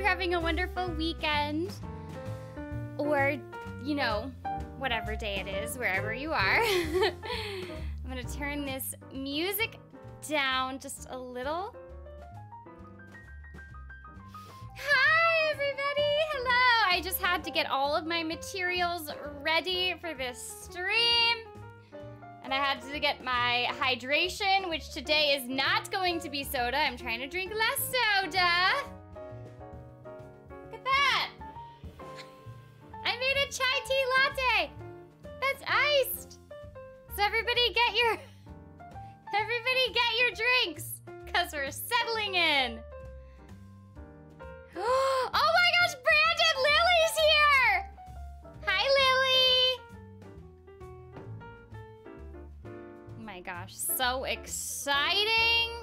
you're having a wonderful weekend. Or, you know, whatever day it is, wherever you are. I'm gonna turn this music down just a little. Hi, everybody! Hello! I just had to get all of my materials ready for this stream. And I had to get my hydration, which today is not going to be soda. I'm trying to drink less soda. Gosh, so exciting.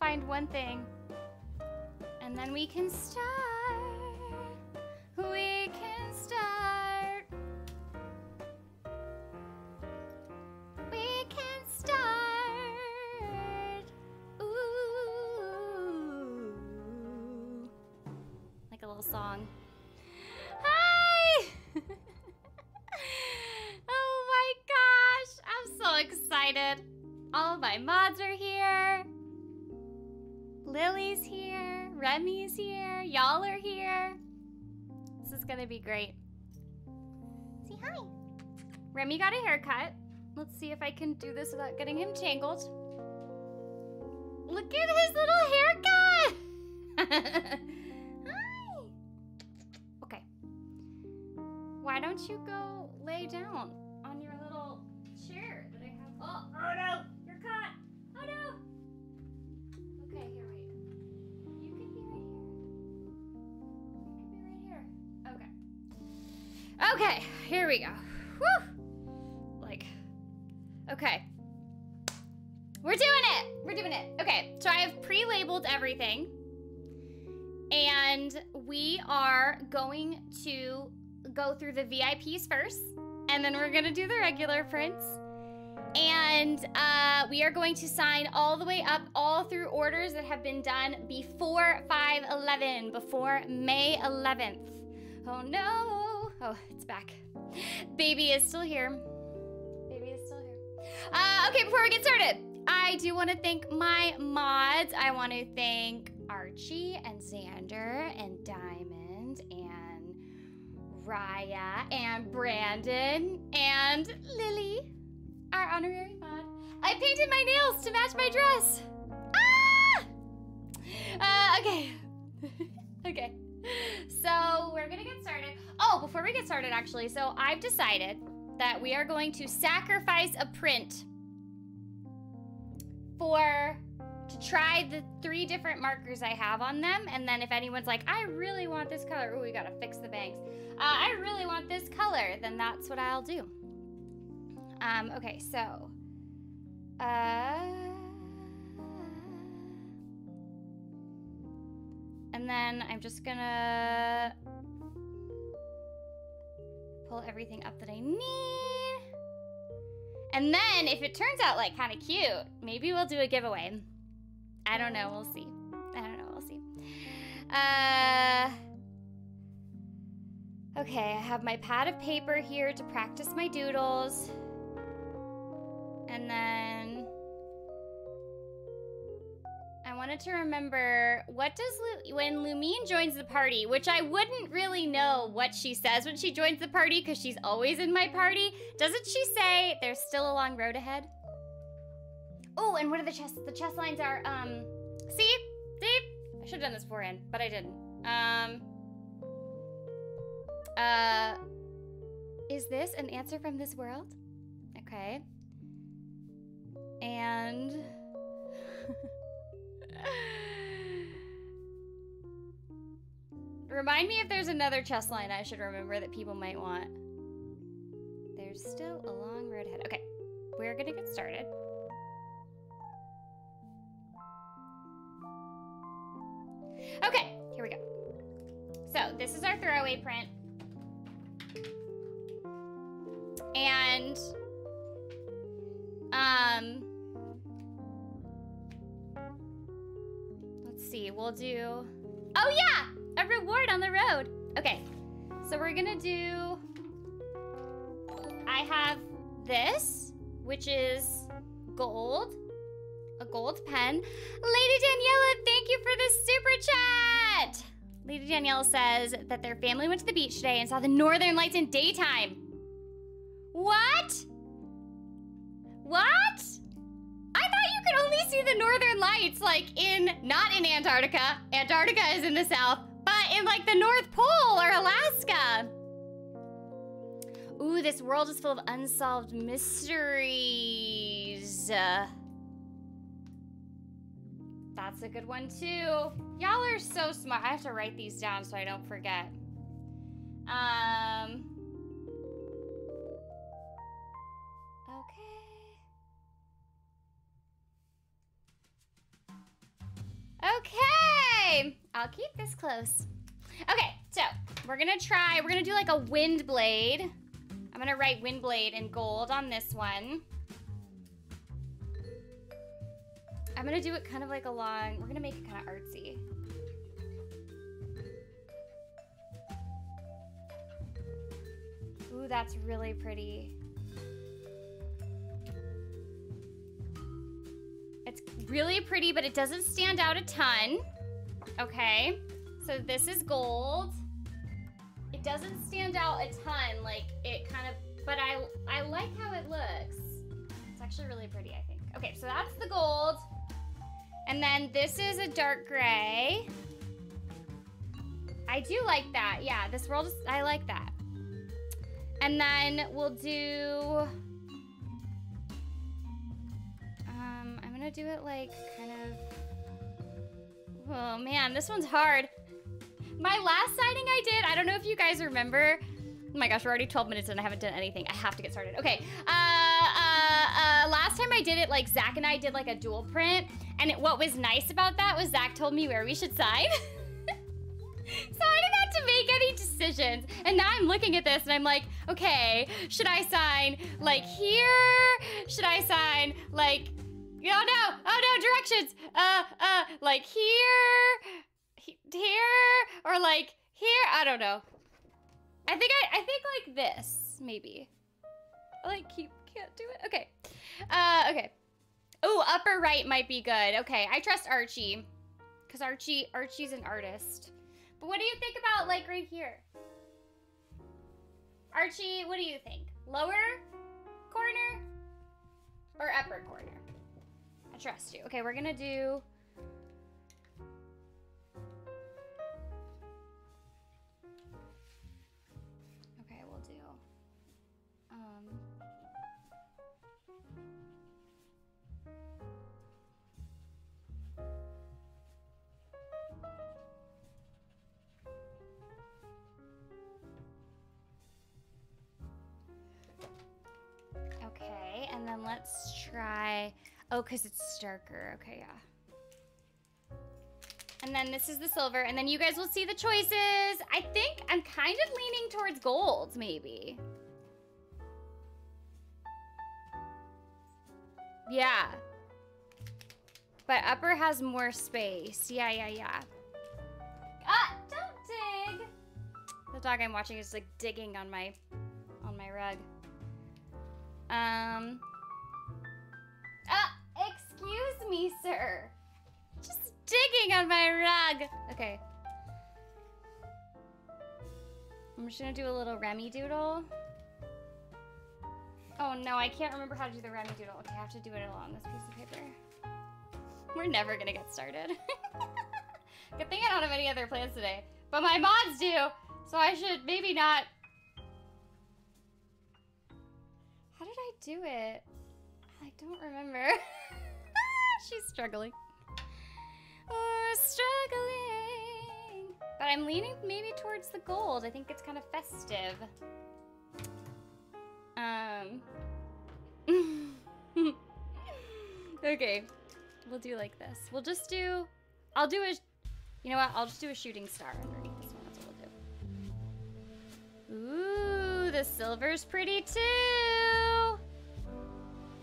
Find one thing. And then we can start. Gonna be great. Say hi. Remy got a haircut. Let's see if I can do this without getting him tangled. Look at his little haircut! Hi! Okay. Why don't you go lay down on your little chair that I have? Oh, oh no! Okay. Here we go. Like, okay. We're doing it! We're doing it. Okay, so I have pre labeled everything. And we are going to go through the VIPs first, and then we're gonna do the regular prints. And uh, we are going to sign all the way up, all through orders that have been done before 511, before May 11th. Oh no! Oh, it's back. Baby is still here. Baby is still here. Uh, okay, before we get started, I do want to thank my mods. I want to thank Archie and Xander and Diamond and Raya and Brandon and Lily, our honorary mod. I painted my nails to match my dress. Ah! Uh, okay. okay. So we're gonna get started. Oh, before we get started, actually, so I've decided that we are going to sacrifice a print for to try the three different markers I have on them. And then if anyone's like, I really want this color, oh, we gotta fix the bangs. Uh, I really want this color, then that's what I'll do. Um, okay, so, uh, and then I'm just gonna pull everything up that I need. And then if it turns out like kind of cute, maybe we'll do a giveaway. I don't know. We'll see. I don't know. We'll see. Uh, okay, I have my pad of paper here to practice my doodles. And then I wanted to remember what does Lu- when Lumine joins the party, which I wouldn't really know what she says when she joins the party because she's always in my party. Doesn't she say there's still a long road ahead? Oh, and what are the chest? The chest lines are, um, see? See? I should have done this beforehand, but I didn't. Um, uh, is this an answer from this world? Okay. And... Remind me if there's another chest line I should remember that people might want. There's still a long road ahead. Okay, we're gonna get started. Okay, here we go. So this is our throwaway print. And, um, see, we'll do, oh yeah, a reward on the road. Okay, so we're gonna do, I have this, which is gold a gold pen. Lady Daniela, thank you for the super chat. Lady Daniela says that their family went to the beach today and saw the northern lights in daytime. What? What? Only see the northern lights like in not in Antarctica. Antarctica is in the south, but in like the North Pole or Alaska. Ooh, this world is full of unsolved mysteries. That's a good one too. Y'all are so smart. I have to write these down so I don't forget. Um. Okay. I'll keep this close. Okay, so we're gonna try, we're gonna do like a wind blade. I'm gonna write wind blade in gold on this one. I'm gonna do it kind of like a long, we're gonna make it kind of artsy. Ooh, that's really pretty. It's really pretty, but it doesn't stand out a ton. Okay, so this is gold. It doesn't stand out a ton, like it kind of, but I, I like how it looks. It's actually really pretty, I think. Okay, so that's the gold. And then this is a dark gray. I do like that. Yeah, this world is, I like that. And then we'll do, gonna do it like kind of, oh man, this one's hard. My last signing I did, I don't know if you guys remember, Oh my gosh, we're already 12 minutes and I haven't done anything. I have to get started. Okay. Uh, uh, uh, last time I did it, like Zach and I did like a dual print. And it, what was nice about that was Zach told me where we should sign. so I didn't have to make any decisions. And now I'm looking at this and I'm like, okay, should I sign like here? Should I sign like, oh no, oh no, directions. Uh, uh, like here, here, or like here. I don't know. I think I, I think like this, maybe. I like keep, can't do it. Okay. Uh, okay. Oh, upper right might be good. Okay, I trust Archie. Because Archie, Archie's an artist. But what do you think about like right here? Archie, what do you think? Lower corner or upper corner? Trust you. Okay, we're gonna do Okay, we'll do... Um... Okay, and then let's try, oh, because it's darker. Okay, yeah. And then this is the silver, and then you guys will see the choices. I think I'm kind of leaning towards gold, maybe. Yeah. But upper has more space. Yeah, yeah, yeah. Ah, don't dig. The dog I'm watching is like digging on my, on my rug. Um, Ah, me, sir. Just digging on my rug. Okay. I'm just gonna do a little Remy doodle. Oh no, I can't remember how to do the Remy doodle. Okay, I have to do it on this piece of paper. We're never gonna get started. Good thing I don't have any other plans today. But my mods do, so I should maybe not. How did I do it? I don't remember. She's struggling. Oh, struggling. But I'm leaning maybe towards the gold. I think it's kind of festive. Um. okay, we'll do like this. We'll just do, I'll do a, you know what? I'll just do a shooting star underneath this one. That's what we'll do. Ooh, the silver's pretty too.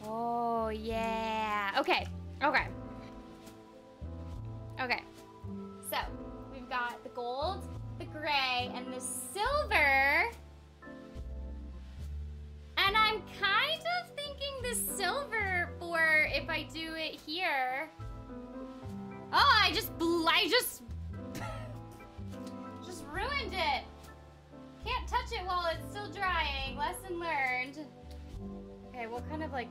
Oh, yeah. Okay, okay. Okay, so we've got the gold, the gray, and the silver. And I'm kind of thinking the silver for if I do it here. Oh, I just, I just, just ruined it. Can't touch it while it's still drying. Lesson learned. Okay, we'll kind of like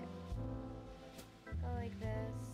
go like this.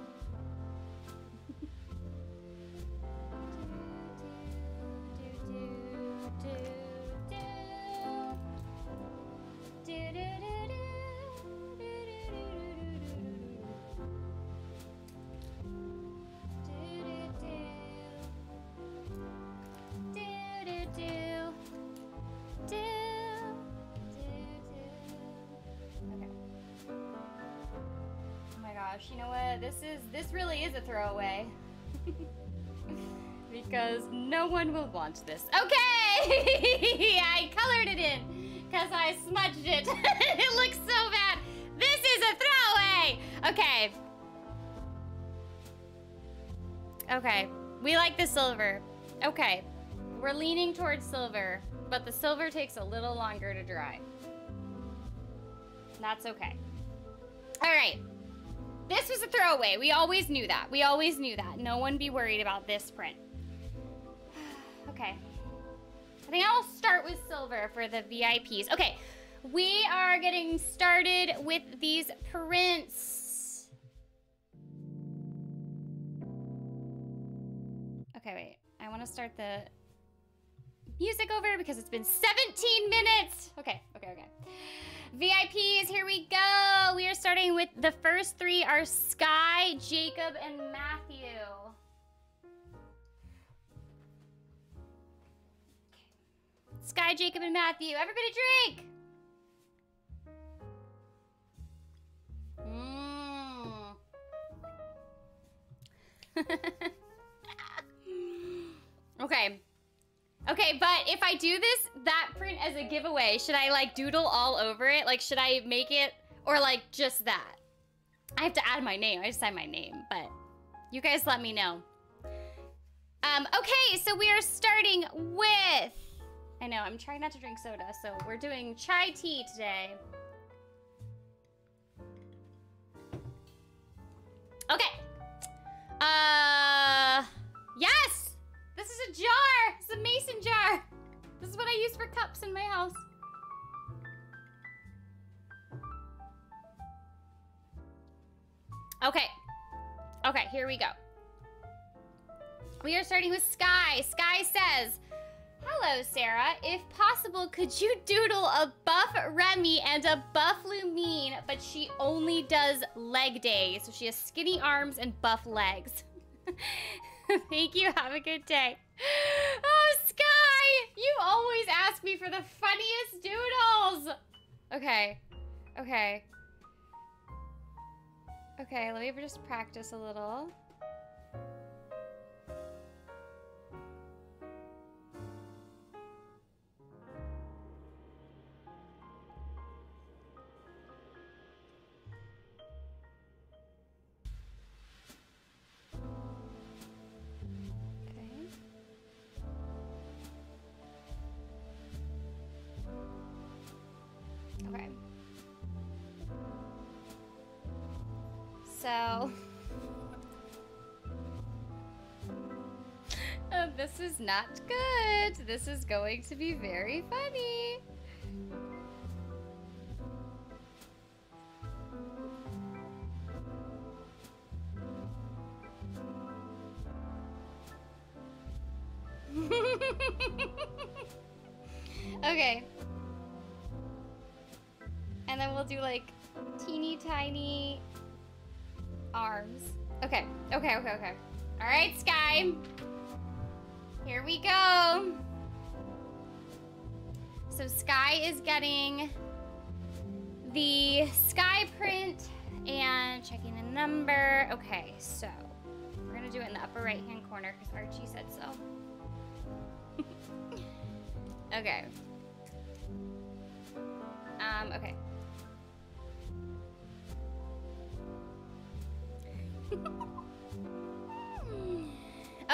gosh, you know what? This is this really is a throwaway. because no one will want this. Okay! I colored it in because I smudged it. it looks so bad. This is a throwaway! Okay. Okay. We like the silver. Okay. We're leaning towards silver, but the silver takes a little longer to dry. That's okay. All right. This was a throwaway. We always knew that. We always knew that. No one be worried about this print. okay. I think I'll start with silver for the VIPs. Okay. We are getting started with these prints. Okay, wait. I want to start the music over because it's been 17 minutes. Okay, okay, okay. VIPs, here we go. We are starting with the first three are Sky, Jacob, and Matthew. Sky, Jacob, and Matthew. Everybody drink. Mmm. okay. Okay, but if I do this, that print as a giveaway, should I like doodle all over it? Like, should I make it, or like just that? I have to add my name. I just add my name, but you guys let me know. Um, okay, so we are starting with, I know, I'm trying not to drink soda, so we're doing chai tea today. Okay. Mason jar! This is what I use for cups in my house. Okay. Okay, here we go. We are starting with Sky. Sky says, Hello, Sarah. If possible, could you doodle a buff Remy and a buff Lumine, but she only does leg day, so she has skinny arms and buff legs. Thank you. Have a good day. Oh, Sky! You always ask me for the funniest doodles! Okay. Okay. Okay, let me just practice a little. Not good. This is going to be very funny.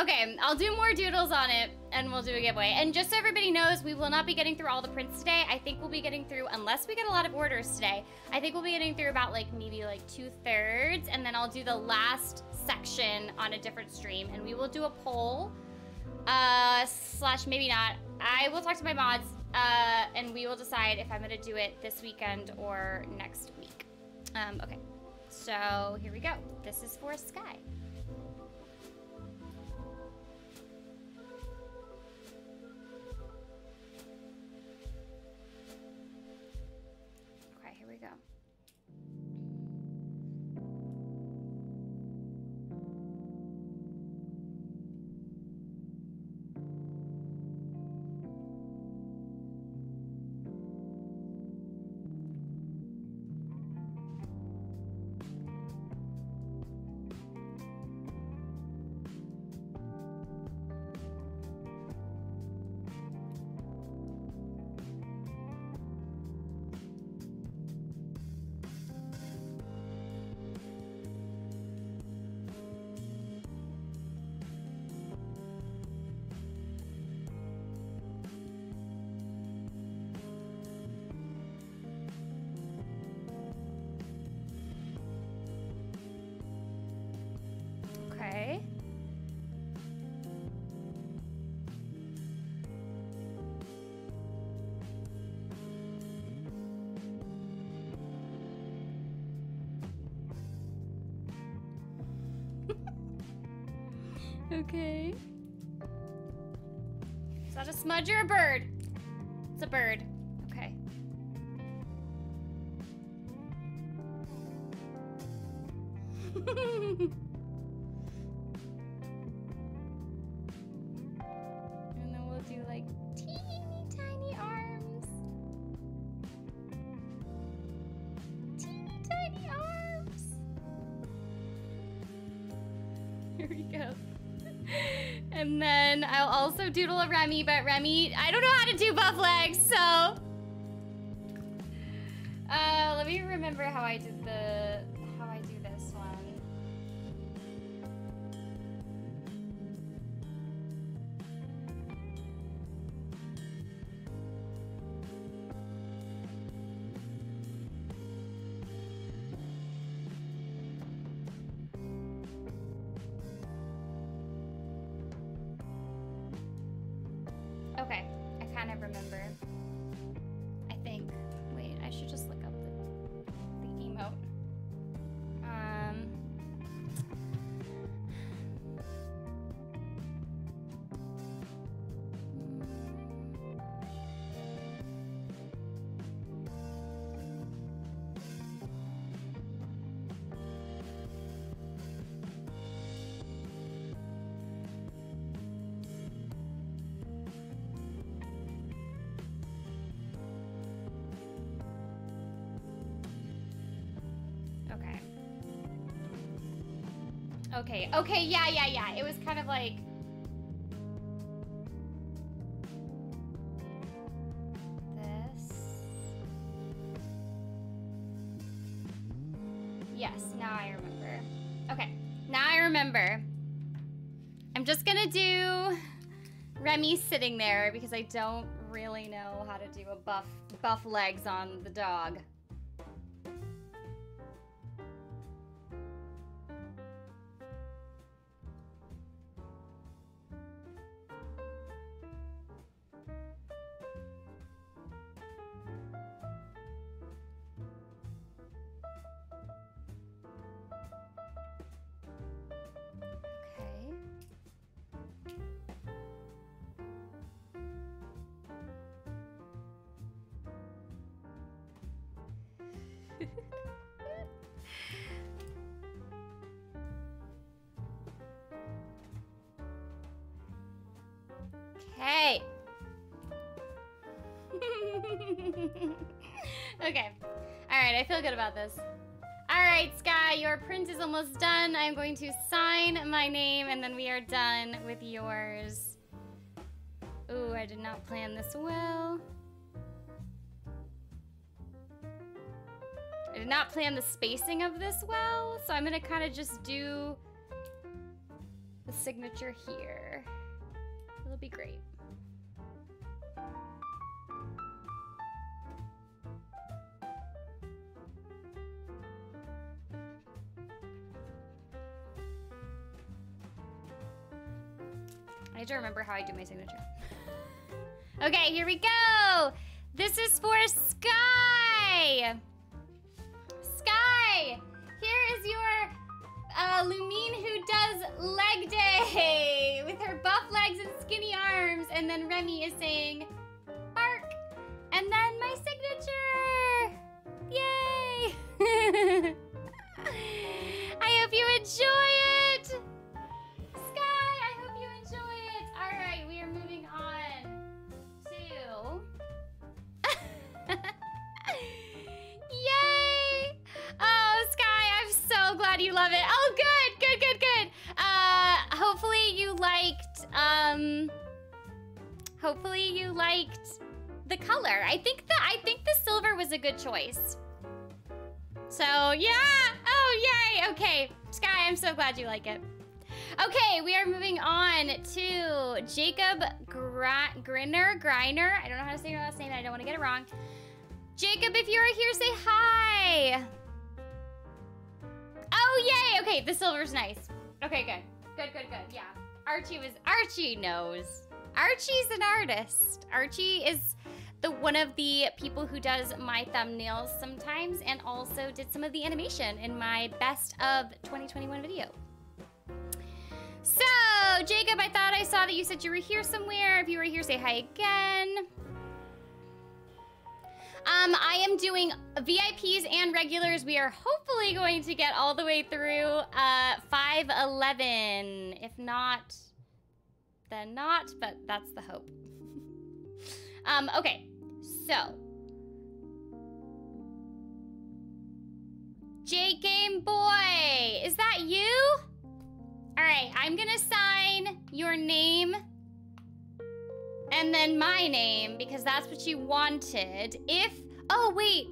Okay, I'll do more doodles on it and we'll do a giveaway. And just so everybody knows, we will not be getting through all the prints today. I think we'll be getting through, unless we get a lot of orders today, I think we'll be getting through about like maybe like two thirds and then I'll do the last section on a different stream and we will do a poll uh, slash maybe not. I will talk to my mods uh, and we will decide if I'm gonna do it this weekend or next week. Um, okay, so here we go. This is for Sky. Okay. Is that a smudge or a bird? It's a bird. Also doodle a Remy, but Remy, I don't know how to do buff legs, so. Okay. Okay. Yeah. Yeah. Yeah. It was kind of like. This. Yes. Now I remember. Okay. Now I remember. I'm just gonna do Remy sitting there because I don't really know how to do a buff buff legs on the dog. Hey. okay. All right, I feel good about this. All right, Sky, your print is almost done. I'm going to sign my name and then we are done with yours. Ooh, I did not plan this well. I did not plan the spacing of this well, so I'm gonna kind of just do the signature here. It'll be great. I need to remember how I do my signature. okay, here we go. This is for Sky. Sky, here is your uh, Lumine who does leg day with her buff legs and skinny arms. And then Remy is saying, bark. And then my signature. Yay. I hope you enjoy glad you love it. Oh, good, good, good, good. Uh, hopefully you liked, um, hopefully you liked the color. I think the, I think the silver was a good choice. So, yeah. Oh, yay. Okay, Sky, I'm so glad you like it. Okay, we are moving on to Jacob Gra Griner. Griner. I don't know how to say your last name. I don't want to get it wrong. Jacob, if you're here, say hi. Oh, yay. Okay, the silver's nice. Okay, good. Good, good, good. Yeah. Archie was, Archie knows. Archie's an artist. Archie is the one of the people who does my thumbnails sometimes and also did some of the animation in my best of 2021 video. So, Jacob, I thought I saw that you said you were here somewhere. If you were here, say hi again. Um, I am doing VIPs and regulars. We are hopefully going to get all the way through uh, 511. If not, then not, but that's the hope. um, okay, so. J Game Boy, is that you? All right, I'm gonna sign your name and then my name because that's what you wanted. If, oh wait,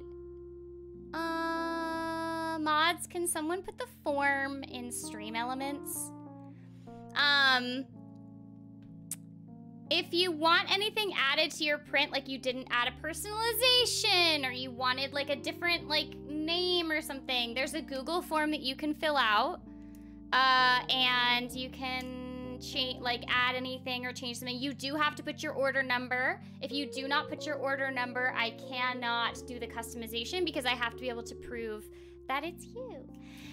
uh, mods, can someone put the form in Stream Elements? Um, if you want anything added to your print, like you didn't add a personalization or you wanted like a different like name or something, there's a Google form that you can fill out. Uh, and you can change, like add anything or change something. You do have to put your order number. If you do not put your order number, I cannot do the customization because I have to be able to prove that it's you.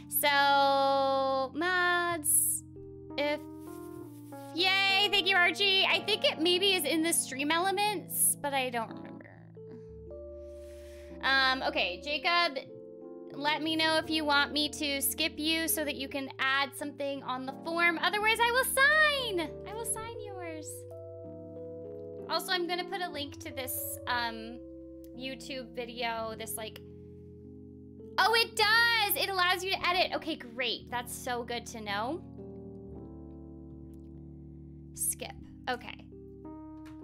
So, mods, if Yay, thank you, Archie. I think it maybe is in the stream elements, but I don't remember. Um, okay, Jacob, let me know if you want me to skip you so that you can add something on the form. Otherwise, I will sign. I will sign yours. Also, I'm gonna put a link to this um, YouTube video, this like, oh, it does. It allows you to edit. Okay, great. That's so good to know. Skip. Okay.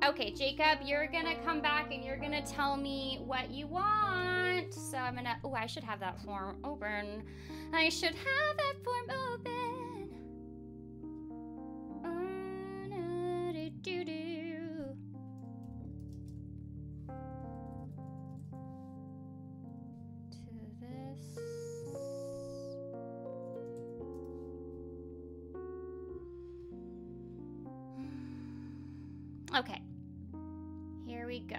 Okay, Jacob, you're gonna come back and you're gonna tell me what you want. So I'm gonna, oh, I should have that form open. I should have that form open. Okay. We go.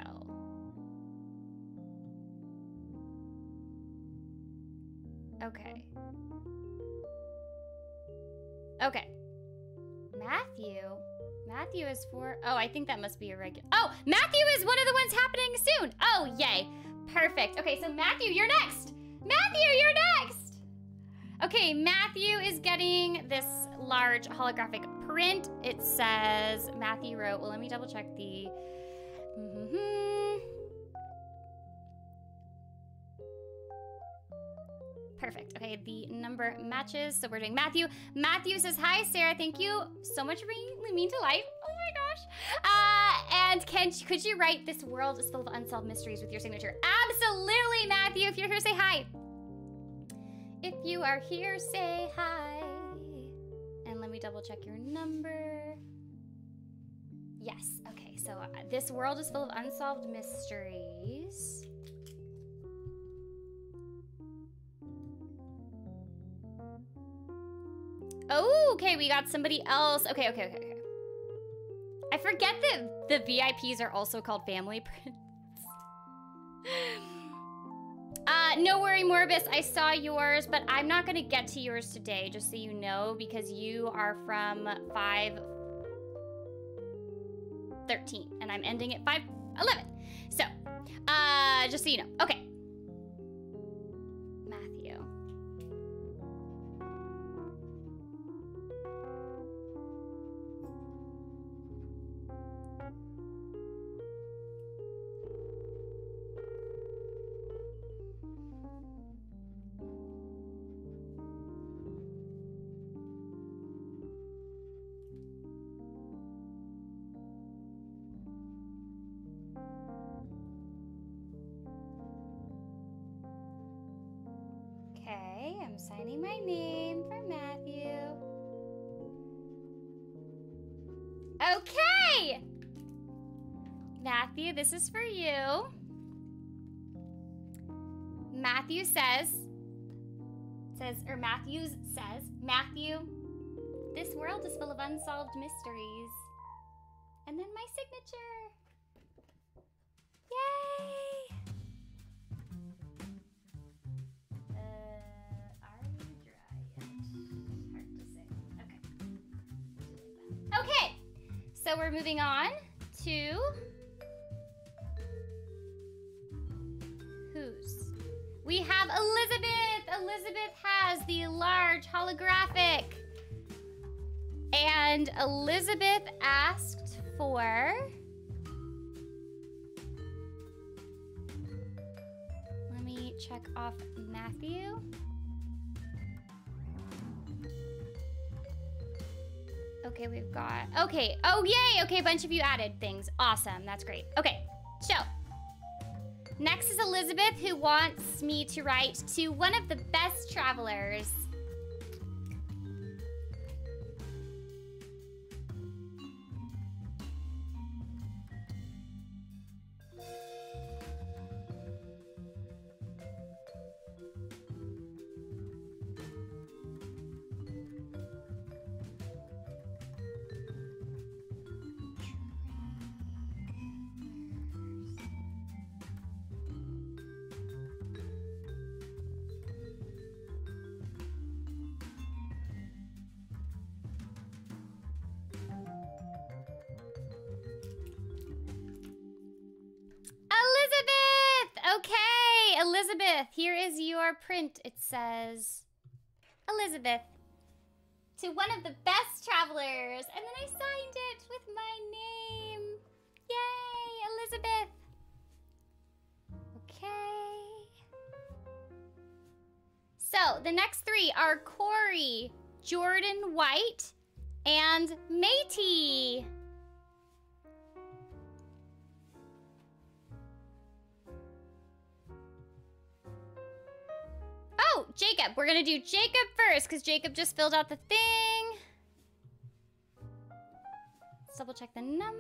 Okay. Okay. Matthew. Matthew is for. Oh, I think that must be a regular. Oh, Matthew is one of the ones happening soon. Oh, yay. Perfect. Okay, so Matthew, you're next. Matthew, you're next. Okay, Matthew is getting this large holographic print. It says Matthew wrote. Well, let me double check the. Perfect. Okay, the number matches. So we're doing Matthew. Matthew says, Hi, Sarah. Thank you so much for being mean to life. Oh my gosh. Uh, and can could you write This World is Full of Unsolved Mysteries with your signature? Absolutely, Matthew. If you're here, say hi. If you are here, say hi. And let me double check your number. Yes. Okay, so uh, This World is Full of Unsolved Mysteries. Oh, okay, we got somebody else. Okay, okay, okay, okay. I forget that the VIPs are also called family prints. uh, no worry, Morbus. I saw yours, but I'm not going to get to yours today, just so you know, because you are from 513, and I'm ending at 511. So, uh, just so you know. Okay. My name for Matthew. Okay! Matthew, this is for you. Matthew says, says, or Matthews says, Matthew, this world is full of unsolved mysteries. And then my signature. So we're moving on to whose? We have Elizabeth. Elizabeth has the large holographic. And Elizabeth asked for Let me check off Matthew. Okay, we've got, okay. Oh, yay. Okay, a bunch of you added things. Awesome. That's great. Okay, so next is Elizabeth who wants me to write to one of the best travelers are Corey, Jordan White, and Matey. Oh, Jacob. We're going to do Jacob first because Jacob just filled out the thing. Let's double check the number.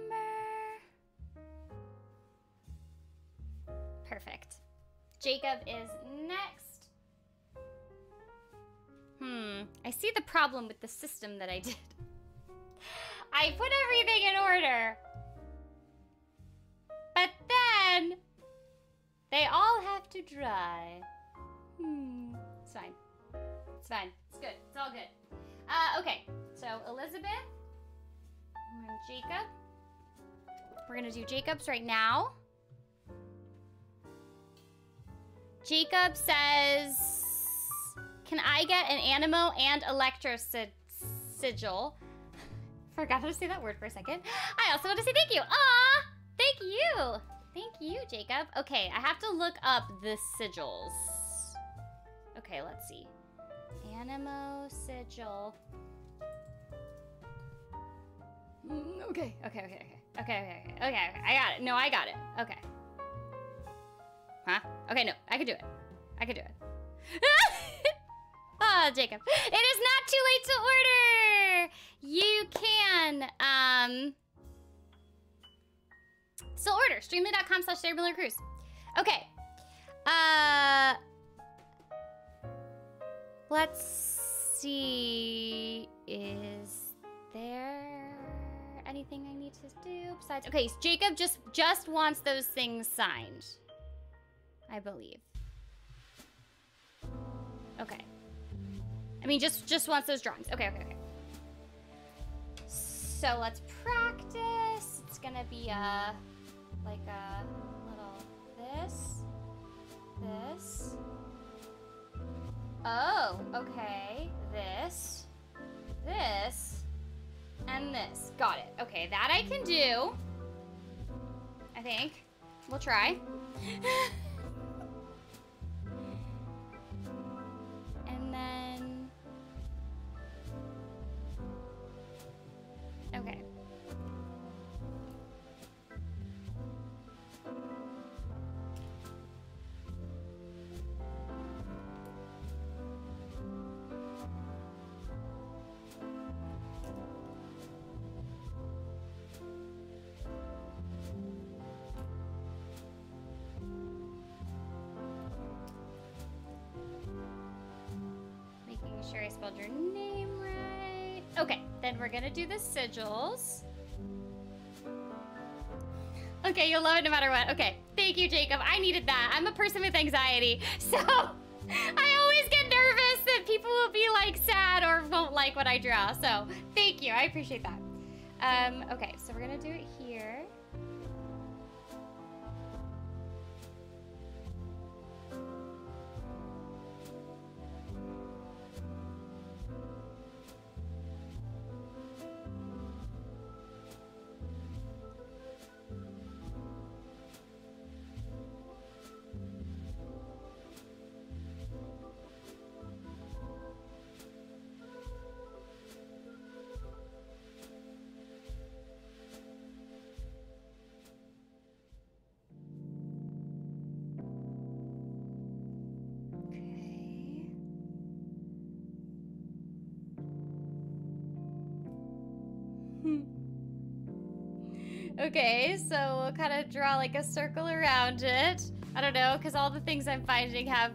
Perfect. Jacob is next. Hmm. I see the problem with the system that I did. I put everything in order. But then, they all have to dry. Hmm. It's fine. It's fine. It's good. It's all good. Uh, okay. So Elizabeth and Jacob. We're gonna do Jacob's right now. Jacob says, can I get an Anemo and Electro sigil? Forgot how to say that word for a second. I also want to say thank you. Ah, thank you. Thank you, Jacob. Okay, I have to look up the sigils. Okay, let's see. Anemo sigil. Mm, okay, okay, okay, okay. Okay, okay, okay, okay, I got it. No, I got it. Okay. Huh? Okay, no, I can do it. I can do it. oh, Jacob. It is not too late to order! You can, um... Still order. Streamily.com slash Crews. Okay. Uh... Let's see... Is there anything I need to do besides... Okay, so Jacob just, just wants those things signed. I believe. Okay. I mean, just just wants those drawings. Okay, okay, okay. So let's practice. It's gonna be a, like a little this, this. Oh, okay. This, this, and this. Got it. Okay, that I can do. I think. We'll try. And then... Okay. sure I spelled your name then we're gonna do the sigils. Okay, you'll love it no matter what. Okay, thank you, Jacob. I needed that. I'm a person with anxiety, so I always get nervous that people will be like sad or won't like what I draw. So thank you, I appreciate that. Um, okay, kind of draw like a circle around it. I don't know, because all the things I'm finding have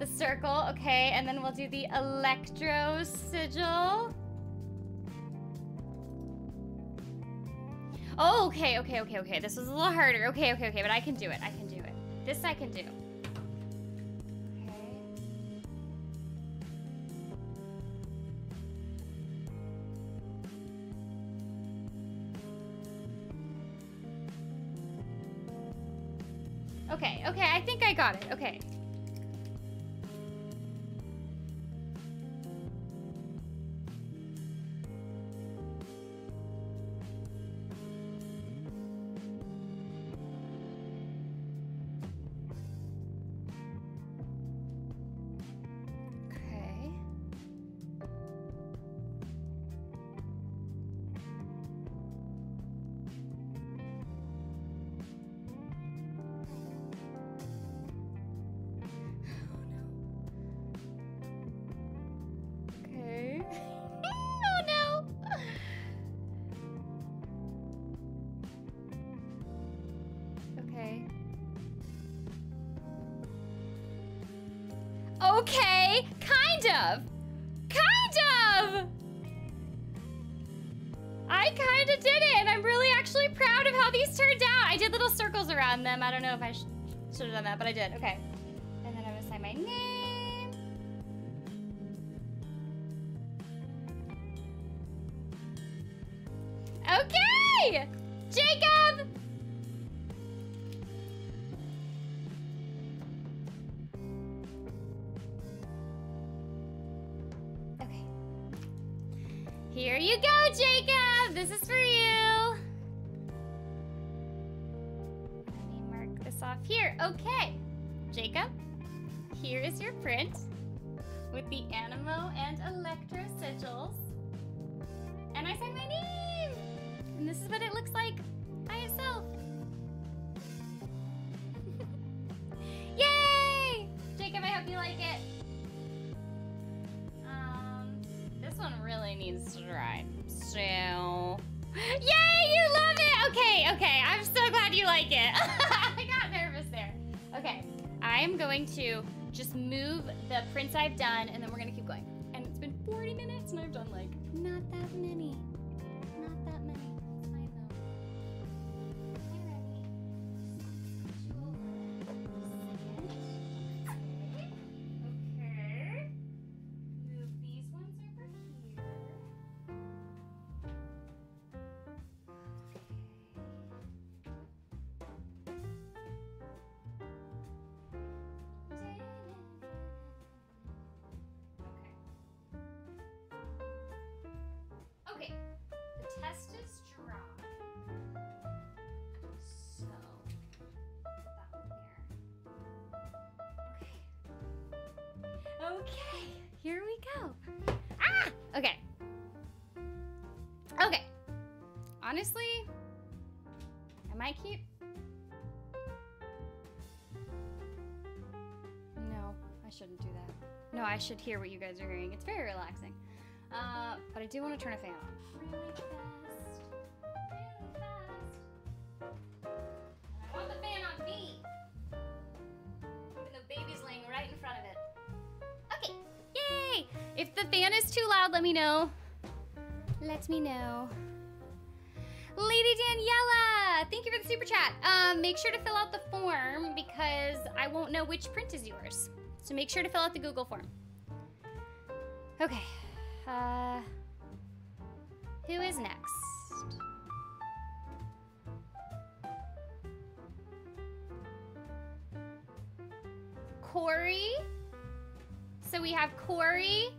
the circle. Okay, and then we'll do the electro sigil. Oh, okay, okay, okay, okay. This was a little harder. Okay, okay, okay, but I can do it. I can do it. This I can do. I should hear what you guys are hearing. It's very relaxing. Uh, but I do want to turn a fan on. Really fast. Really fast. I want the fan on me. Even though baby's laying right in front of it. Okay. Yay! If the fan is too loud, let me know. Let me know. Lady Daniela, thank you for the super chat. Um, make sure to fill out the form because I won't know which print is yours. So make sure to fill out the Google form. Okay. Uh, who is next? Corey. So we have Corey,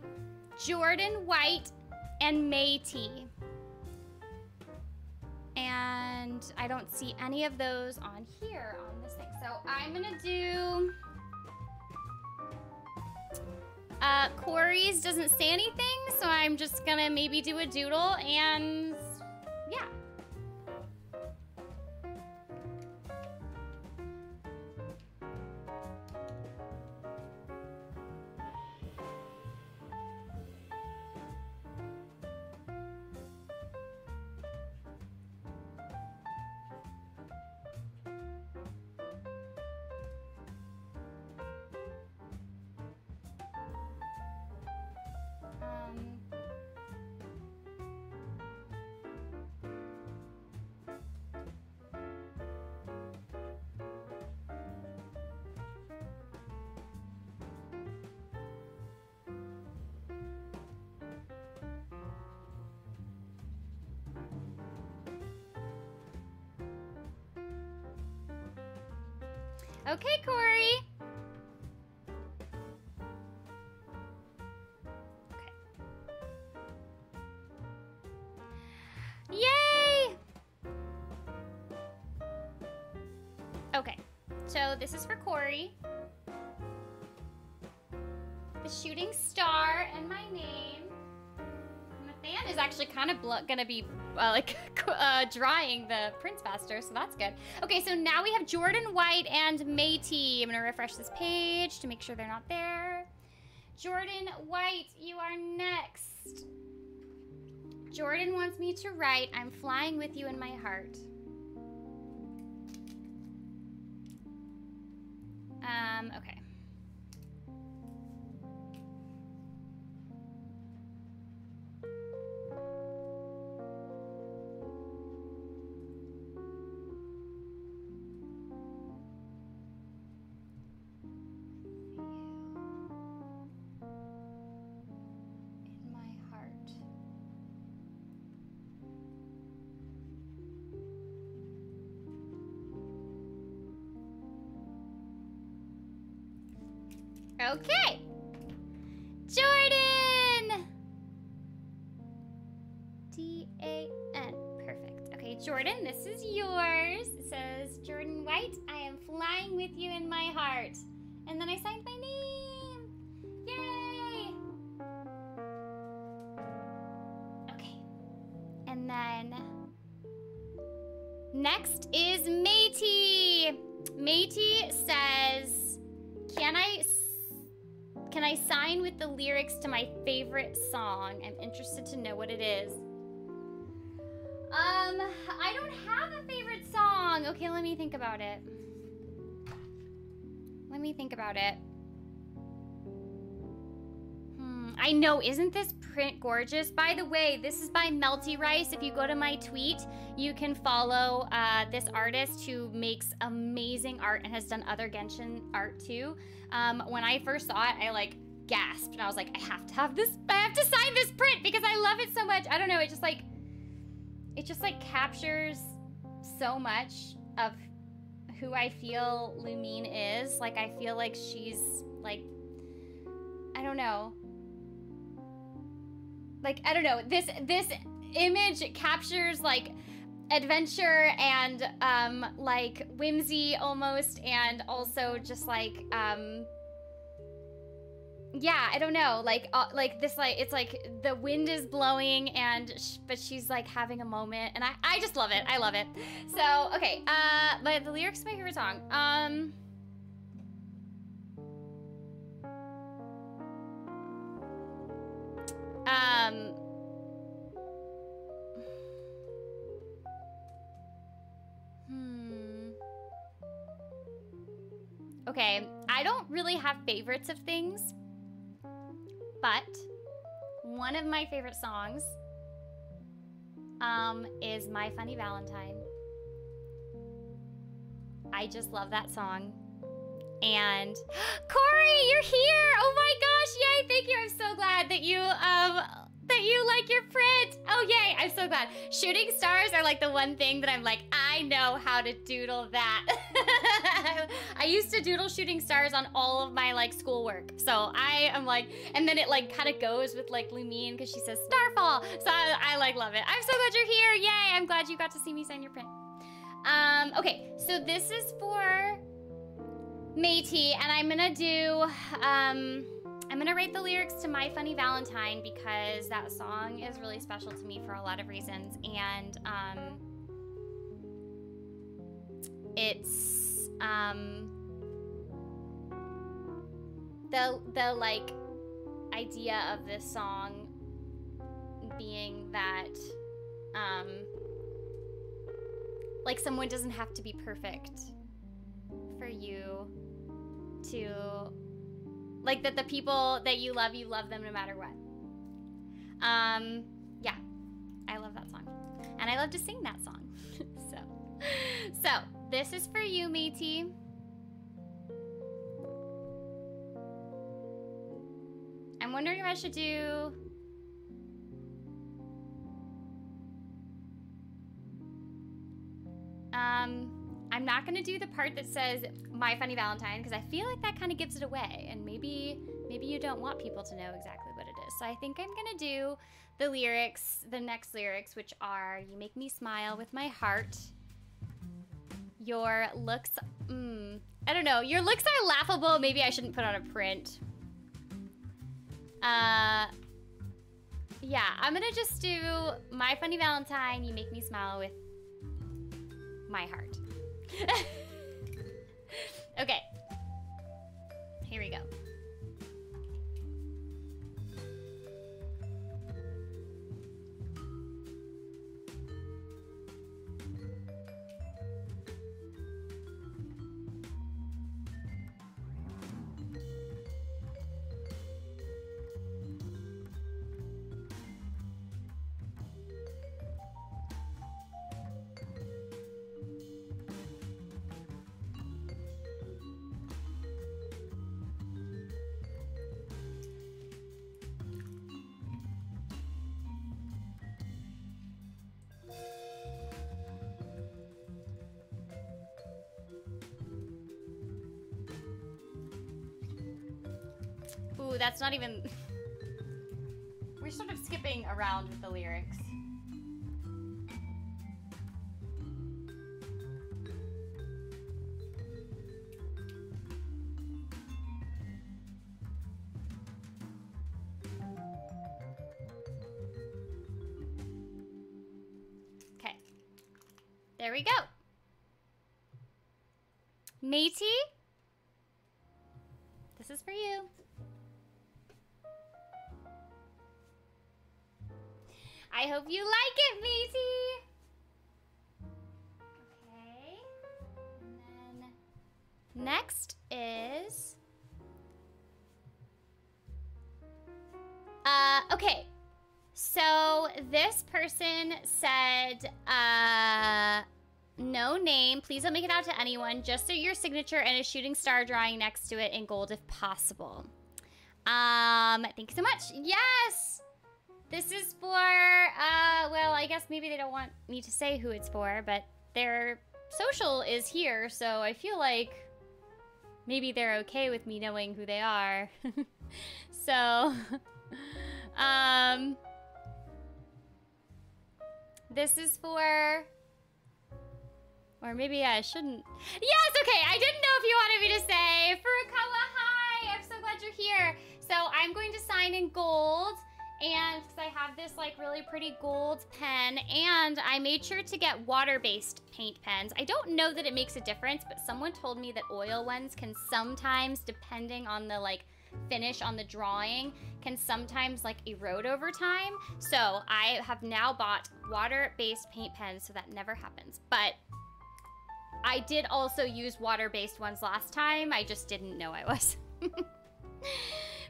Jordan White, and Métis. And I don't see any of those on here on this thing. So I'm gonna do. Uh, Corey's doesn't say anything, so I'm just gonna maybe do a doodle and this is for Corey. The shooting star and my name. And the fan is actually kind of gonna be uh, like uh, drying the prints faster, so that's good. Okay, so now we have Jordan White and Métis. I'm gonna refresh this page to make sure they're not there. Jordan White, you are next. Jordan wants me to write, I'm flying with you in my heart. Jordan, this is yours. It says, Jordan White, I am flying with you in my heart. And then I signed my name. Yay! Okay. And then next is Métis. Métis says, "Can I can I sign with the lyrics to my favorite song? I'm interested to know what it is." Okay, let me think about it. Let me think about it. Hmm, I know, isn't this print gorgeous? By the way, this is by Melty Rice. If you go to my tweet, you can follow uh, this artist who makes amazing art and has done other Genshin art too. Um, when I first saw it, I like gasped and I was like, I have to have this, I have to sign this print because I love it so much. I don't know, it just like, it just like captures so much of who I feel Lumine is. Like I feel like she's like I don't know. Like I don't know. This this image captures like adventure and um like whimsy almost and also just like um yeah i don't know like uh, like this like it's like the wind is blowing and sh- but she's like having a moment and i i just love it i love it. So okay uh but the lyrics to my favorite song um um hmm. Okay i don't really have favorites of things but one of my favorite songs um, is My Funny Valentine. I just love that song. And Corey, you're here! Oh my gosh, yay, thank you. I'm so glad that you um that you like your print. Oh yay, I'm so glad. Shooting stars are like the one thing that I'm like, I know how to doodle that. I used to doodle shooting stars on all of my like schoolwork. So I am like, and then it like kind of goes with like Lumine because she says starfall. So I, I like love it. I'm so glad you're here. Yay, I'm glad you got to see me sign your print. Um, okay, so this is for Métis, and I'm gonna do, um, I'm gonna rate the lyrics to My Funny Valentine because that song is really special to me for a lot of reasons. And um, it's um, the the like idea of this song being that um, like someone doesn't have to be perfect for you to like that the people that you love, you love them no matter what. Um, yeah, I love that song. And I love to sing that song. so, so this is for you, Métis. I'm wondering if I should do. Um, I'm not gonna do the part that says My Funny Valentine because I feel like that kind of gives it away, and maybe maybe you don't want people to know exactly what it is. So I think I'm gonna do the lyrics, the next lyrics, which are You make me smile with my heart. Your looks, mm, I don't know. Your looks are laughable. Maybe I shouldn't put on a print. Uh, yeah, I'm gonna just do My Funny Valentine. You make me smile with my heart. okay. Here we go. That's not even... We're sort of skipping around with the lyrics. Name. Please don't make it out to anyone. Just your signature and a shooting star drawing next to it in gold if possible. Um, thank you so much. Yes! This is for, uh, well, I guess maybe they don't want me to say who it's for, but their social is here, so I feel like maybe they're okay with me knowing who they are. so, um, this is for, or maybe I shouldn't. Yes, okay, I didn't know if you wanted me to say. Furukawa, hi, I'm so glad you're here. So I'm going to sign in gold and because I have this like really pretty gold pen and I made sure to get water-based paint pens. I don't know that it makes a difference, but someone told me that oil ones can sometimes, depending on the like finish on the drawing, can sometimes like erode over time. So I have now bought water-based paint pens so that never happens. But I did also use water-based ones last time. I just didn't know I was.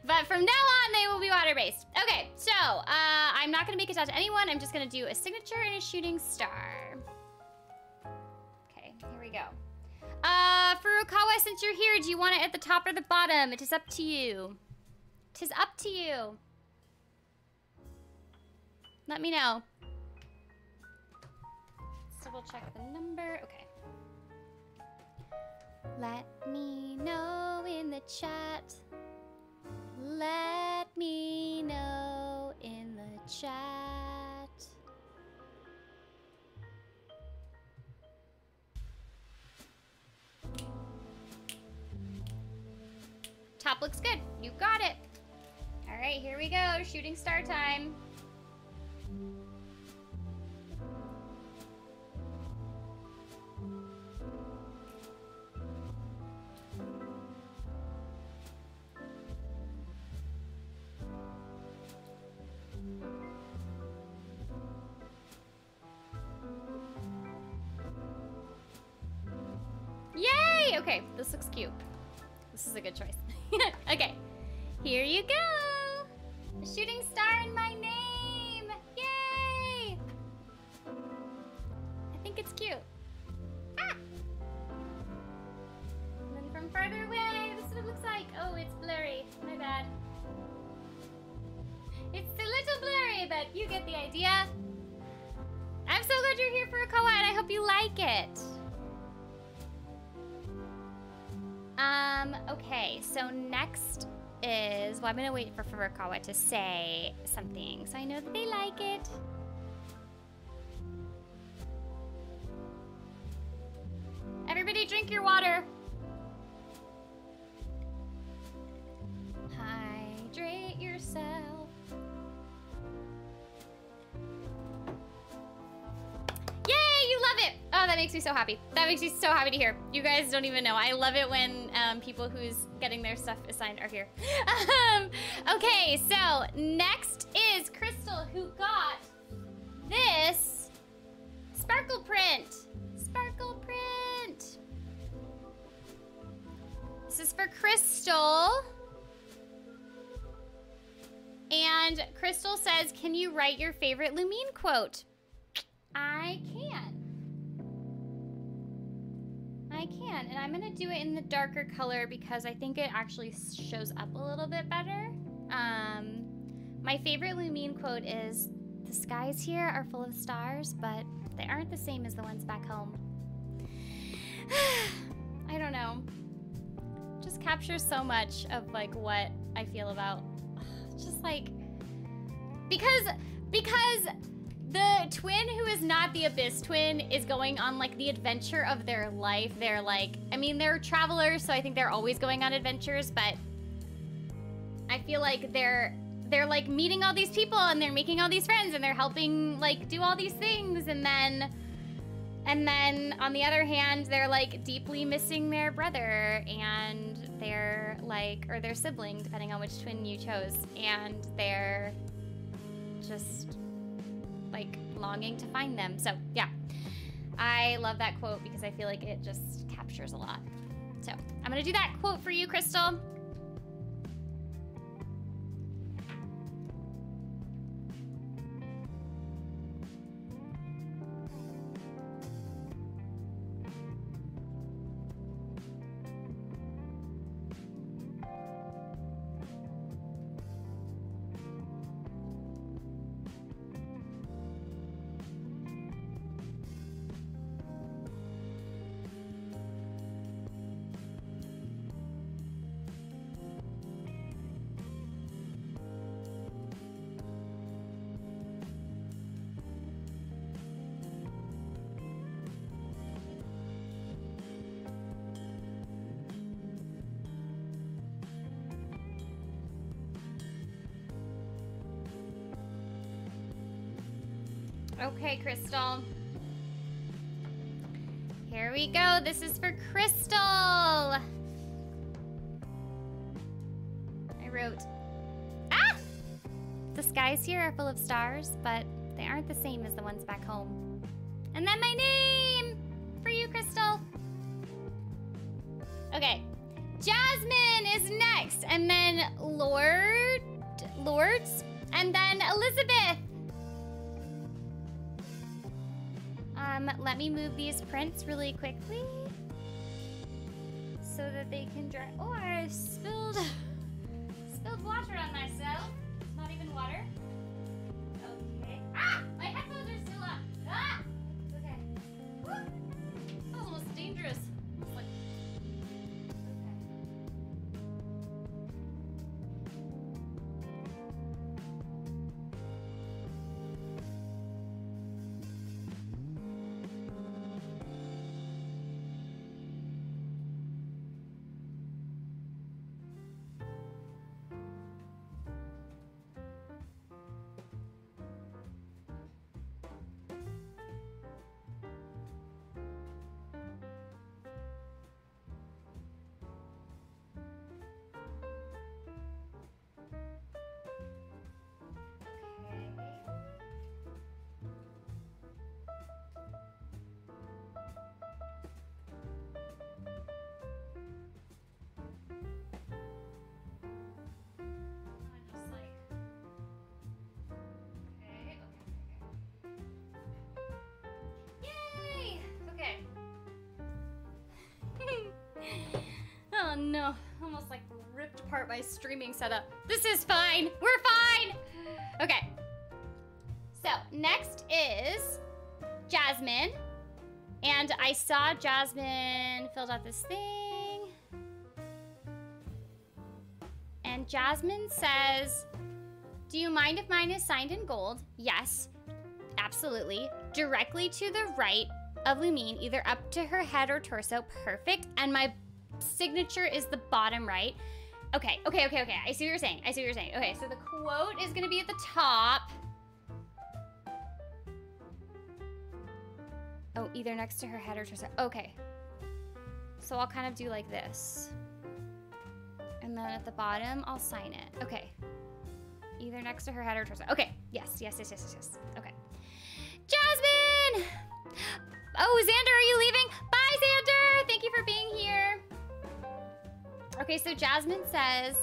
But from now on, they will be water-based. Okay, so uh, I'm not gonna make it out to anyone. I'm just gonna do a signature and a shooting star. Okay, here we go. Uh, Furukawa, since you're here, do you want it at the top or the bottom? It is up to you. It is up to you. Let me know. Let's double check the number. Okay. Let me know in the chat. Let me know in the chat. Top looks good. You got it. All right, here we go. Shooting star time. Okay, this looks cute. This is a good choice. okay, here you go. A shooting star in my name. Yay! I think it's cute. Ah! And then from further away, this is what it looks like. Oh, it's blurry. My bad. It's a little blurry, but you get the idea. I'm so glad you're here Furukawa, and I hope you like it. Um, okay, so next is, well, I'm gonna wait for Furukawa to say something so I know that they like it. Everybody drink your water. Hydrate yourself. Yay, you love it. Oh, that makes me so happy. That makes me so happy to hear. You guys don't even know. I love it when um, people who's getting their stuff assigned are here. um, okay, so next is Crystal who got this sparkle print. Sparkle print. This is for Crystal. And Crystal says, can you write your favorite Lumine quote? I can. I can, and I'm gonna do it in the darker color because I think it actually shows up a little bit better. Um, my favorite Lumine quote is, the skies here are full of stars, but they aren't the same as the ones back home. I don't know. Just captures so much of like what I feel about just like because because the twin who is not the abyss twin is going on like the adventure of their life they're like i mean they're travelers so i think they're always going on adventures but i feel like they're they're like meeting all these people and they're making all these friends and they're helping like do all these things and then And then on the other hand, they're like deeply missing their brother and they're like, or their sibling, depending on which twin you chose. And they're just like longing to find them. So, yeah. I love that quote because I feel like it just captures a lot. So, I'm to do that quote for you, Crystal. Okay, Crystal. Here we go. This is for Crystal. I wrote, ah! The skies here are full of stars, but they aren't the same as the ones back home. And then my name for you, Crystal. Let me move these prints really quickly so that they can dry. Oh, I spilled spilled water on myself. oh no, almost like ripped apart my streaming setup. This is fine. We're fine. Okay. So, next is Jasmine. And I saw Jasmine filled out this thing. And Jasmine says, Do you mind if mine is signed in gold? Yes, absolutely. Directly to the right of Lumine, either up to her head or torso. Perfect. And my signature is the bottom right. Okay, okay, okay, okay. I see what you're saying. I see what you're saying. Okay, so the quote is gonna be at the top. Oh, either next to her head or torso. Okay. So I'll kind of do like this. And then at the bottom, I'll sign it. Okay. Either next to her head or torso. Okay. Yes, yes, yes, yes, yes, yes. Okay. Jasmine! Oh, Xander, are you leaving? Bye, Xander! Thank you for being here. Okay, so Jasmine says,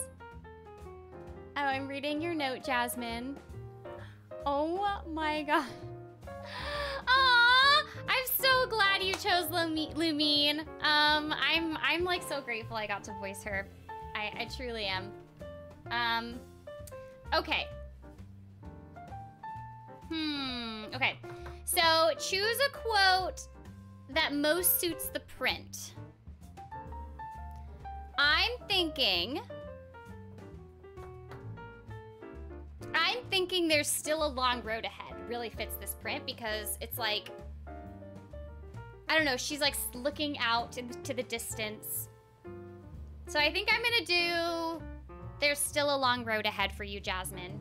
Oh, I'm reading your note, Jasmine. Oh my god. Aw, I'm so glad you chose Lumine. Um, I'm I'm like so grateful I got to voice her. I, I truly am. Um, okay. Hmm. Okay. So choose a quote that most suits the print. I'm thinking. I'm thinking there's still a long road ahead. Really fits this print because it's like. I don't know, she's like looking out into the distance. So I think I'm gonna do. There's still a long road ahead for you, Jasmine.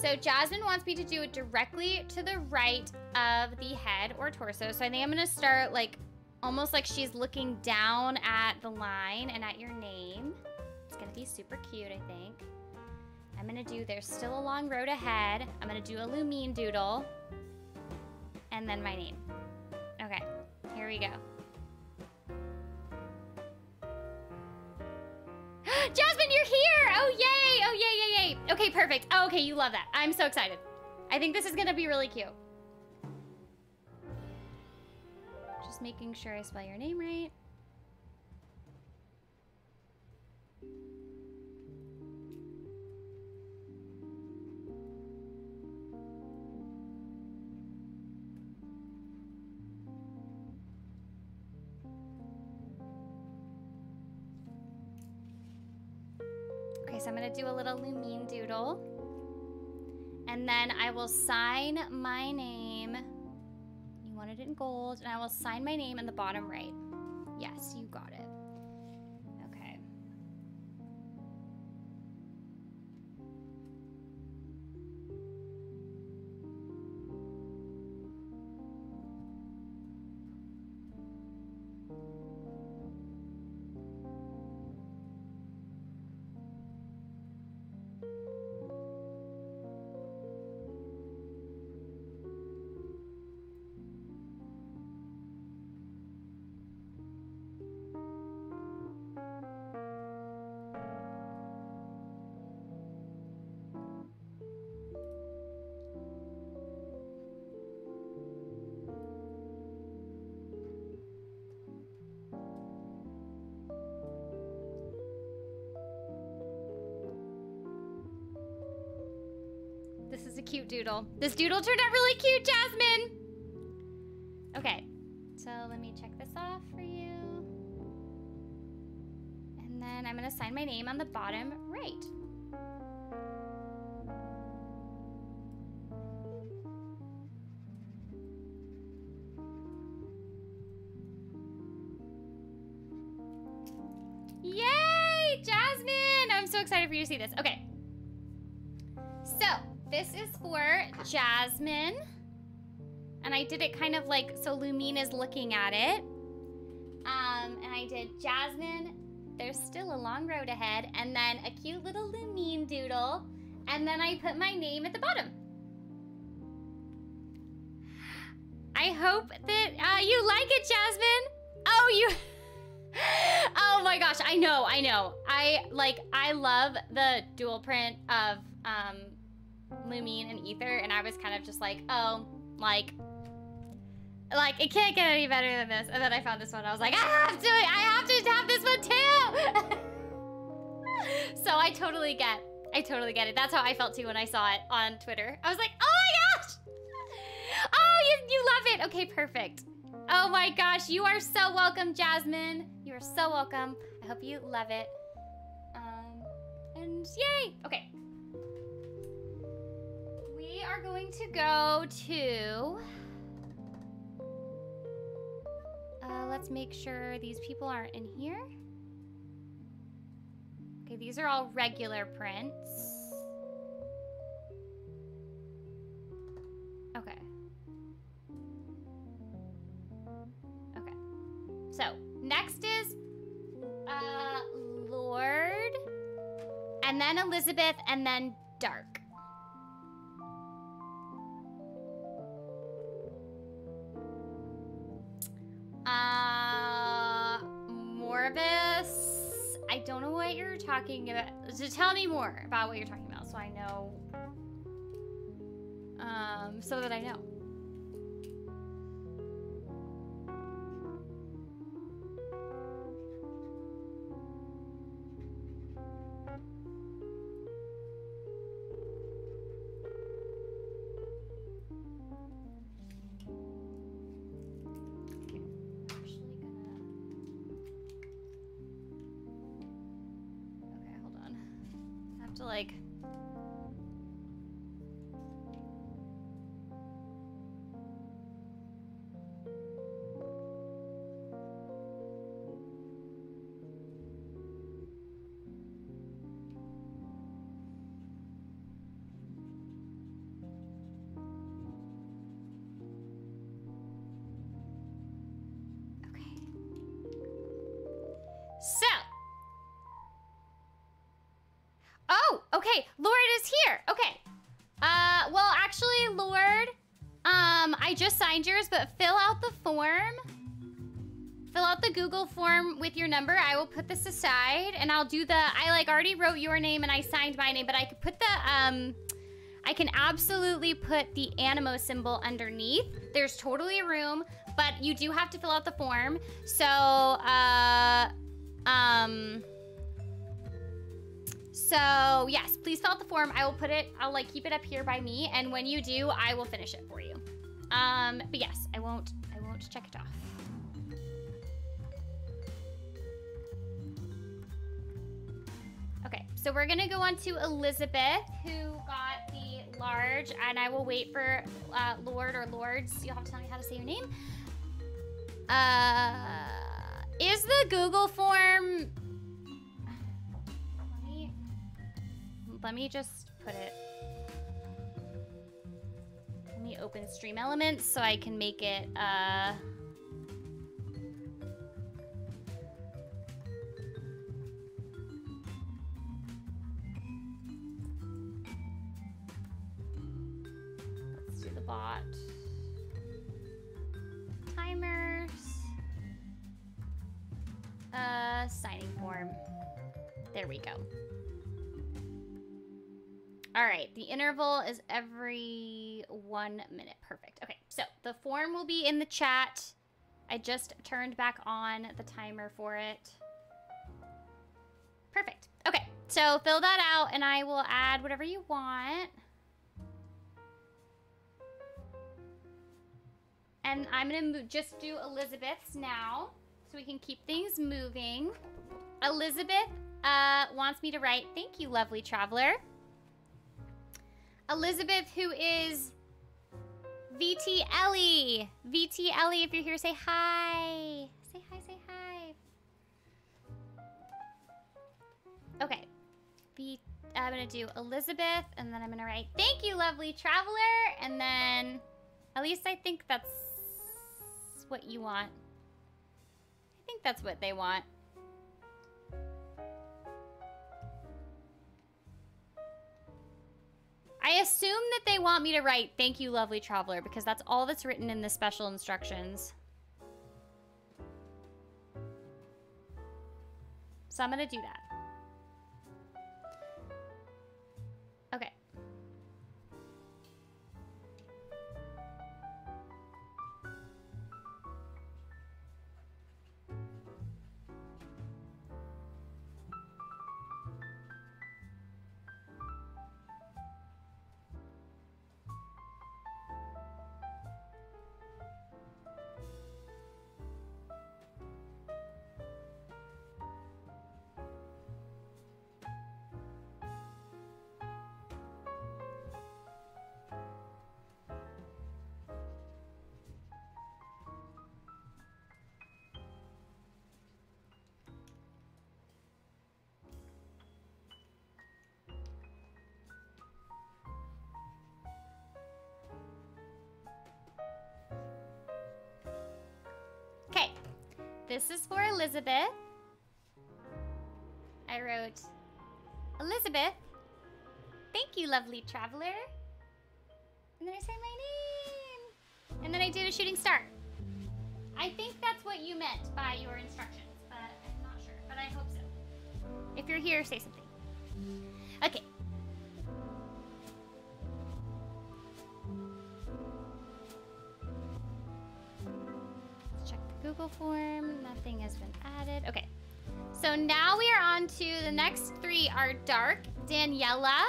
So Jasmine wants me to do it directly to the right of the head or torso. So I think I'm gonna start like almost like she's looking down at the line and at your name. It's gonna be super cute, I think. I'm gonna do there's still a long road ahead. I'm gonna do a Lumine doodle. And then my name. Okay, here we go. Jasmine, you're here! Oh, yay! Oh, yay, yay, yay! Okay, perfect. Oh, okay, you love that. I'm so excited. I think this is gonna be really cute. Just making sure I spell your name right. I'm gonna do a little Lumine doodle. And then I will sign my name. You wanted it in gold, and I will sign my name in the bottom right. Yes, you doodle. This doodle turned out really cute, Jasmine! Okay, so let me check this off for you. And then I'm gonna sign my name on the bottom right. Yay, Jasmine! I'm so excited for you to see this. Okay. Is for Jasmine. And I did it kind of like so Lumine is looking at it. Um, and I did Jasmine, there's still a long road ahead, and then a cute little Lumine doodle. And then I put my name at the bottom. I hope that uh, you like it, Jasmine. Oh, you. oh my gosh, I know, I know. I like, I love the dual print of um, Lumine and Aether, and I was kind of just like, oh, like, like it can't get any better than this. And then I found this one. I was like, I have to, I have to have this one too. so I totally get, I totally get it. That's how I felt too when I saw it on Twitter. I was like, oh my gosh. Oh, you, you love it. Okay, perfect. Oh my gosh, you are so welcome, Jasmine. You are so welcome. I hope you love it. Um, and yay. Okay. We are going to go to. Uh, let's make sure these people aren't in here. Okay, these are all regular prints. Okay. Okay. So, next is uh Lord and then Elizabeth and then Dark. Uh Morbus. I don't know what you're talking about. So tell me more about what you're talking about so I know um so that I know. Here. Okay. Uh, well, actually, Lord, um, I just signed yours, but fill out the form. Fill out the Google form with your number. I will put this aside and I'll do the, I like already wrote your name and I signed my name, but I could put the, um, I can absolutely put the Anemo symbol underneath. There's totally room, but you do have to fill out the form. So, uh, um, so yes, please fill out the form. I will put it, I'll like keep it up here by me. And when you do, I will finish it for you. Um, but yes, I won't, I won't check it off. Okay, so we're gonna go on to Elizabeth, who got the large, and I will wait for uh, Lord or Lords. You'll have to tell me how to say your name. Uh, is the Google form? Let me just put it. Let me open Stream Elements so I can make it. Uh, Let's do the bot. Timers. Uh, signing form. There we go. All right, the interval is every one minute. Perfect. Okay, so the form will be in the chat. I just turned back on the timer for it. Perfect. Okay, so fill that out and I will add whatever you want. And I'm gonna just do Elizabeth's now so we can keep things moving. Elizabeth uh, wants me to write, thank you, lovely traveler. Elizabeth, who is VT Ellie. VT Ellie, if you're here, say hi. Say hi, say hi. Okay. V I'm gonna do Elizabeth, and then I'm gonna write, thank you, lovely traveler, and then, at least I think that's what you want. I think that's what they want. I assume that they want me to write, thank you, lovely traveler, because that's all that's written in the special instructions. So I'm gonna do that. This is for Elizabeth. I wrote, Elizabeth, thank you, lovely traveler. And then I say my name. And then I did a shooting star. I think that's what you meant by your instructions, but I'm not sure. But I hope so. If you're here, say something. Okay. Google form. Nothing has been added. Okay. So now we are on to the next three are Dark, Daniela,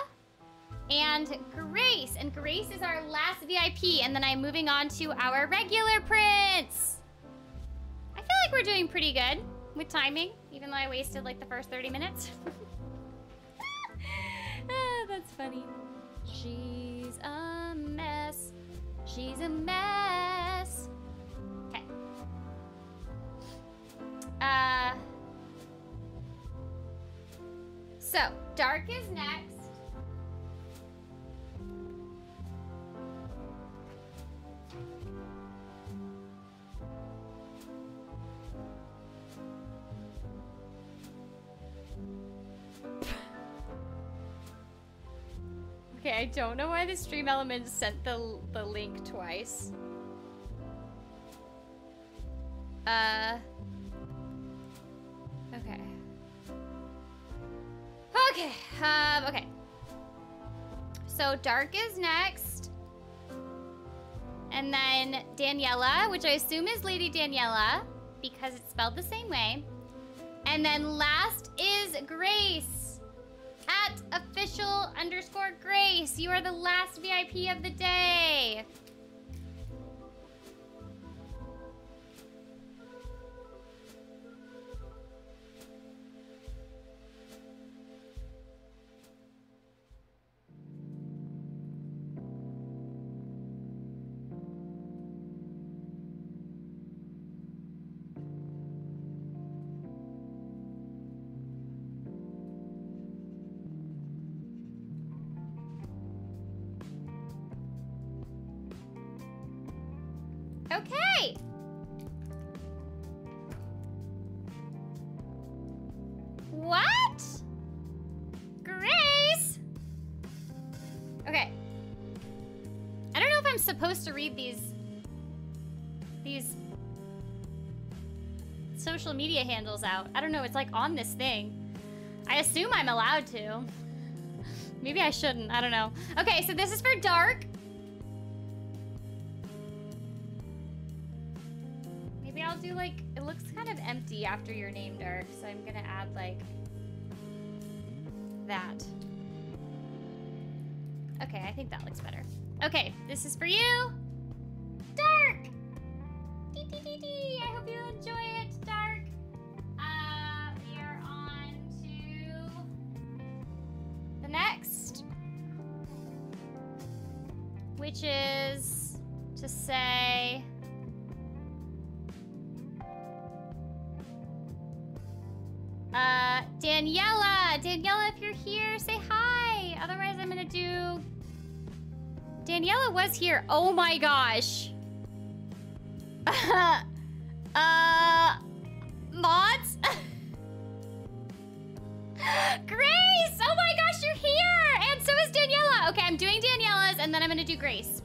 and Grace. And Grace is our last VIP. And then I'm moving on to our regular prints. I feel like we're doing pretty good with timing, even though I wasted like the first 30 minutes. ah, that's funny. She's a mess. She's a mess. Uh. So, Dark is next. Okay, I don't know why the stream element sent the the link twice. Uh. Okay. Um. Okay. So Dark is next, and then Daniela, which I assume is Lady Daniela because it's spelled the same way. And then last is Grace. At official underscore Grace. You are the last VIP of the day. Okay. What? Grace? Okay. I don't know if I'm supposed to read these these social media handles out. I don't know, it's like on this thing. I assume I'm allowed to. Maybe I shouldn't, I don't know. Okay, so this is for Dark. Do like, it looks kind of empty after your name, Dark, so I'm gonna add like that. Okay, I think that looks better. Okay, this is for you, Dark! Dee dee dee I hope you enjoy it, Dark. Uh, we are on to the next, which is to say, Daniela! Daniela, if you're here, say hi! Otherwise, I'm gonna do... Daniela was here. Oh my gosh. uh... Mods? Grace! Oh my gosh, you're here! And so is Daniela. Okay, I'm doing Daniela's, and then I'm gonna do Grace.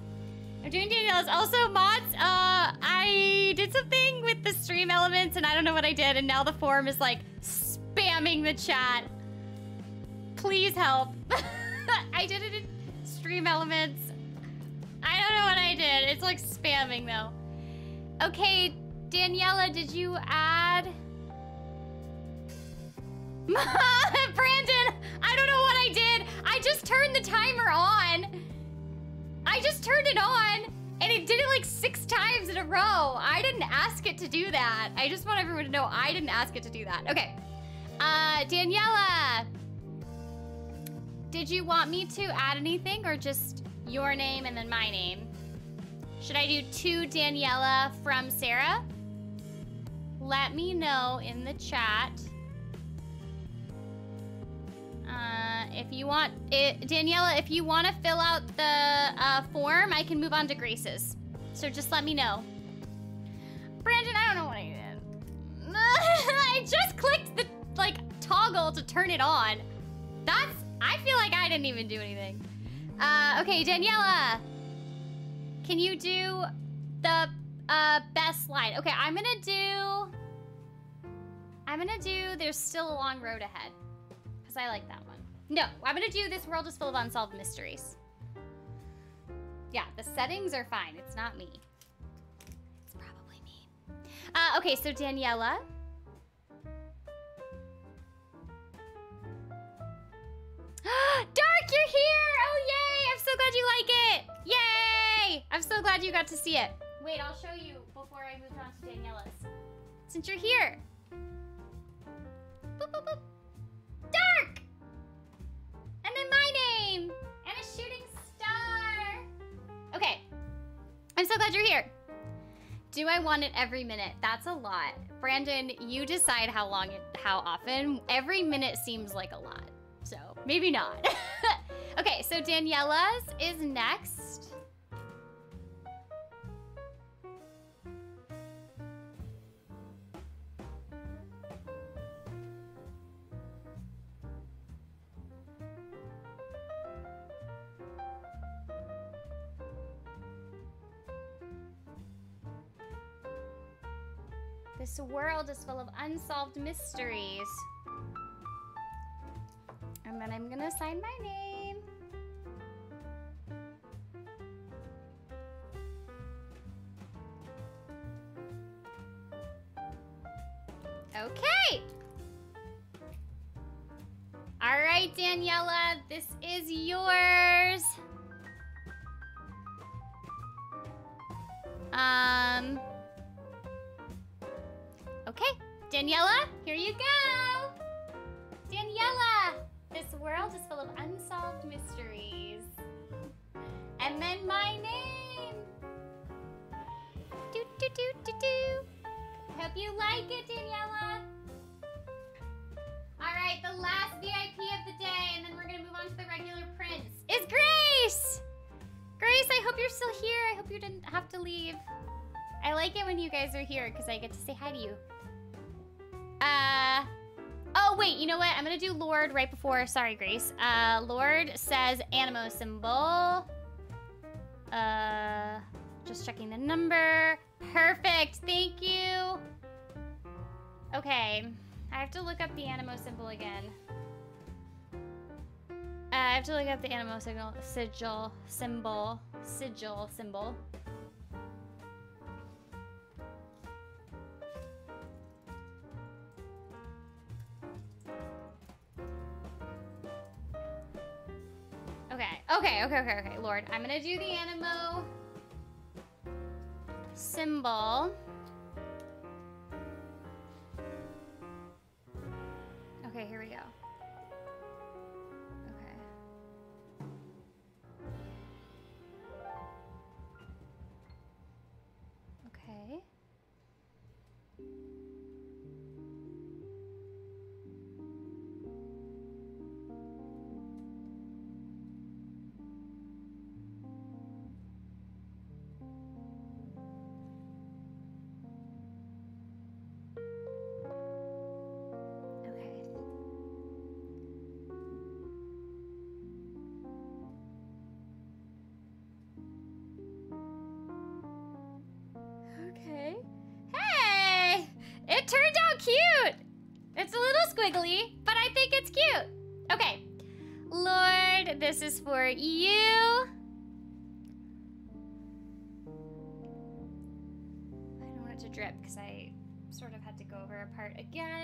I'm doing Daniela's. Also, mods, uh, I did something with the stream elements, and I don't know what I did, and now the form is, like, the chat. Please help. I did it in stream elements. I don't know what I did. It's, like, spamming, though. Okay, Daniela, did you add... Brandon, I don't know what I did. I just turned the timer on. I just turned it on and it did it like six times in a row. I didn't ask it to do that. I just want everyone to know I didn't ask it to do that. Okay. Daniela, did you want me to add anything or just your name and then my name? Should I do two Daniela from Sarah? Let me know in the chat. Uh, if you want, it, Daniela, if you want to fill out the uh, form, I can move on to Grace's. So just let me know. Brandon, I don't know what I did. I just clicked the like toggle to turn it on. That's. I feel like I didn't even do anything. Uh, okay, Daniela, can you do the uh, best line? Okay, I'm gonna do. I'm gonna do. There's still a long road ahead because I like that one. No, I'm gonna do this world is full of unsolved mysteries. Yeah, the settings are fine. It's not me. It's probably me. Uh, okay, so Daniela. Dark, you're here! Oh, yay! I'm so glad you like it! Yay! I'm so glad you got to see it. Wait, I'll show you before I move on to Daniela's. Since you're here. Boop, boop, boop. Dark! And then my name! And a shooting star! Okay. I'm so glad you're here. Do I want it every minute? That's a lot. Brandon, you decide how long how often. Every minute seems like a lot. Maybe not. okay, so Daniela's is next. This world is full of unsolved mysteries. And then I'm gonna sign my name. Okay. All right, Daniela, this is yours. Um. Okay, Daniela, here you go. Daniela, this world is full of unsolved mysteries. And then my name. Do do do do do. Hope you like it, Daniela. All right, the last VIP of the day, and then we're gonna move on to the regular prints. Is Grace? Grace, I hope you're still here. I hope you didn't have to leave. I like it when you guys are here because I get to say hi to you. Uh, oh wait, you know what? I'm gonna do Lord right before. Sorry, Grace. Uh, Lord says Anemo symbol. Uh, just checking the number. Perfect. Thank you. Okay, I have to look up the Anemo symbol again. Uh, I have to look up the Anemo signal, sigil, symbol, sigil, symbol. Okay, okay, okay, okay, Lord. I'm gonna do the Anemo symbol. Okay, here we go. Cute. Okay. Lord, this is for you. I don't want it to drip because I sort of had to go over a part again.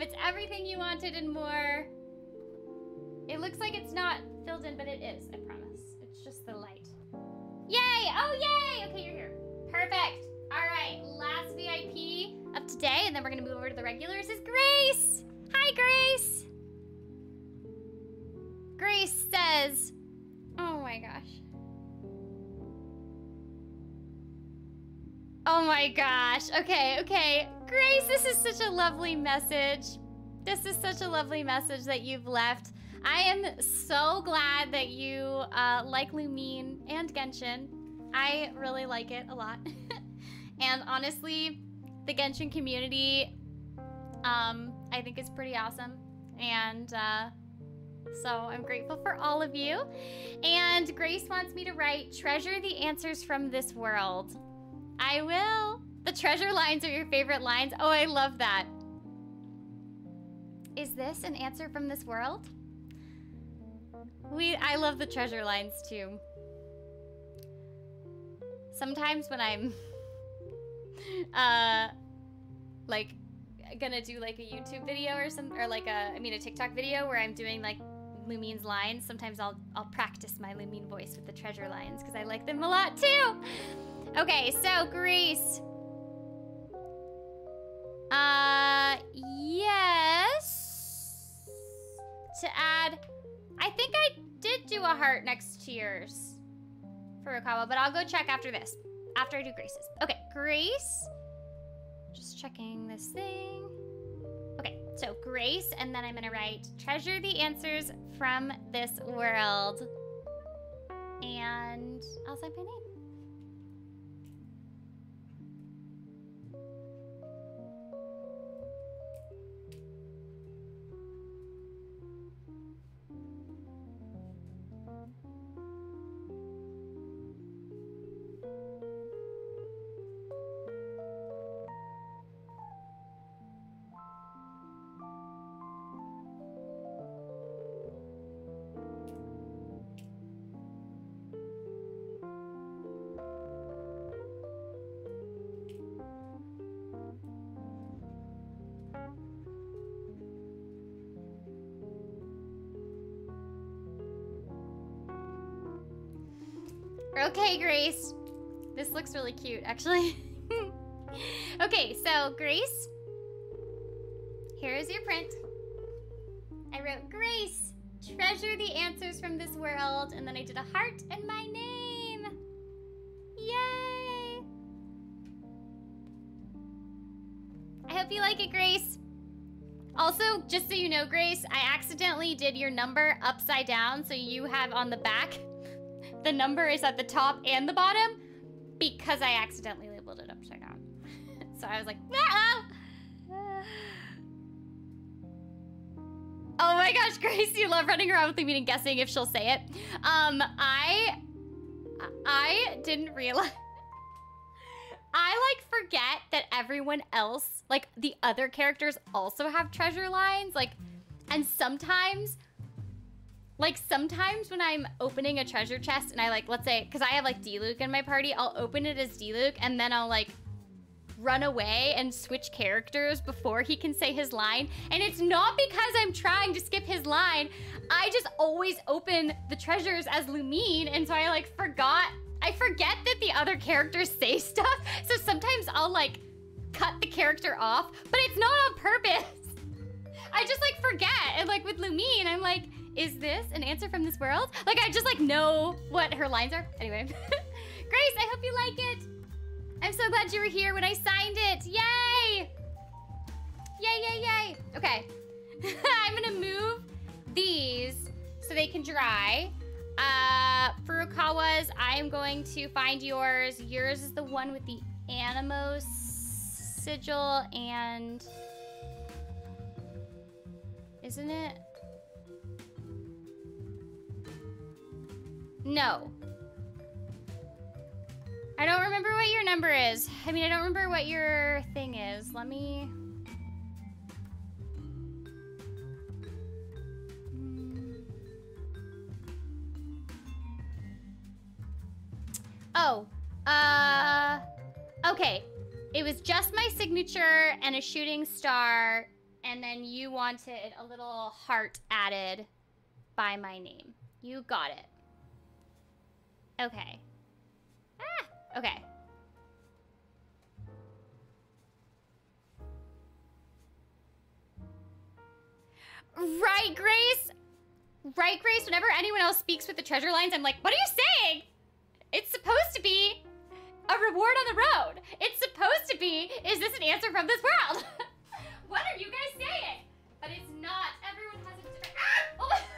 It's everything you wanted and more. It looks like it's not filled in, but it is, I promise. It's just the light. Yay! Oh, yay! Okay, you're here. Perfect. All right, last VIP of today, and then we're gonna move over to the regulars is Grace. Hi, Grace. Grace says, oh my gosh. Oh my gosh. Okay, okay. Grace, this is such a lovely message. This is such a lovely message that you've left. I am so glad that you uh, like Lumine and Genshin. I really like it a lot. and honestly, the Genshin community, um, I think is pretty awesome. And uh, so I'm grateful for all of you. And Grace wants me to write Treasure the Answers from This World. I will. The treasure lines are your favorite lines. Oh, I love that. Is this an answer from this world? We I love the treasure lines too. Sometimes when I'm uh like gonna do like a YouTube video or some or like a I mean a TikTok video where I'm doing like Lumine's lines, sometimes I'll I'll practice my Lumine voice with the treasure lines because I like them a lot too. Okay, so Greece. Uh, yes. To add, I think I did do a heart next to yours for Rakawa, but I'll go check after this, after I do Grace's. Okay, Grace. Just checking this thing. Okay, so Grace, and then I'm gonna write treasure the answers from this world. And I'll sign my name. Okay, Grace. This looks really cute, actually. okay, so Grace, here is your print. I wrote Grace, treasure the answers from this world, and then I did a heart and my name. Yay! I hope you like it, Grace. Also, just so you know, Grace, I accidentally did your number upside down, so you have on the back, the number is at the top and the bottom, because I accidentally labeled it upside down. so I was like, ah! Oh my gosh, Grace, you love running around with the meaning guessing if she'll say it. Um, I, I didn't realize. I like forget that everyone else, like the other characters also have treasure lines. Like, and sometimes, like sometimes when I'm opening a treasure chest and I like, let's say, cause I have like Diluc in my party, I'll open it as Diluc and then I'll like run away and switch characters before he can say his line. And it's not because I'm trying to skip his line. I just always open the treasures as Lumine. And so I like forgot I forget that the other characters say stuff, so sometimes I'll like cut the character off, but it's not on purpose. I just like forget, and like with Lumine, I'm like, is this an answer from this world? Like I just like know what her lines are. Anyway, Grace, I hope you like it. I'm so glad you were here when I signed it. Yay! Yay, yay, yay. Okay, I'm gonna move these so they can dry. Uh, Furukawa's, I am going to find yours. Yours is the one with the Anemo sigil and... Isn't it? No. I don't remember what your number is. I mean, I don't remember what your thing is. Let me... Oh, uh, okay. It was just my signature and a shooting star, and then you wanted a little heart added by my name. You got it. Okay. Ah, okay. Right, Grace? Right, Grace? Whenever anyone else speaks with the treasure lines, I'm like, what are you saying? It's supposed to be a reward on the road. It's supposed to be, is this an answer from this world? what are you guys saying? But it's not. Everyone has a different. Ah! Oh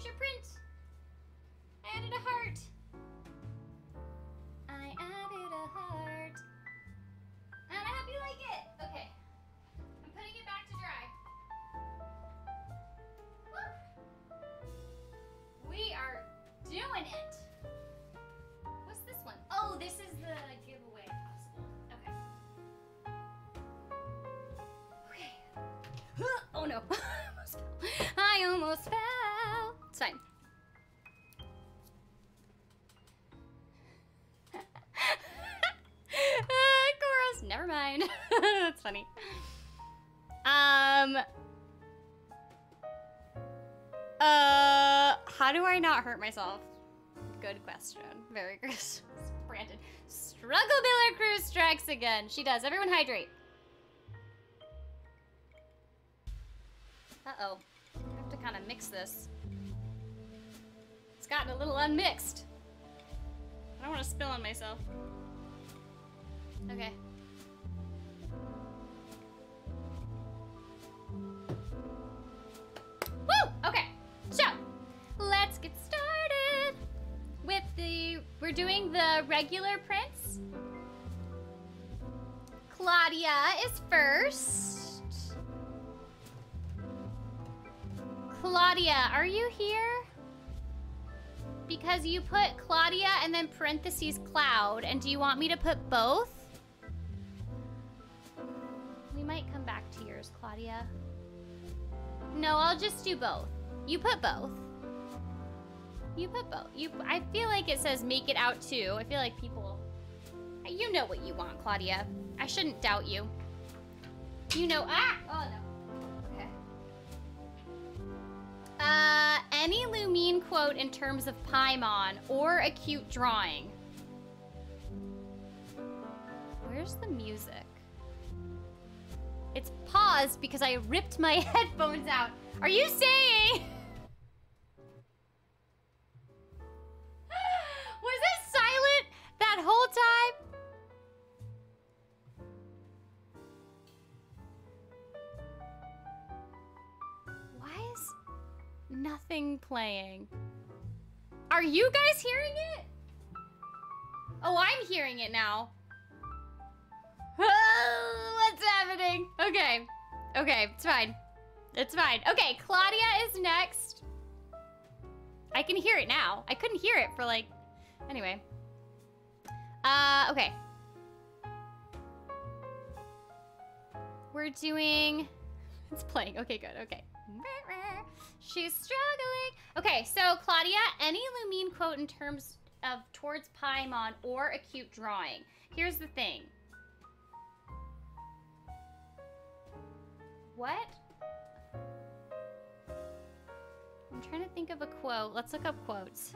here's your print. I added a heart. I added a heart. And I hope you like it. Okay. I'm putting it back to dry. Woo. We are doing it. What's this one? Oh, this is the giveaway. Okay. Okay. Oh no. I almost fell. It's fine. Ah, Chorus, never mind. That's funny. Um. Uh, how do I not hurt myself? Good question. Very good. Brandon. Struggle Miller Crews strikes again. She does. Everyone hydrate. Uh-oh. I have to kind of mix this. Gotten a little unmixed. I don't want to spill on myself. Okay. Woo! Okay. So, let's get started with the... we're doing the regular prints. Claudia is first. Claudia, are you here? Because you put Claudia and then parentheses cloud. And do you want me to put both? We might come back to yours, Claudia. No, I'll just do both. You put both. You put both. You. I feel like it says make it out too. I feel like people. You know what you want, Claudia. I shouldn't doubt you. You know. Ah. Oh no. Uh, any Lumine quote in terms of Paimon or a cute drawing. Where's the music? It's paused because I ripped my headphones out. Are you saying? Was it silent that whole time? Nothing playing? Are you guys hearing it? Oh, I'm hearing it now. What's happening? Okay. Okay, it's fine. It's fine. Okay, Claudia is next. I can hear it now. I couldn't hear it for like... Anyway. Uh, okay. We're doing... It's playing. Okay, good. Okay. She's struggling. Okay, so Claudia, any Lumine quote in terms of towards Paimon or a cute drawing. Here's the thing. What? I'm trying to think of a quote. Let's look up quotes.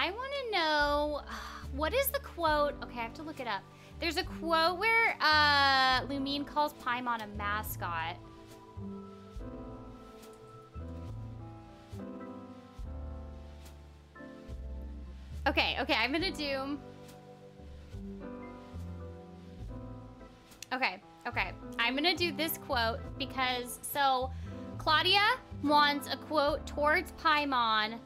I want to know what is the quote? Okay, I have to look it up. There's a quote where uh, Lumine calls Paimon a mascot. Okay, okay, I'm gonna do... Okay, okay. I'm gonna do this quote because, so, Claudia wants a quote towards Paimon,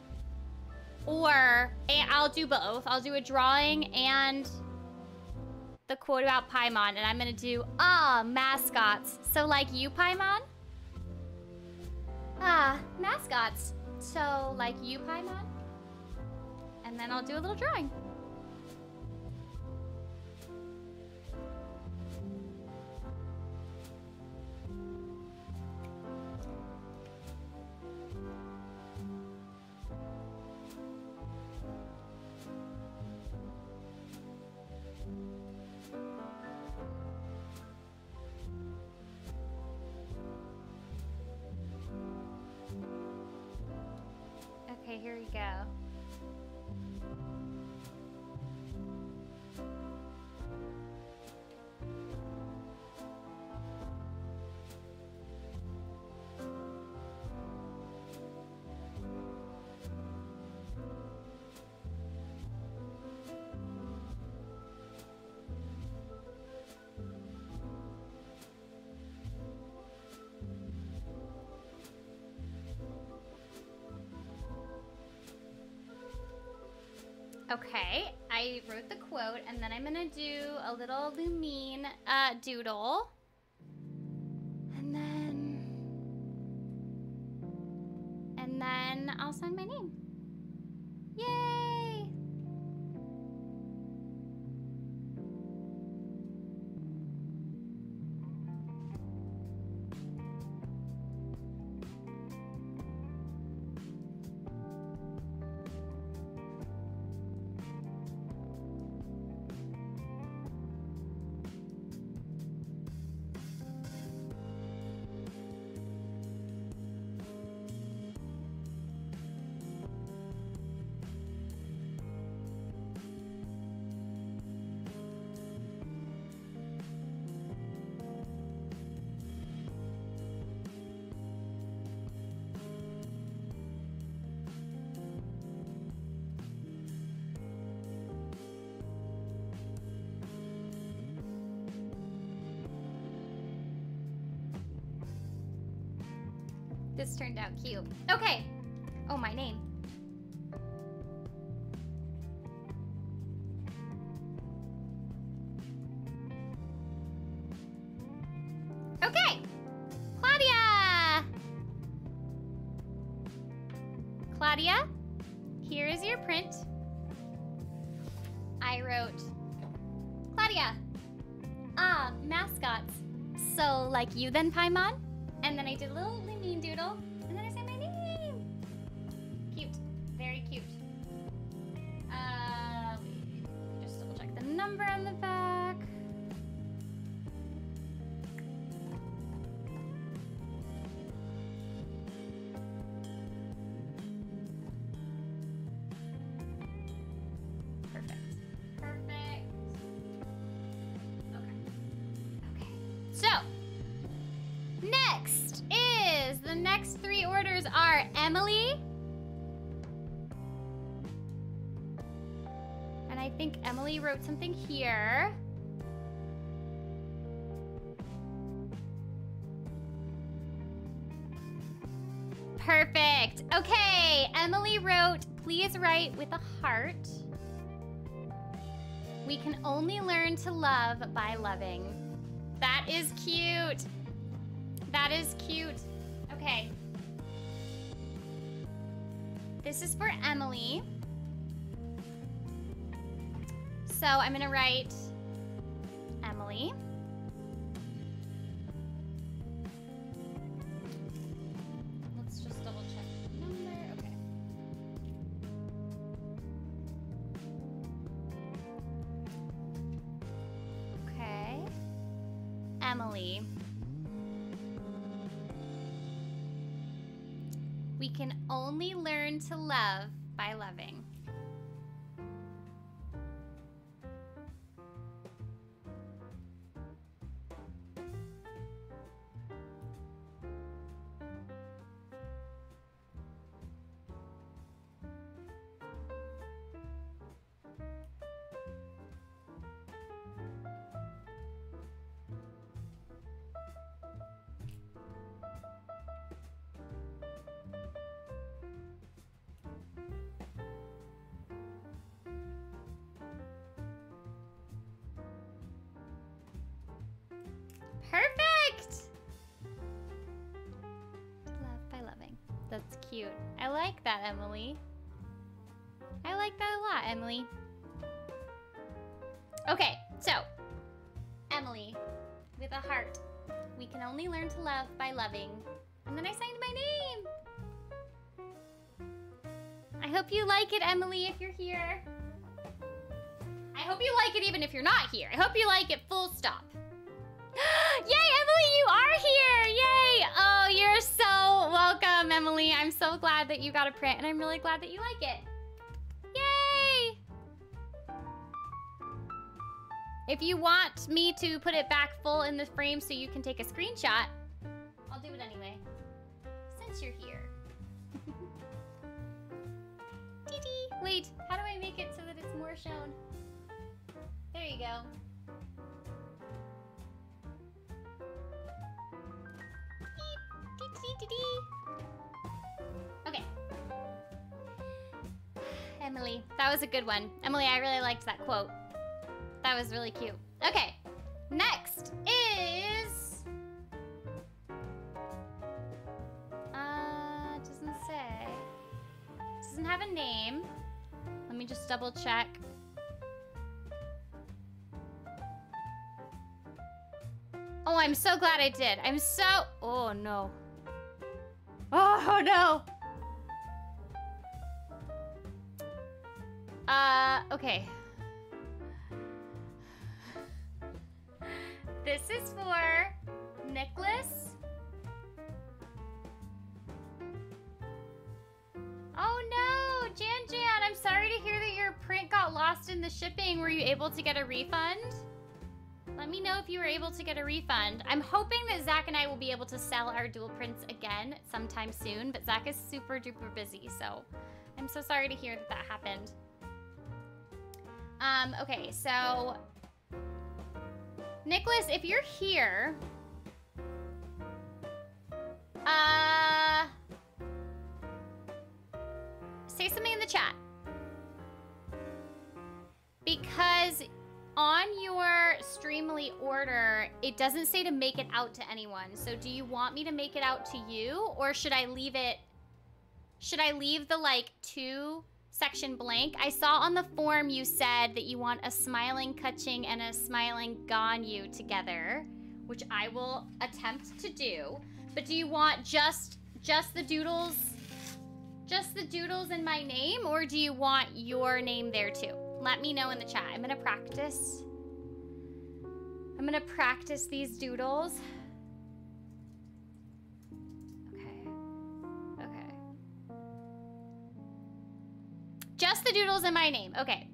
or I'll do both. I'll do a drawing and the quote about Paimon, and I'm gonna do, ah, mascots. So like you, Paimon? Ah, mascots. So like you, Paimon? and then I'll do a little drawing. Okay, I wrote the quote, and then I'm gonna do a little Lumine uh, doodle. This turned out cute. Okay. Oh, my name. Okay. Claudia. Claudia, here is your print. I wrote, Claudia, ah, mascots. So, like you then, Paimon? And then I did a little mean doodle. And then I said my name. Cute. Very cute. Uh, just double check the number on the back. Wrote something here. Perfect. Okay, Emily wrote, please write with a heart. We can only learn to love by loving. That is cute. That is cute. Okay. This is for Emily. So I'm gonna write that, Emily. I like that a lot, Emily. Okay, so Emily with a heart. We can only learn to love by loving. And then I signed my name. I hope you like it, Emily, if you're here. I hope you like it even if you're not here. I hope you like it full stop. Yay, you are here! Yay! Oh, you're so welcome, Emily. I'm so glad that you got a print, and I'm really glad that you like it. Yay! If you want me to put it back full in the frame so you can take a screenshot, I'll do it anyway. Since you're here. Wait, how do I make it so that it's more shown? There you go. Okay. Emily, that was a good one. Emily, I really liked that quote. That was really cute. Okay, next is... Uh, doesn't say. Doesn't have a name. Let me just double check. Oh, I'm so glad I did. I'm so... Oh, no. Oh, no. Uh, okay. This is for Nicholas. Oh no, Jan Jan, I'm sorry to hear that your print got lost in the shipping. Were you able to get a refund? Let me know if you were able to get a refund. I'm hoping that Zach and I will be able to sell our dual prints again sometime soon, but Zach is super duper busy, so I'm so sorry to hear that that happened. Um, okay, so Nicholas, if you're here, uh, say something in the chat because on your Streamily order, it doesn't say to make it out to anyone. So do you want me to make it out to you or should I leave it should I leave the like two section blank? I saw on the form you said that you want a smiling Keqing and a smiling Ganyu together, which I will attempt to do. But do you want just just the doodles just the doodles in my name or do you want your name there too? Let me know in the chat. I'm gonna practice. I'm gonna practice these doodles. Okay. Okay. Just the doodles in my name. Okay.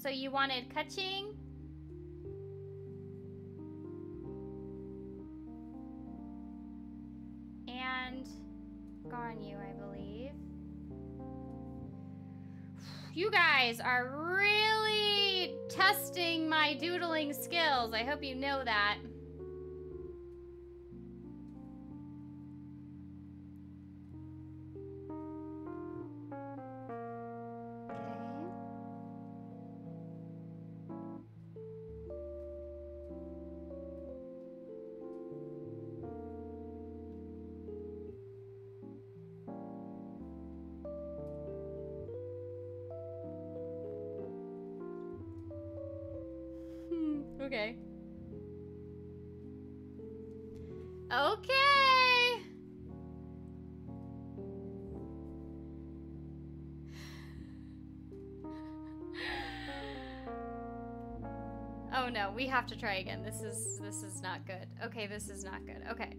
So you wanted Keqing. And Ganyu, I believe. You guys are really testing my doodling skills. I hope you know that. Okay. Okay. Oh no, we have to try again. This is this is not good. Okay, this is not good. Okay.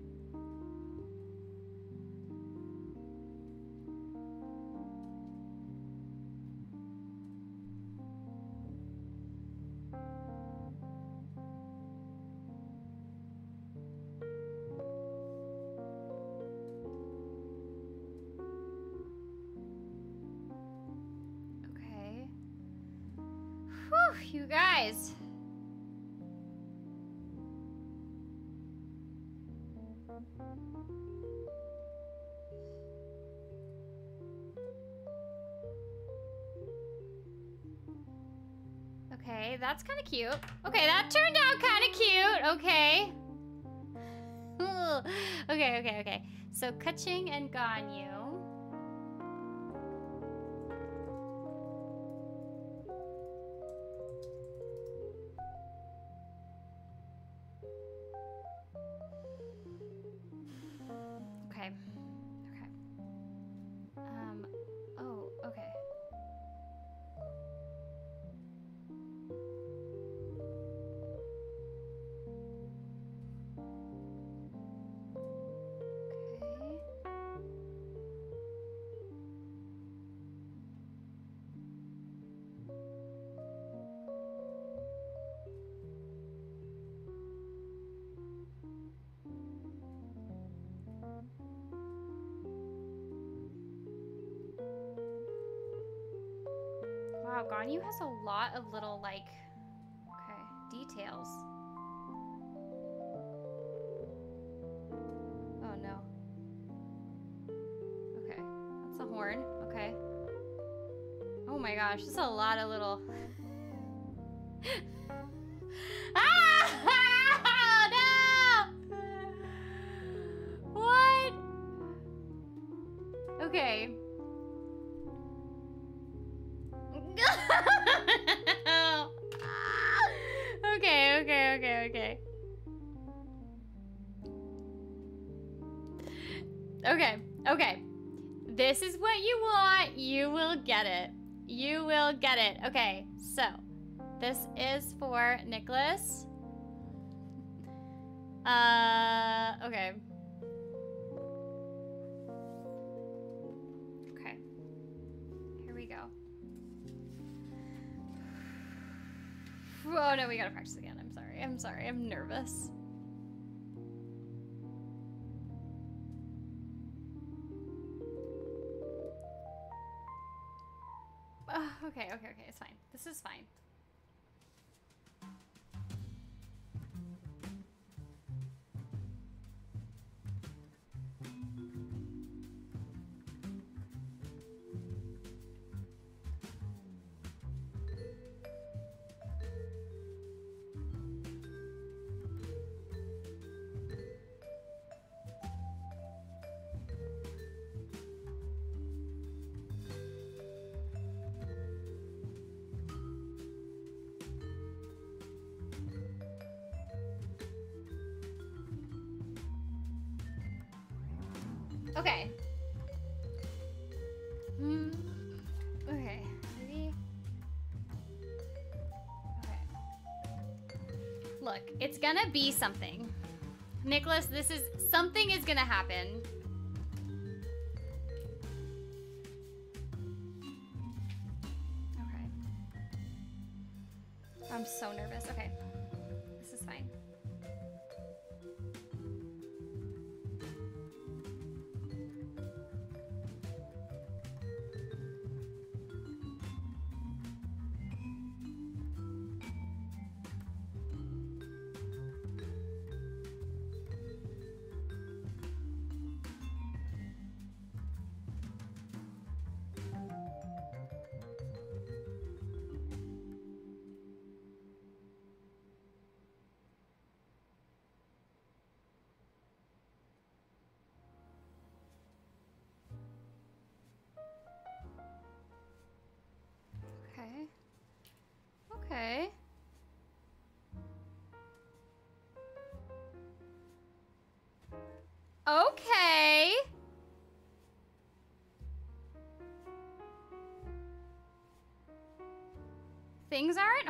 Kind of cute. Okay, that turned out kind of cute. Okay. Okay, okay, okay. So Keqing and Ganyu. Lot of little, like, okay, details. Oh, no. Okay, that's a horn. Okay. Oh my gosh, there's a lot of little... Okay, so this is for Nicholas. Okay, okay, okay. It's fine. This is fine. It's gonna be something. Nicholas, this is something is gonna happen. Okay. I'm so nervous. Okay.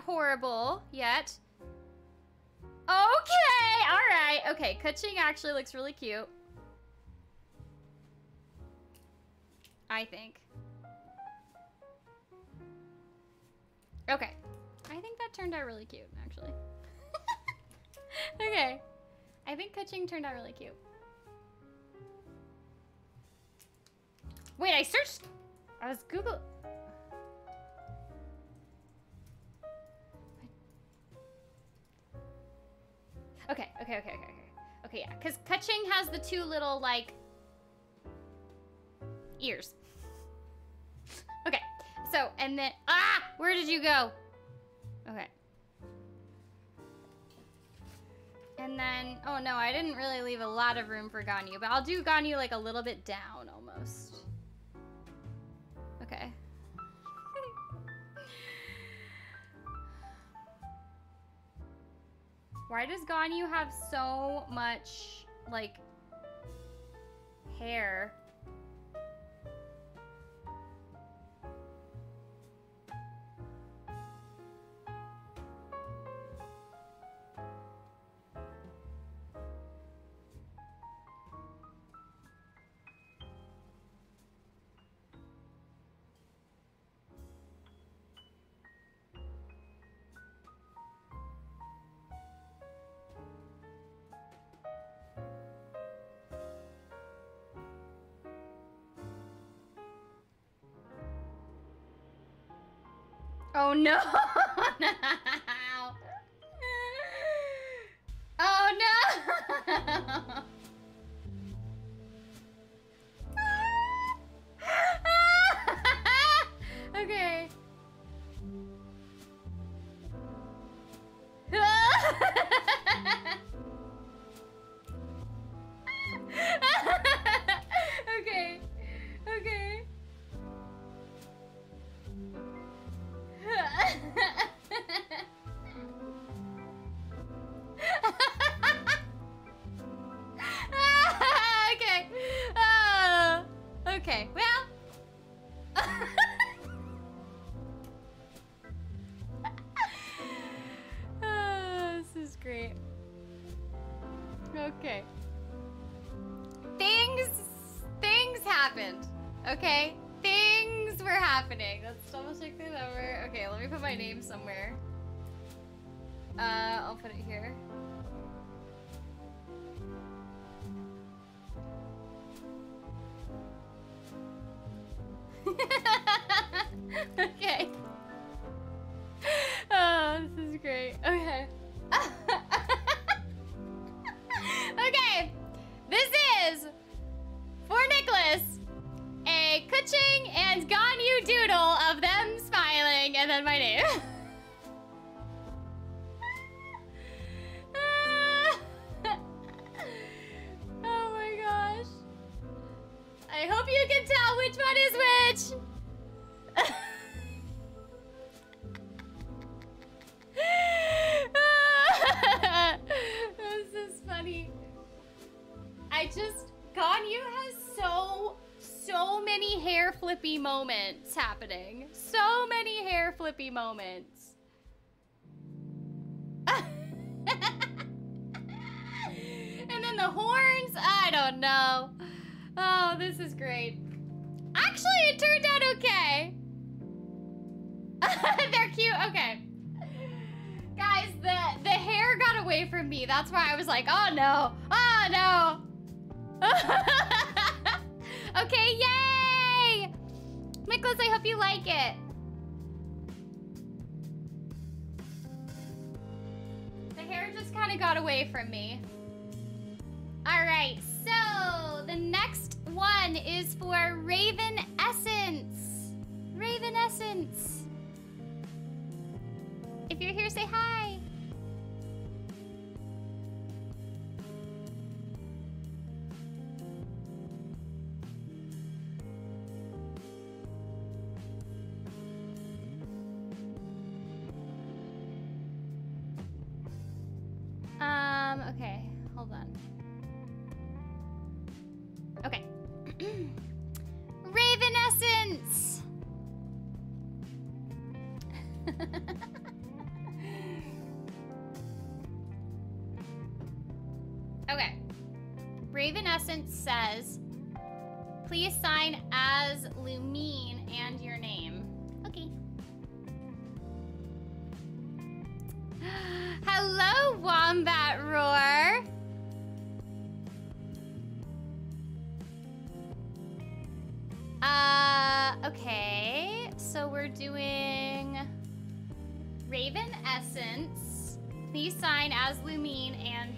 Horrible yet. Okay, all right. Okay, Keqing actually looks really cute. I think. Okay. I think that turned out really cute, actually. okay. I think Keqing turned out really cute. Wait, I searched. I was Google. Okay, okay, okay, okay, okay. Okay, yeah, because Keqing has the two little, like, ears. okay, so, and then, ah, where did you go? Okay. And then, oh no, I didn't really leave a lot of room for Ganyu, but I'll do Ganyu like a little bit down almost. Why does Ganyu have so much, like, hair? Oh no! Oh no! happening. So many hair flippy moments. and then the horns, I don't know. Oh, this is great. Actually, it turned out okay. They're cute. Okay. Guys, the, the hair got away from me. That's why I was like, oh no. Oh no. Nicholas, I hope you like it. The hair just kind of got away from me. All right, so the next one is for Raven Essence. Raven Essence. If you're here, say hi. Says, please sign as Lumine and your name. Okay. Hello, Wombat Roar. Uh, okay. So we're doing Raven Essence. Please sign as Lumine and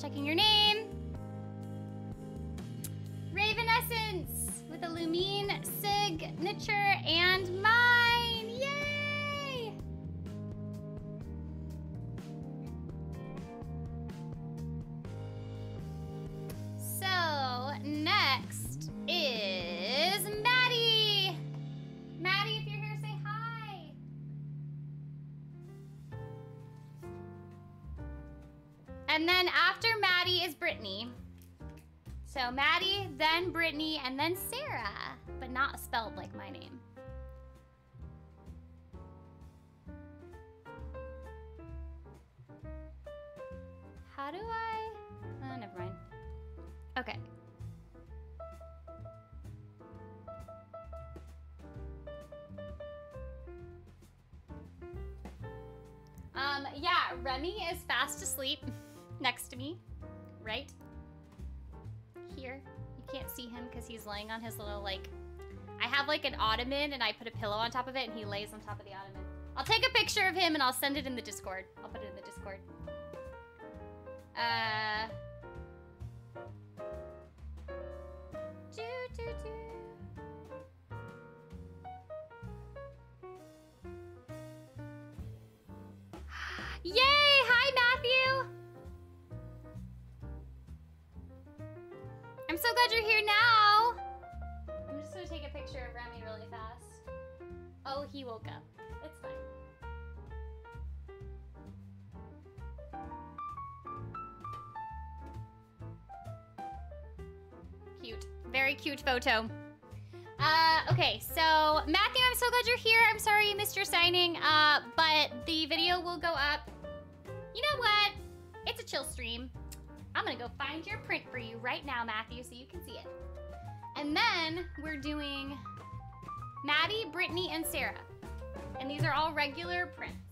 checking your name. And then after Maddie is Brittany. So Maddie, then Brittany, and then Sarah, but not spelled like my name. How do I? Oh, never mind. Okay. Um, yeah, Remy is fast asleep next to me, right? Here. You can't see him because he's laying on his little, like, I have like an ottoman and I put a pillow on top of it and he lays on top of the ottoman. I'll take a picture of him and I'll send it in the Discord. I'll put it in the Discord. Uh. Yay! I'm so glad you're here now. I'm just gonna take a picture of Remy really fast. Oh, he woke up. It's fine. Cute. Very cute photo. Uh, okay, so Matthew, I'm so glad you're here. I'm sorry you missed your signing, uh, but the video will go up. You know what? It's a chill stream. I'm gonna go find your print for you right now, Matthew, so you can see it. And then we're doing Maddie, Brittany, and Sarah. And these are all regular prints.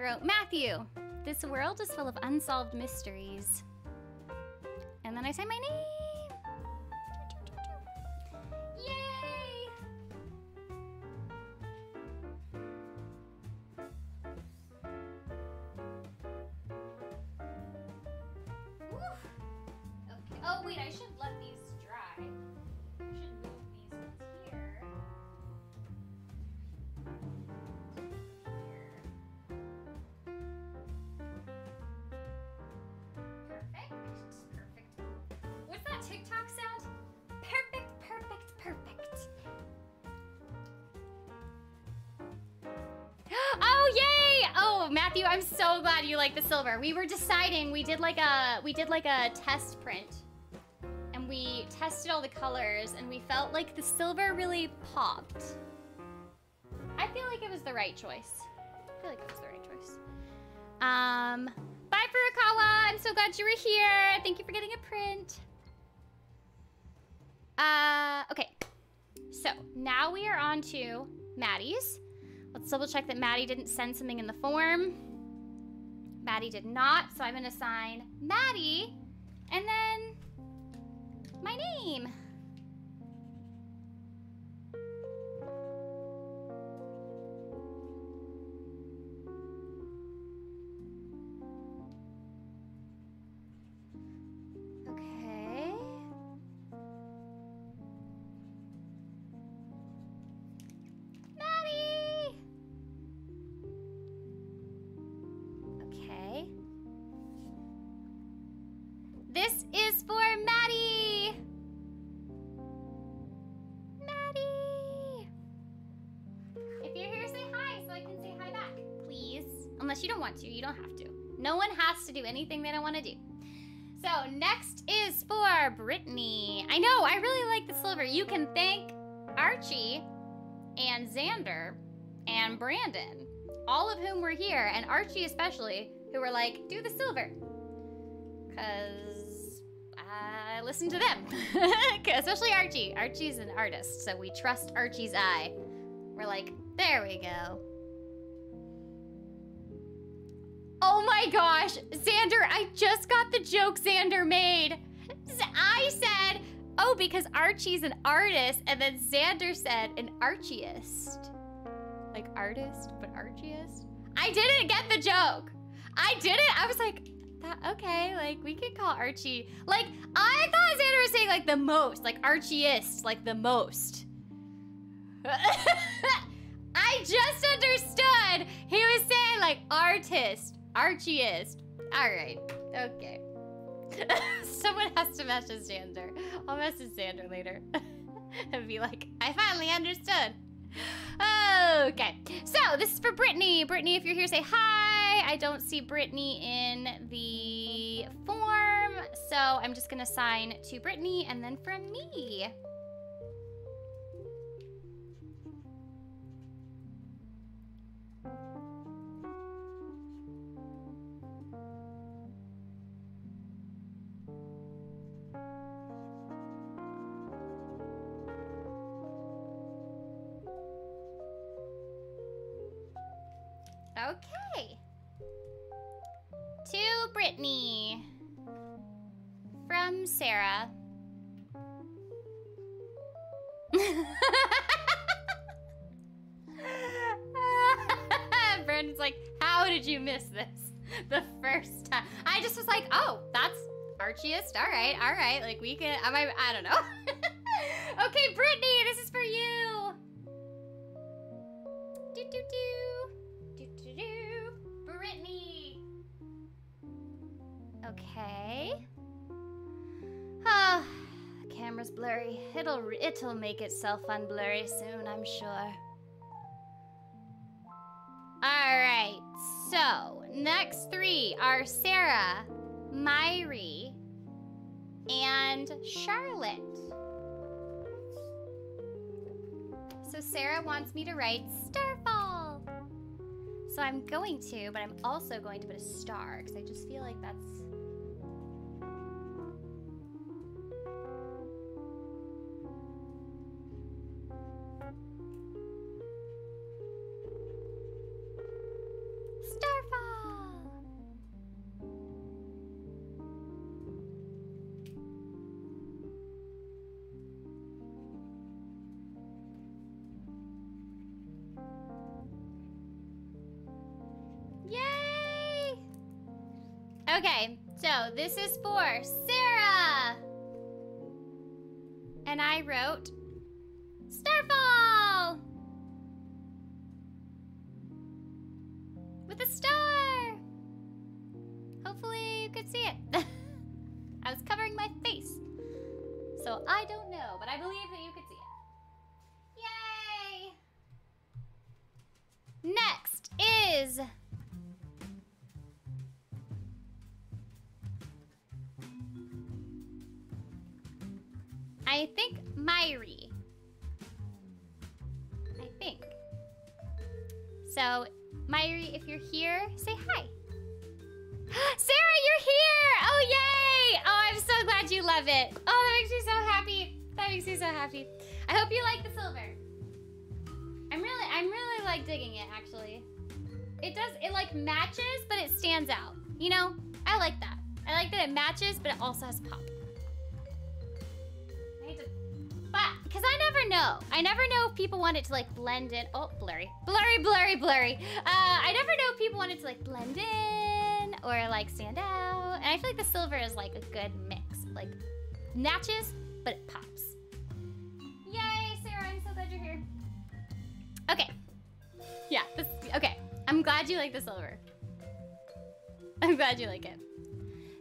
Wrote, Matthew, this world is full of unsolved mysteries. And then I say my name. Silver. We were deciding. We did like a we did like a test print, and we tested all the colors, and we felt like the silver really popped. I feel like it was the right choice. I feel like it was the right choice. Um, bye Furukawa. I'm so glad you were here. Thank you for getting a print. Uh, okay. So now we are on to Maddie's. Let's double check that Maddie didn't send something in the form. Maddie did not, so I'm gonna sign Maddie and then my name. To, you don't have to. No one has to do anything they don't want to do. So next is for Brittany. I know, I really like the silver. You can thank Archie and Xander and Brandon, all of whom were here, and Archie especially, who were like, do the silver. Because I listened to them. especially Archie. Archie's an artist, so we trust Archie's eye. We're like, there we go. Oh my gosh, Xander, I just got the joke Xander made. I said, oh, because Archie's an artist, and then Xander said an Archieist. Like artist, but Archieist? I didn't get the joke. I didn't. I was like, okay, like we could call Archie. Like, I thought Xander was saying like the most, like Archieist, like the most. I just understood. He was saying like artist, Archieist. All right, okay. Someone has to message Xander. I'll message Xander later and be like, I finally understood. Okay, so this is for Brittany. Brittany, if you're here, say hi. I don't see Brittany in the form, so I'm just gonna sign to Brittany and then from me. Okay. To Brittany. From Sarah. Brandon's like, how did you miss this the first time? I just was like, oh, that's Archieist. All right, all right. Like we can. I? I don't know. okay, Brittany, this is for you. Do do do. Okay. Ah, the camera's blurry. It'll it'll make itself unblurry soon, I'm sure. All right. So next three are Sarah, Myri, and Charlotte. So Sarah wants me to write Starfall. So I'm going to, but I'm also going to put a star because I just feel like that's. Okay, so this is for Sarah. And I wrote So, Myri, if you're here, say hi. Sarah, you're here! Oh, yay! Oh, I'm so glad you love it. Oh, that makes me so happy. That makes me so happy. I hope you like the silver. I'm really, I'm really like digging it, actually. It does, it like matches, but it stands out. You know, I like that. I like that it matches, but it also has pop. But, because I never know. I never know if people want it to like blend in. Oh, blurry. Blurry, blurry, blurry. Uh, I never know if people want it to like blend in or like stand out. And I feel like the silver is like a good mix. Like, matches, but it pops. Yay, Sarah, I'm so glad you're here. Okay. Yeah, this, okay. I'm glad you like the silver. I'm glad you like it.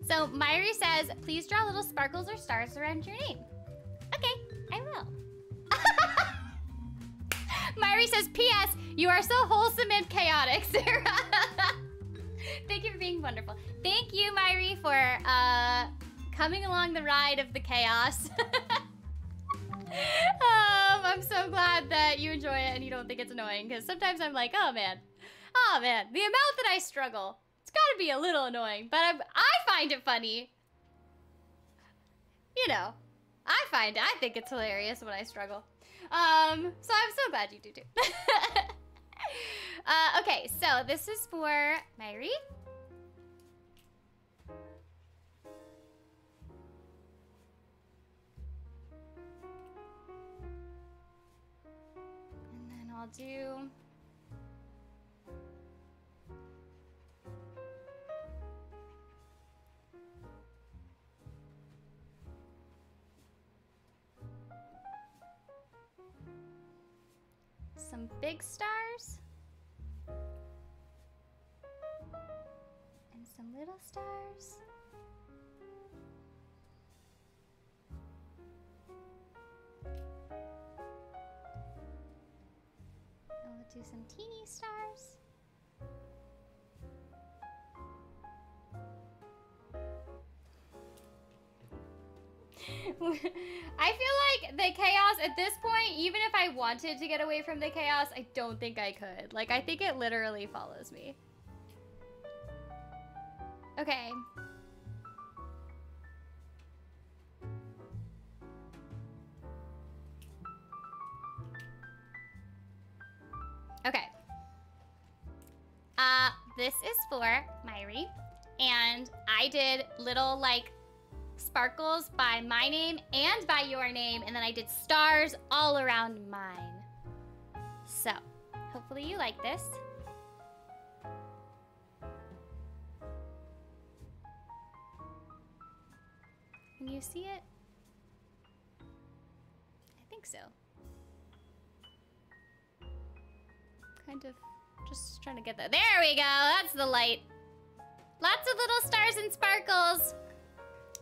So Myri says, please draw little sparkles or stars around your name. Okay, I will. Myri says, P.S. You are so wholesome and chaotic, Sarah. Thank you for being wonderful. Thank you, Myri, for uh, coming along the ride of the chaos. um, I'm so glad that you enjoy it and you don't think it's annoying, because sometimes I'm like, oh man, oh man, the amount that I struggle, it's gotta be a little annoying, but I'm, I find it funny. You know, I find I think it's hilarious when I struggle. Um, so I'm so glad you do too. uh, okay, so this is for Myri. And then I'll do big stars and some little stars. And we'll do some teeny stars. I feel like the chaos at this point, even if I wanted to get away from the chaos, I don't think I could. Like, I think it literally follows me. Okay. Okay. Uh, this is for Myri. And I did little, like, sparkles by my name and by your name, and then I did stars all around mine. So, hopefully you like this. Can you see it? I think so. Kind of just trying to get that. There we go. That's the light. Lots of little stars and sparkles.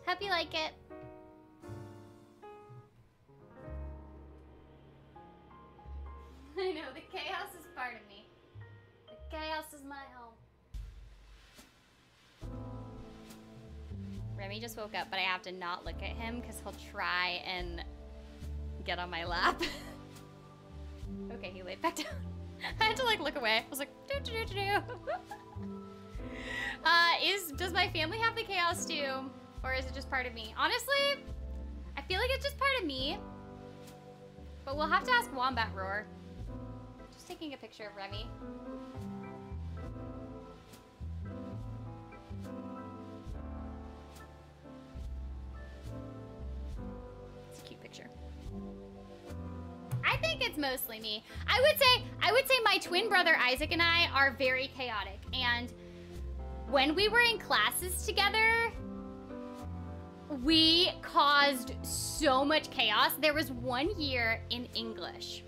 Hope you like it. I know, the chaos is part of me. The chaos is my home. Remy just woke up, but I have to not look at him because he'll try and get on my lap. okay, he laid back down. I had to like look away. I was like, do do do do do. uh, is does my family have the chaos too? Or is it just part of me? Honestly, I feel like it's just part of me. But we'll have to ask Wombat Roar. Just taking a picture of Remy. It's a cute picture. I think it's mostly me. I would say I would say my twin brother Isaac and I are very chaotic and when we were in classes together, we caused so much chaos. There was one year in English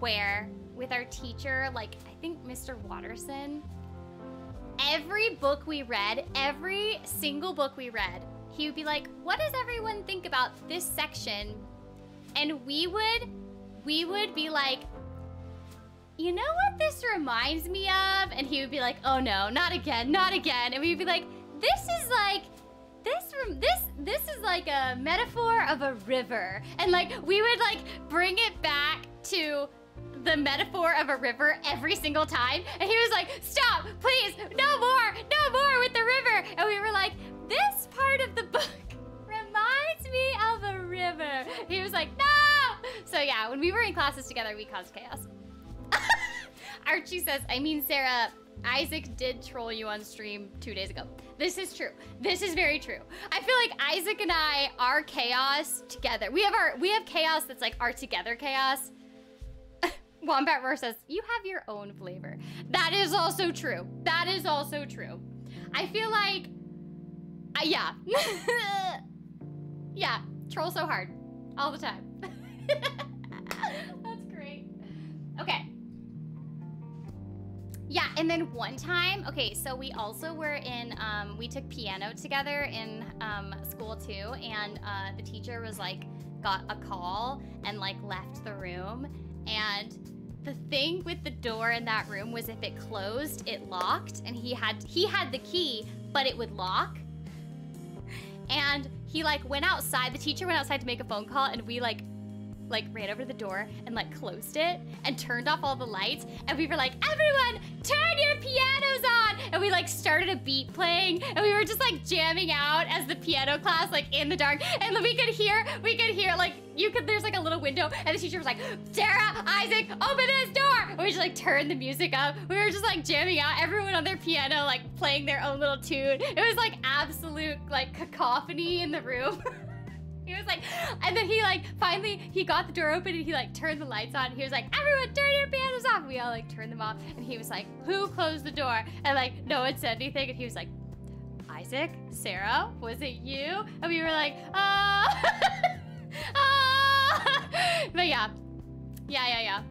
where, with our teacher, like I think Mr. Watterson, every book we read, every single book we read, he would be like, "What does everyone think about this section?" And we would we would be like, "You know what this reminds me of?" And he would be like, "Oh no, not again, not again." And we'd be like, "This is like this this this is like a metaphor of a river." And like we would like bring it back to the metaphor of a river every single time. And he was like, stop, please, no more, no more with the river. And we were like, this part of the book reminds me of a river. He was like, no. So yeah, when we were in classes together, we caused chaos. Archie says, I mean, Sarah, Isaac did troll you on stream two days ago. This is true. This is very true. I feel like Isaac and I are chaos together. We have our we have chaos that's like our together chaos. Wombat Roar says, you have your own flavor. That is also true. That is also true. I feel like, uh, yeah. yeah, troll so hard. All the time. Yeah, and then one time, okay, so we also were in, um, we took piano together in um, school too, and uh, the teacher was like, got a call and like left the room and the thing with the door in that room was if it closed, it locked, and he had he had the key, but it would lock. And he like went outside. The teacher went outside to make a phone call, and we like like ran over the door and like closed it and turned off all the lights and we were like everyone turn your pianos on! And we like started a beat playing and we were just like jamming out as the piano class like in the dark and we could hear we could hear like you could there's like a little window and the teacher was like sarah isaac open this door! And we just like turned the music up. We were just like jamming out everyone on their piano like playing their own little tune. It was like absolute like cacophony in the room He was like, and then he like finally he got the door open and he like turned the lights on. He was like, everyone turn your pianos off. We all like turned them off. And he was like, who closed the door? And like no one said anything. And he was like, Isaac, Sarah, was it you? And we were like, uh, uh. but yeah, yeah, yeah, yeah.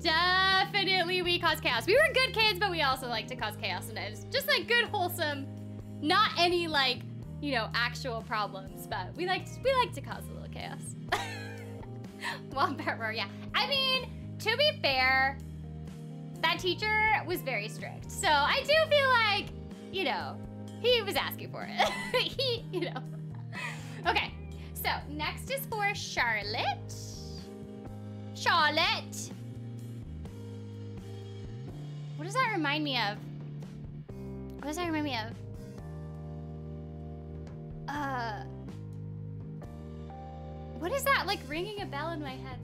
Definitely we caused chaos. We were good kids, but we also like to cause chaos sometimes. Just like good, wholesome, not any like you know, actual problems, but we like to, we like to cause a little chaos. Wombat roar, yeah. I mean, to be fair, that teacher was very strict. So I do feel like, you know, he was asking for it. he, you know. Okay, so next is for Charlotte. Charlotte. What does that remind me of? What does that remind me of? Uh. What is that? Like ringing a bell in my head.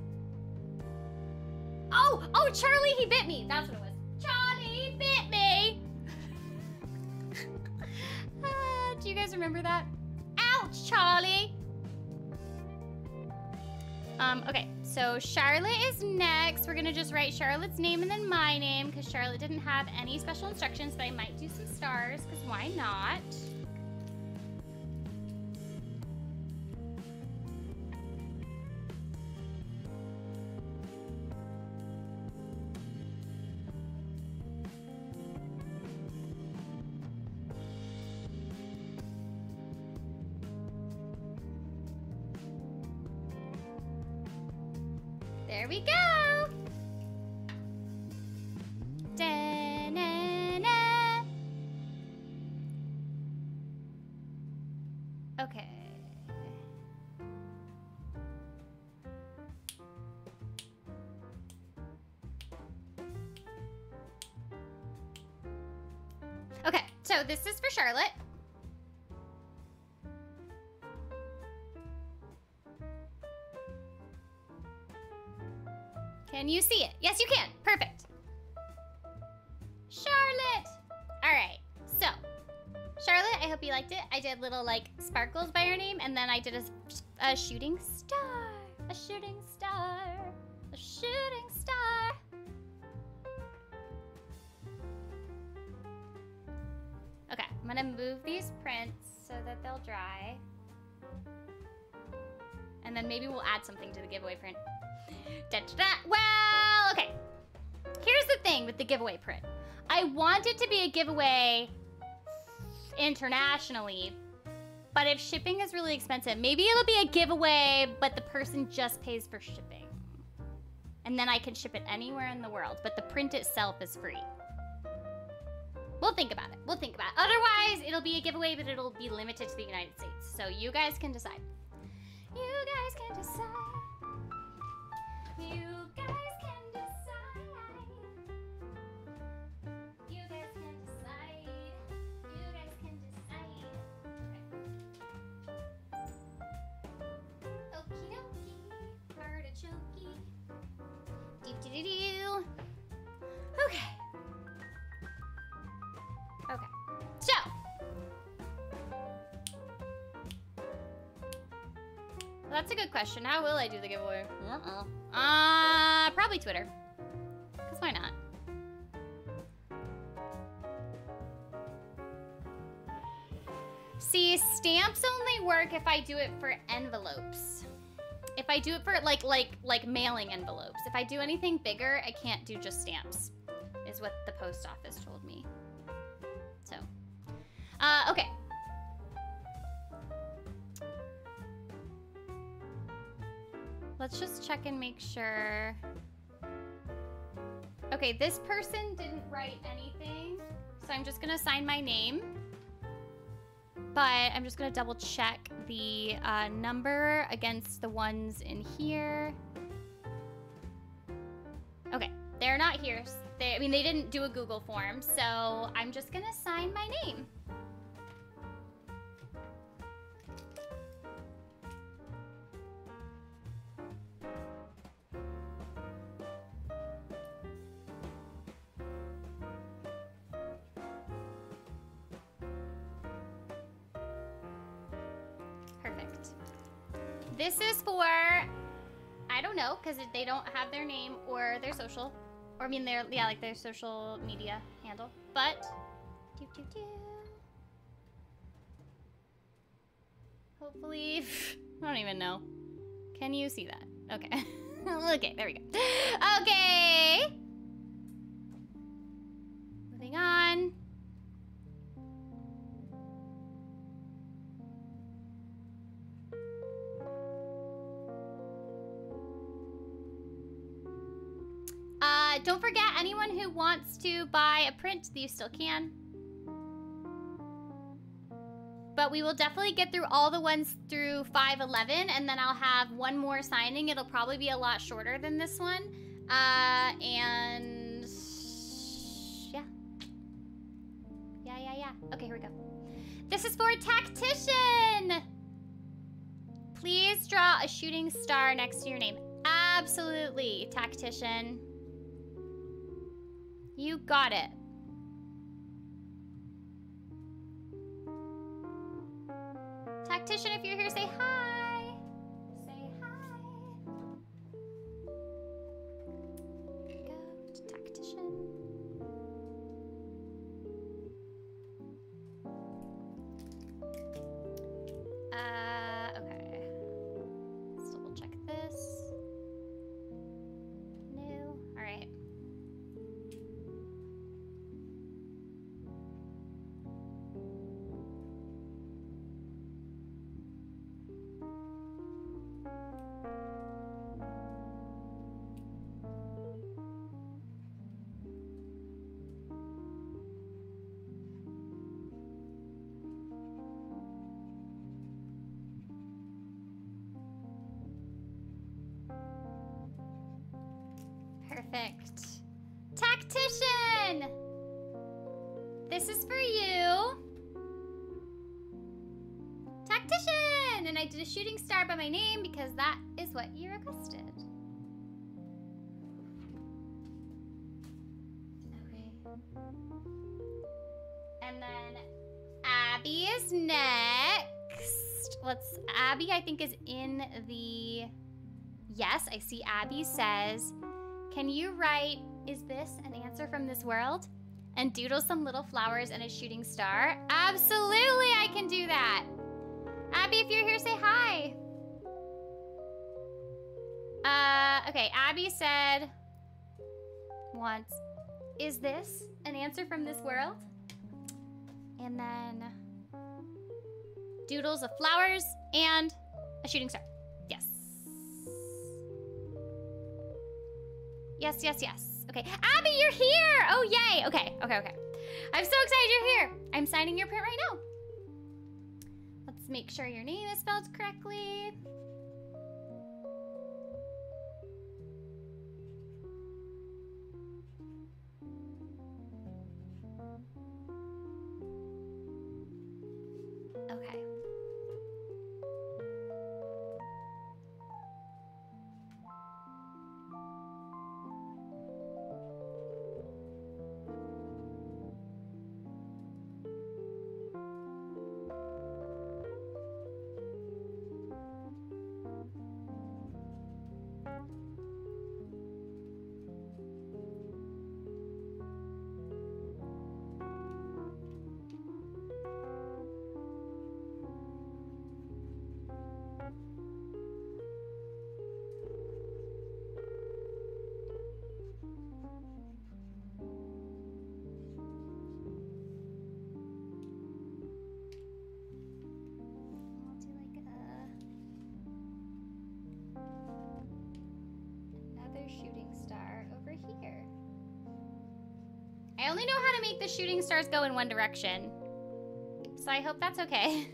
Oh, oh, Charlie, he bit me. That's what it was. Charlie bit me. uh, do you guys remember that? Ouch, Charlie. Um, okay, so Charlotte is next. We're gonna just write Charlotte's name and then my name because Charlotte didn't have any special instructions, but I might do some stars because why not? There we go. Da-na-na. Okay. Okay, so this is for Charlotte. Can you see it? Yes, you can. Perfect. Charlotte. All right. So, Charlotte, I hope you liked it. I did little like sparkles by your name, and then I did a, a shooting star. A shooting star. A shooting star. Okay. I'm gonna move these prints so that they'll dry. And then maybe we'll add something to the giveaway print. Da, da, da. Well, okay. Here's the thing with the giveaway print. I want it to be a giveaway internationally, but if shipping is really expensive, maybe it'll be a giveaway, but the person just pays for shipping. And then I can ship it anywhere in the world, but the print itself is free. We'll think about it. We'll think about it. Otherwise, it'll be a giveaway, but it'll be limited to the United States. So you guys can decide. You guys can decide. You that's a good question. How will I do the giveaway? Uh-uh. Uh, probably Twitter. Because why not? See, stamps only work if I do it for envelopes. If I do it for like like like mailing envelopes. If I do anything bigger, I can't do just stamps. Is what the post office told me. So, uh, okay. Let's just check and make sure. Okay, this person didn't write anything, so I'm just gonna sign my name. But I'm just gonna double check the uh, number against the ones in here. Okay, they're not here. They, I mean, they didn't do a Google form, so I'm just gonna sign my name. This is for, I don't know, because they don't have their name or their social. Or I mean, their, yeah, like their social media handle. But, do, do, do. Hopefully, I don't even know. Can you see that? Okay. okay, there we go. Okay. Moving on. Don't forget, anyone who wants to buy a print, you still can. But we will definitely get through all the ones through 511, and then I'll have one more signing. It'll probably be a lot shorter than this one. Uh, and yeah. Yeah, yeah, yeah. Okay, here we go. This is for Tactician! Please draw a shooting star next to your name. Absolutely, Tactician. You got it. Tactician, if you're here, say hi. Tactician! This is for you. Tactician! And I did a shooting star by my name because that is what you requested. Okay. And then Abby is next. Let's, Abby, I think, is in the. Yes, I see Abby says, Can you write, Is this an answer from this world? and doodle some little flowers and a shooting star? Absolutely, I can do that. Abby, if you're here, say hi. Uh, okay, Abby said once, is this an answer from this world? And then doodles of flowers and a shooting star. Yes. Yes, yes, yes. Okay, Abby, you're here! Oh, yay! Okay, okay, okay. I'm so excited you're here. I'm signing your print right now. Let's make sure your name is spelled correctly. I only know how to make the shooting stars go in one direction. So I hope that's okay.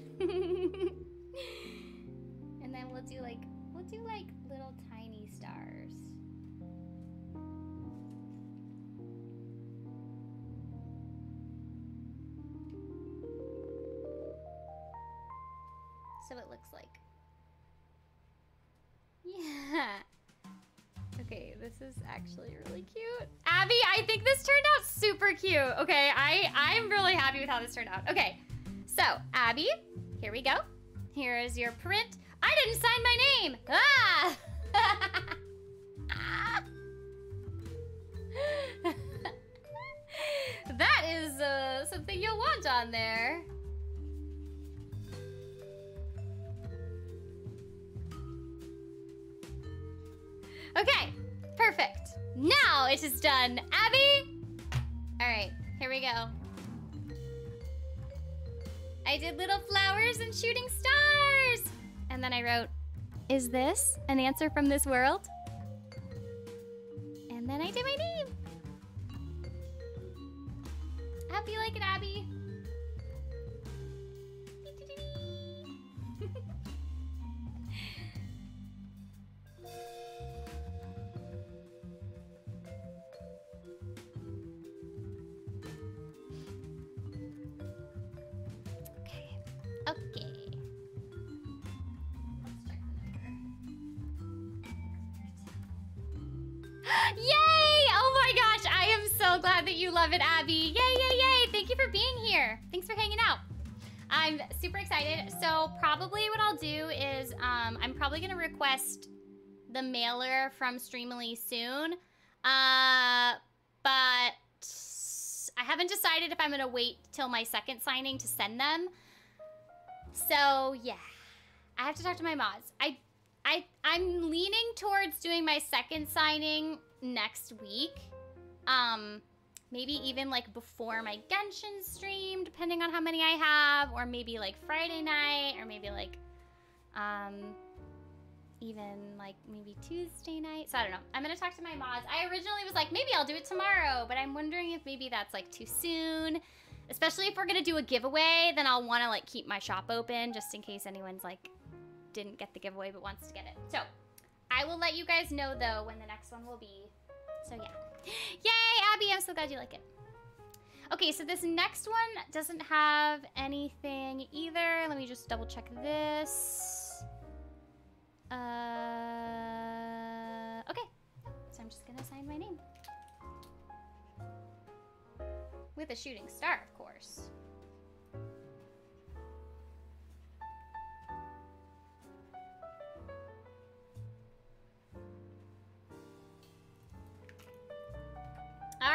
Okay, I, I'm really happy with how this turned out. Okay, so Abby, here we go. Here is your print. I didn't sign my name. Ah! that is uh, something you'll want on there. Okay, perfect. Now it is done. Abby? All right, here we go. I did little flowers and shooting stars. And then I wrote, is this an answer from this world? And then I did my name. You like it, Abby. love it, Abby. Yay, yay, yay. Thank you for being here. Thanks for hanging out. I'm super excited. So probably what I'll do is um, I'm probably going to request the mailer from Streamily soon. Uh, but I haven't decided if I'm going to wait till my second signing to send them. So yeah, I have to talk to my mods. I, I, I'm leaning towards doing my second signing next week. Um, maybe even like before my Genshin stream, depending on how many I have, or maybe like Friday night, or maybe like, um, even like maybe Tuesday night. So I don't know. I'm gonna talk to my mods. I originally was like, maybe I'll do it tomorrow, but I'm wondering if maybe that's like too soon. Especially if we're gonna do a giveaway, then I'll wanna like keep my shop open just in case anyone's like didn't get the giveaway but wants to get it. So I will let you guys know though when the next one will be. So yeah. Yay, Abby, I'm so glad you like it. Okay, so this next one doesn't have anything either. Let me just double check this. Uh, okay, so I'm just gonna sign my name. With a shooting star, of course.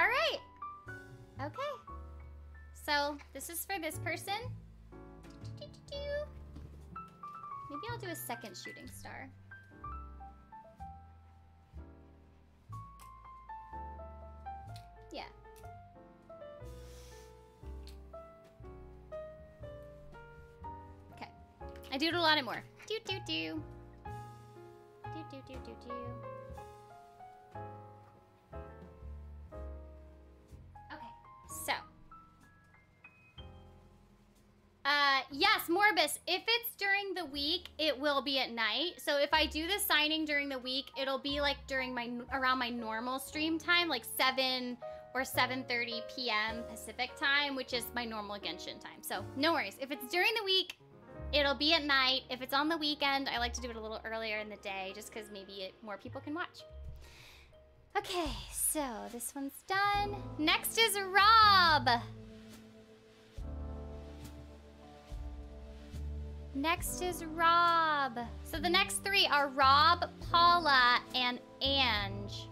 Right. Okay. So this is for this person. Maybe I'll do a second shooting star. Yeah. Okay. I do it a lot more. Do do do. Do do do do do. Uh, yes, Morbus. If it's during the week, it will be at night. So if I do the signing during the week, it'll be like during my around my normal stream time, like seven or 7:30 p.m. Pacific time, which is my normal Genshin time. So no worries. If it's during the week, it'll be at night. If it's on the weekend, I like to do it a little earlier in the day, just because maybe it, more people can watch. Okay, so this one's done. Next is Rob. Next is Rob. So the next three are Rob, Paula, and Ange.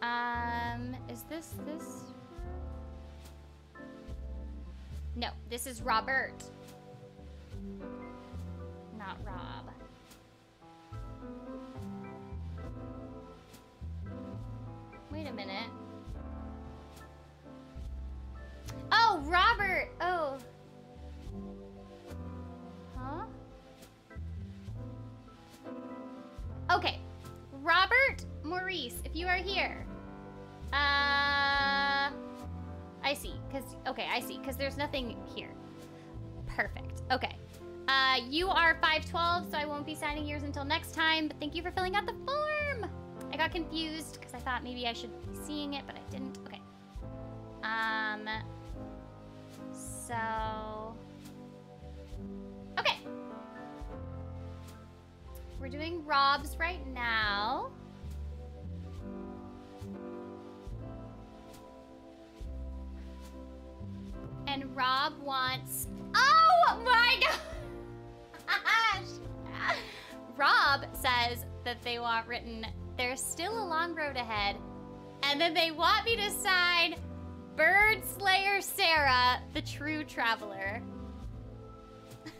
Um, is this this? No, this is Robert. Not Rob. Wait a minute. Oh, Robert! Oh. Okay. Robert Maurice, if you are here. Uh I see. Cause okay, I see. Cause there's nothing here. Perfect. Okay. Uh you are 512, so I won't be signing yours until next time, but thank you for filling out the form. I got confused because I thought maybe I should be seeing it, but I didn't. Okay. Um so We're doing Rob's right now. And Rob wants. Oh my gosh! Rob says that they want written, there's still a long road ahead. And then they want me to sign Bird Slayer Sarah, the true traveler.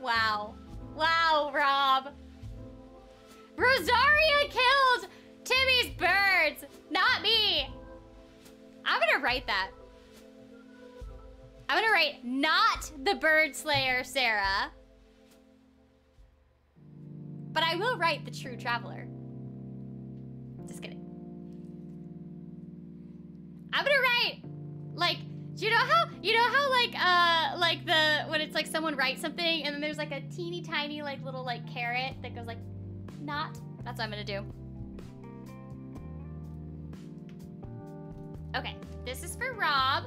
wow. Wow, Rob. Rosaria killed Timmy's birds, not me. I'm gonna write that. I'm gonna write not the bird slayer, Sarah. But I will write the true traveler. Just kidding. I'm gonna write you know how you know how like uh like the when it's like someone writes something and then there's like a teeny tiny like little like caret that goes like not that's what I'm gonna do. Okay, this is for Rob.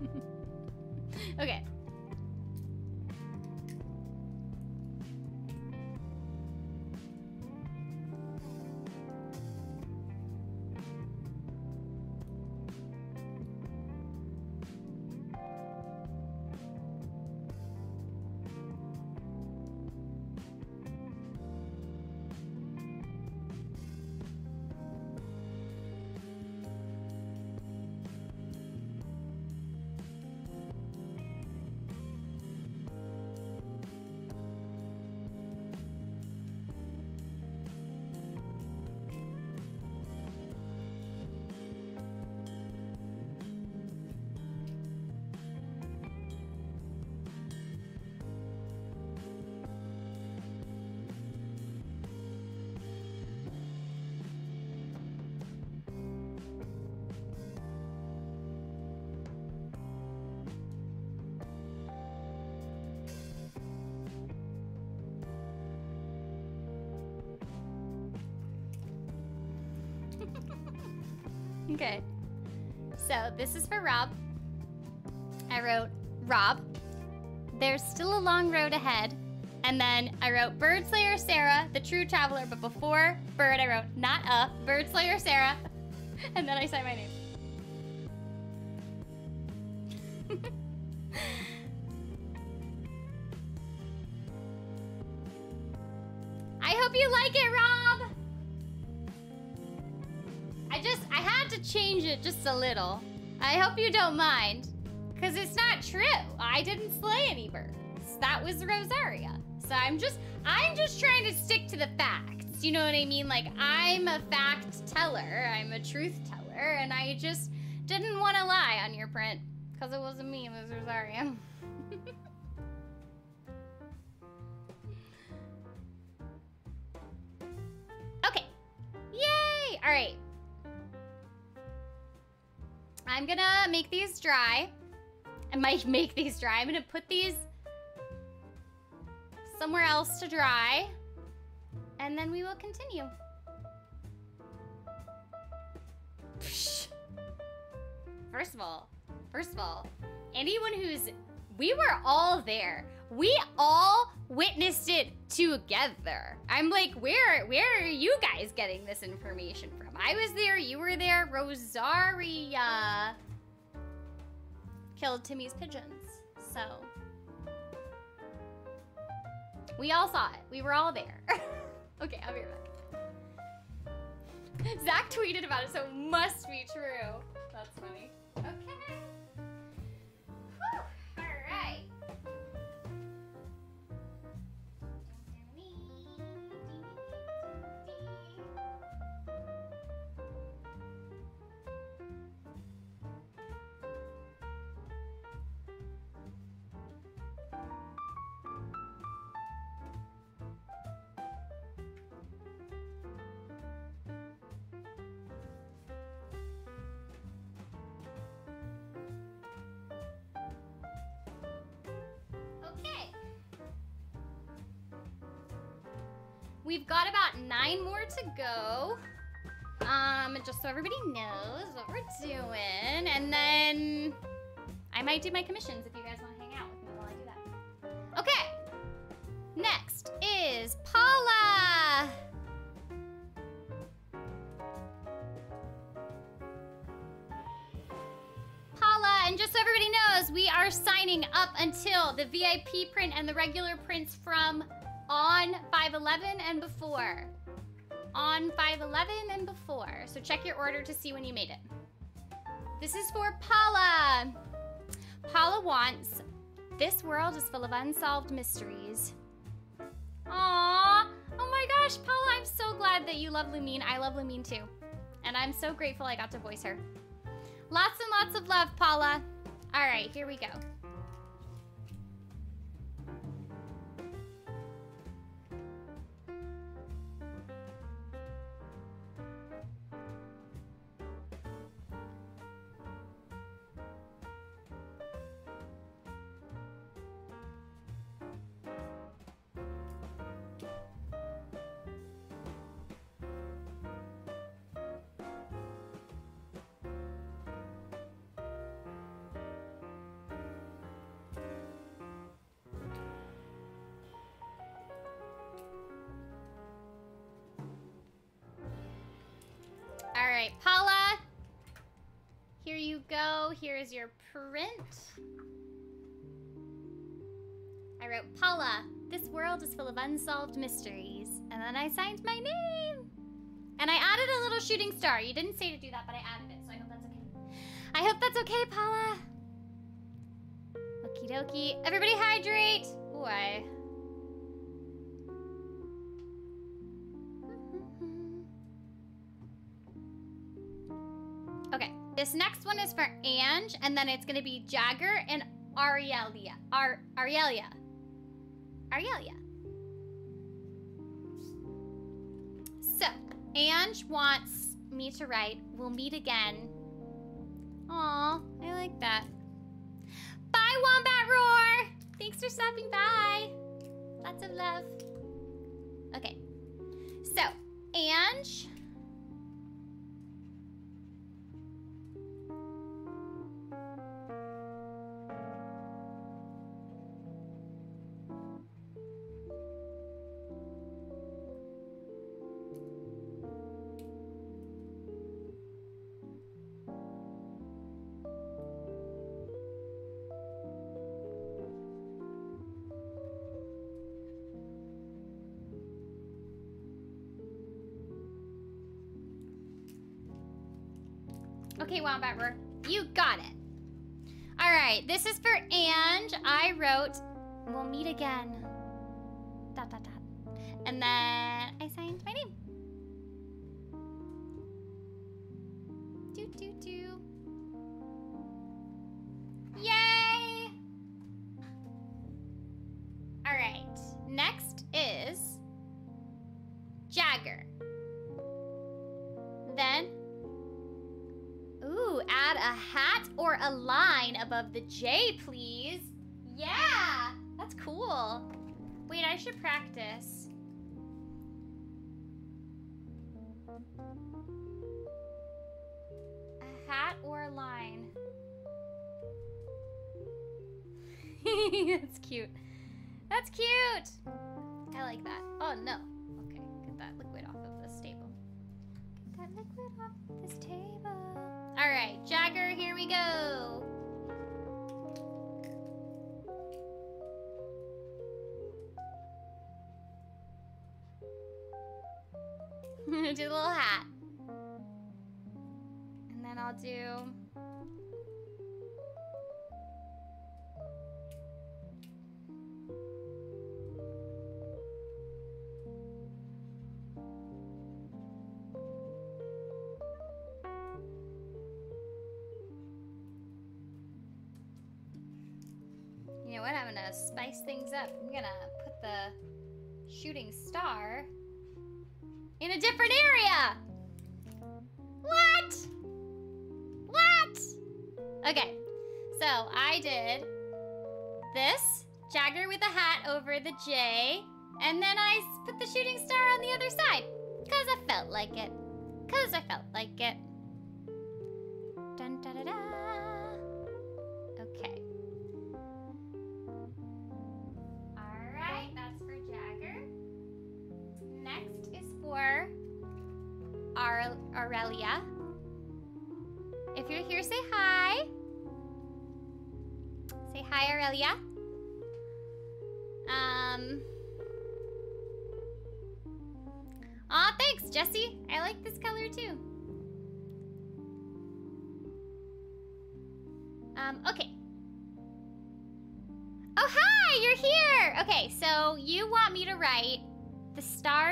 Mm-hmm. okay. So this is for Rob. I wrote, Rob, there's still a long road ahead. And then I wrote Bird Slayer Sarah, the true traveler. But before Bird, I wrote not a Bird Slayer Sarah. And then I signed my name. A little. I hope you don't mind. Because it's not true. I didn't slay any birds. That was Rosaria. So I'm just, I'm just trying to stick to the facts. You know what I mean? Like, I'm a fact teller. I'm a truth teller. And I just didn't want to lie on your print. Because it wasn't me, it was Rosaria. okay. Yay! All right. I'm gonna make these dry. I might make these dry. I'm gonna put these somewhere else to dry. And then we will continue. First of all, first of all, anyone who's we were all there. We all witnessed it together. I'm like, where where are you guys getting this information? I was there, you were there, Rosaria killed Timmy's pigeons. So we all saw it. We were all there. okay, I'll be right back. Zach tweeted about it, so it must be true. That's funny. Okay. Whew. All right. We've got about nine more to go. Um, just so everybody knows what we're doing. And then I might do my commissions if you guys want to hang out with me while I do that. Okay. Next is Paula. Paula, and just so everybody knows, we are signing up until the VIP print and the regular prints from on 511 and before. On 511 and before. So check your order to see when you made it. This is for Paula. Paula wants This world is full of unsolved mysteries. Aww. Oh my gosh, Paula, I'm so glad that you love Lumine. I love Lumine too. And I'm so grateful I got to voice her. Lots and lots of love, Paula. All right, here we go. Here you go. Here's your print. I wrote, Paula, this world is full of unsolved mysteries. And then I signed my name. And I added a little shooting star. You didn't say to do that, but I added it, so I hope that's okay. I hope that's okay, Paula. Okie dokie. Everybody hydrate. Ooh, I... this next one is for Ange, and then it's gonna be Jagger and Arielia. Ar Arielia. Arielia. So, Ange wants me to write, we'll meet again. Aw, I like that. Bye, Wombat Roar! Thanks for stopping by. Lots of love. Okay, so, Ange Okay, Wombat Roar. You got it. All right, this is for Ange. I wrote, we'll meet again. J, please. Yeah, that's cool. Wait, I should practice. A hat or a line. That's cute. That's cute. I like that. Oh no. Okay, get that liquid off of this table. Get that liquid off this table. All right, Jagger, here we go. Do the little hat. And then I'll do You know what? I'm gonna spice things up. I'm gonna put the shooting star in a different area. What? What? Okay, so I did this Jagger with a hat over the J, and then I put the shooting star on the other side because I felt like it. Because I felt like it.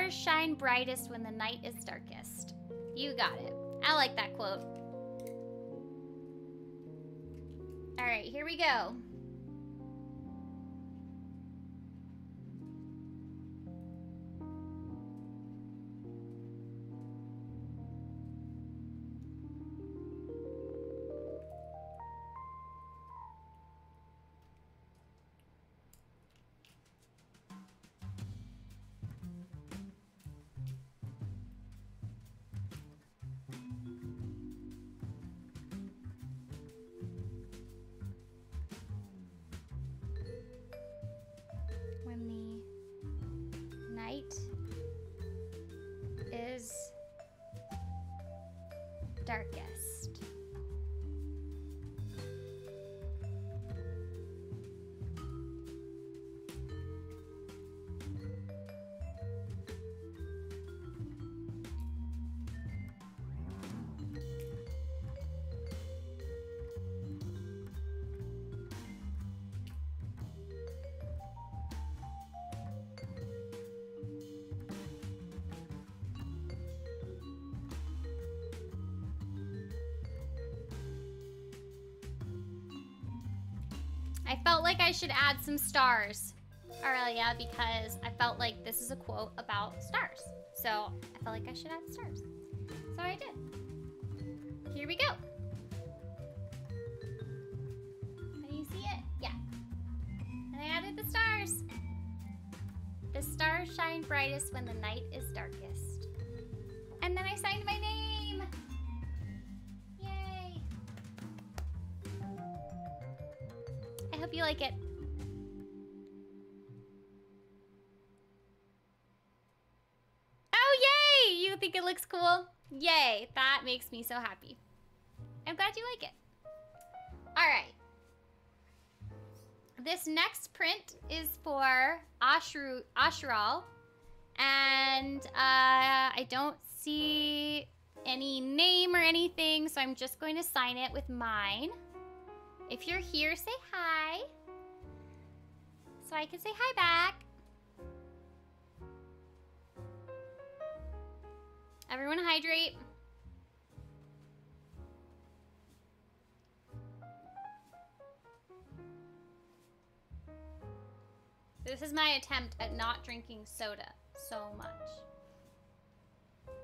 Stars shine brightest when the night is darkest. You got it. I like that quote. All right, here we go. I felt like I should add some stars, Aurelia, because I felt like this is a quote about stars. So I felt like I should add stars. So I did. Here we go. Can you see it? Yeah. And I added the stars. The stars shine brightest when the night you like it. Oh, yay! You think it looks cool? Yay, that makes me so happy. I'm glad you like it. All right. This next print is for Ashru Ashral, and uh, I don't see any name or anything, so I'm just going to sign it with mine. If you're here, say hi. So I can say hi back. Everyone hydrate. This is my attempt at not drinking soda so much.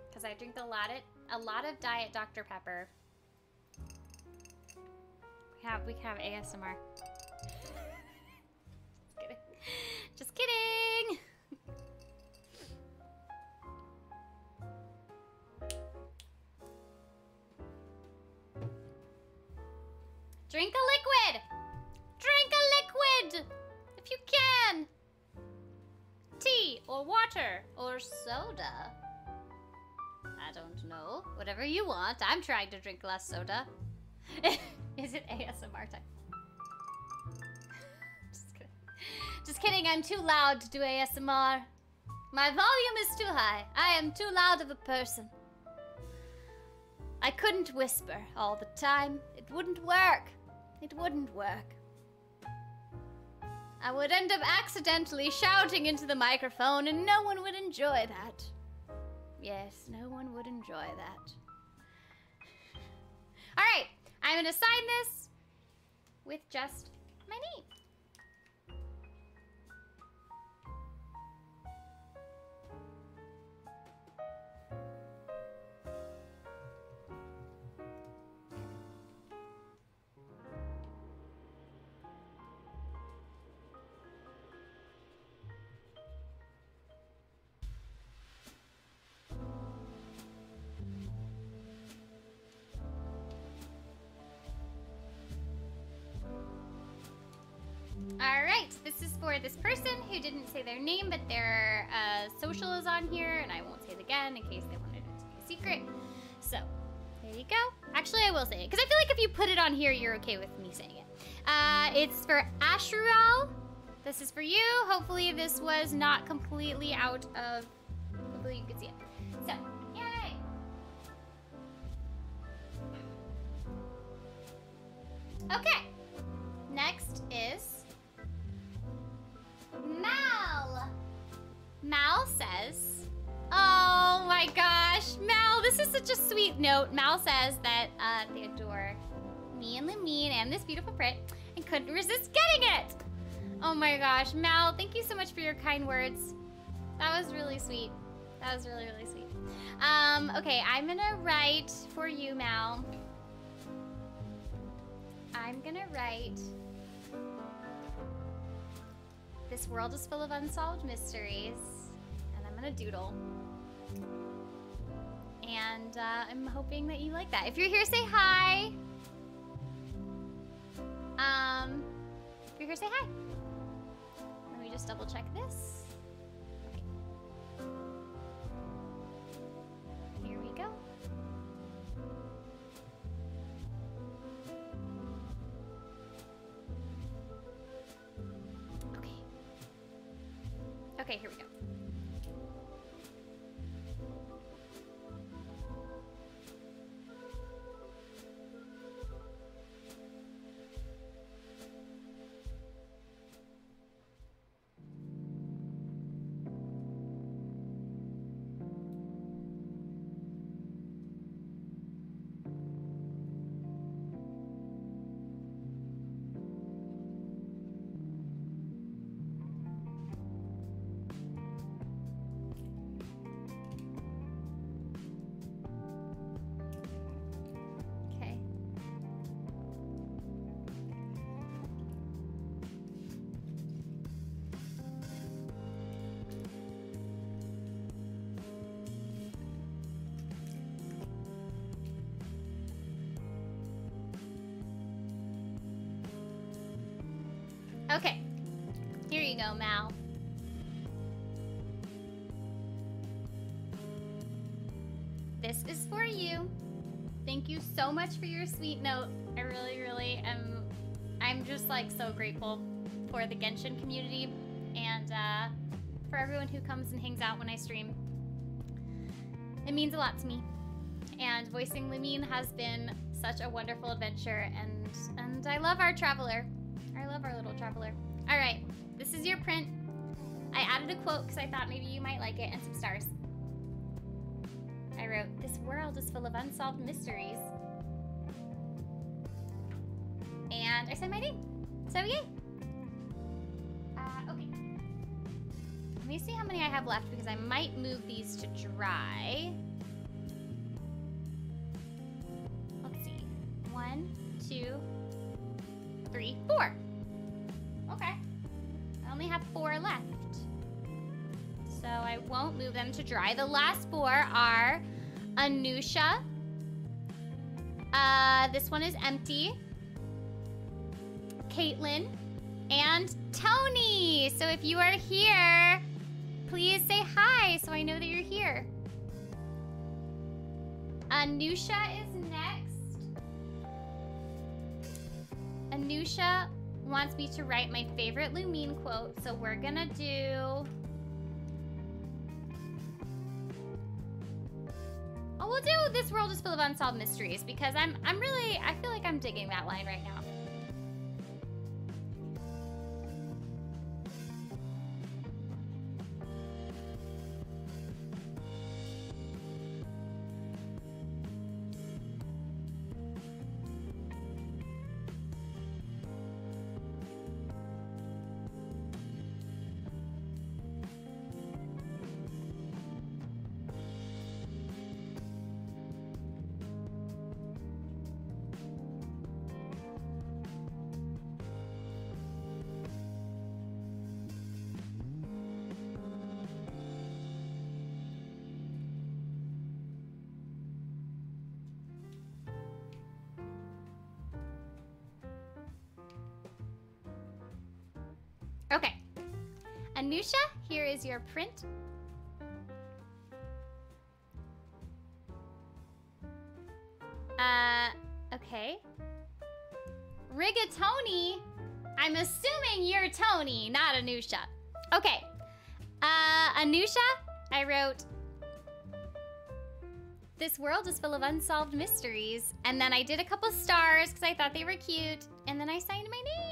Because I drink a lot of a lot of Diet Dr. Pepper. We have we can have ASMR. Just kidding. Just kidding. Drink a liquid! Drink a liquid! If you can! Tea or water or soda. I don't know. Whatever you want. I'm trying to drink less soda. Is it ASMR time? Just kidding. Just kidding, I'm too loud to do ASMR. My volume is too high. I am too loud of a person. I couldn't whisper all the time. It wouldn't work. It wouldn't work. I would end up accidentally shouting into the microphone and no one would enjoy that. Yes, no one would enjoy that. All right, I'm gonna sign this with just my name. All right, this is for this person who didn't say their name, but their uh, social is on here, and I won't say it again in case they wanted it to be a secret. So, there you go. Actually, I will say it, because I feel like if you put it on here, you're okay with me saying it. Uh, it's for Ashrual. This is for you. Hopefully this was not completely out of... Hopefully you can see it. So, yay! Okay. Next is Mal. Mal says, "Oh my gosh, Mal, this is such a sweet note." Mal says that uh, they adore me and Lumine and this beautiful print and couldn't resist getting it. Oh my gosh, Mal, thank you so much for your kind words. That was really sweet. That was really, really sweet. Um, okay, I'm gonna write for you, Mal. I'm gonna write. This world is full of unsolved mysteries, and I'm gonna doodle. And uh, I'm hoping that you like that. If you're here, say hi. Um, if you're here, say hi. Let me just double check this. Okay. Here we go. Okay, here we go. You so much for your sweet note. I really, really am. I'm just like so grateful for the Genshin community and uh, for everyone who comes and hangs out when I stream. It means a lot to me. and voicing Lumine has been such a wonderful adventure, and and I love our traveler. I love our little traveler. All right, this is your print. I added a quote because I thought maybe you might like it, and some stars. Wrote, "This world is full of unsolved mysteries," and I said my name. So yay! Uh, okay. Let me see how many I have left because I might move these to dry. Let's see. One, two, three, four. Okay. I only have four left. So I won't move them to dry. The last four are Anusha. Uh, this one is empty. Caitlin and Tony. So if you are here, please say hi so I know that you're here. Anusha is next. Anusha wants me to write my favorite Lumine quote, so we're gonna do. We'll do "This world is full of unsolved mysteries" because I'm I'm really I feel like I'm digging that line right now. Is your print. Uh, okay. Rigatoni? I'm assuming you're Tony, not Anusha. Okay. Uh, Anusha, I wrote, This world is full of unsolved mysteries. And then I did a couple stars because I thought they were cute. And then I signed my name.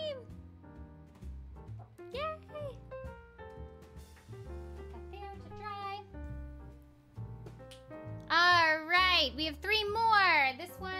We have three more. This one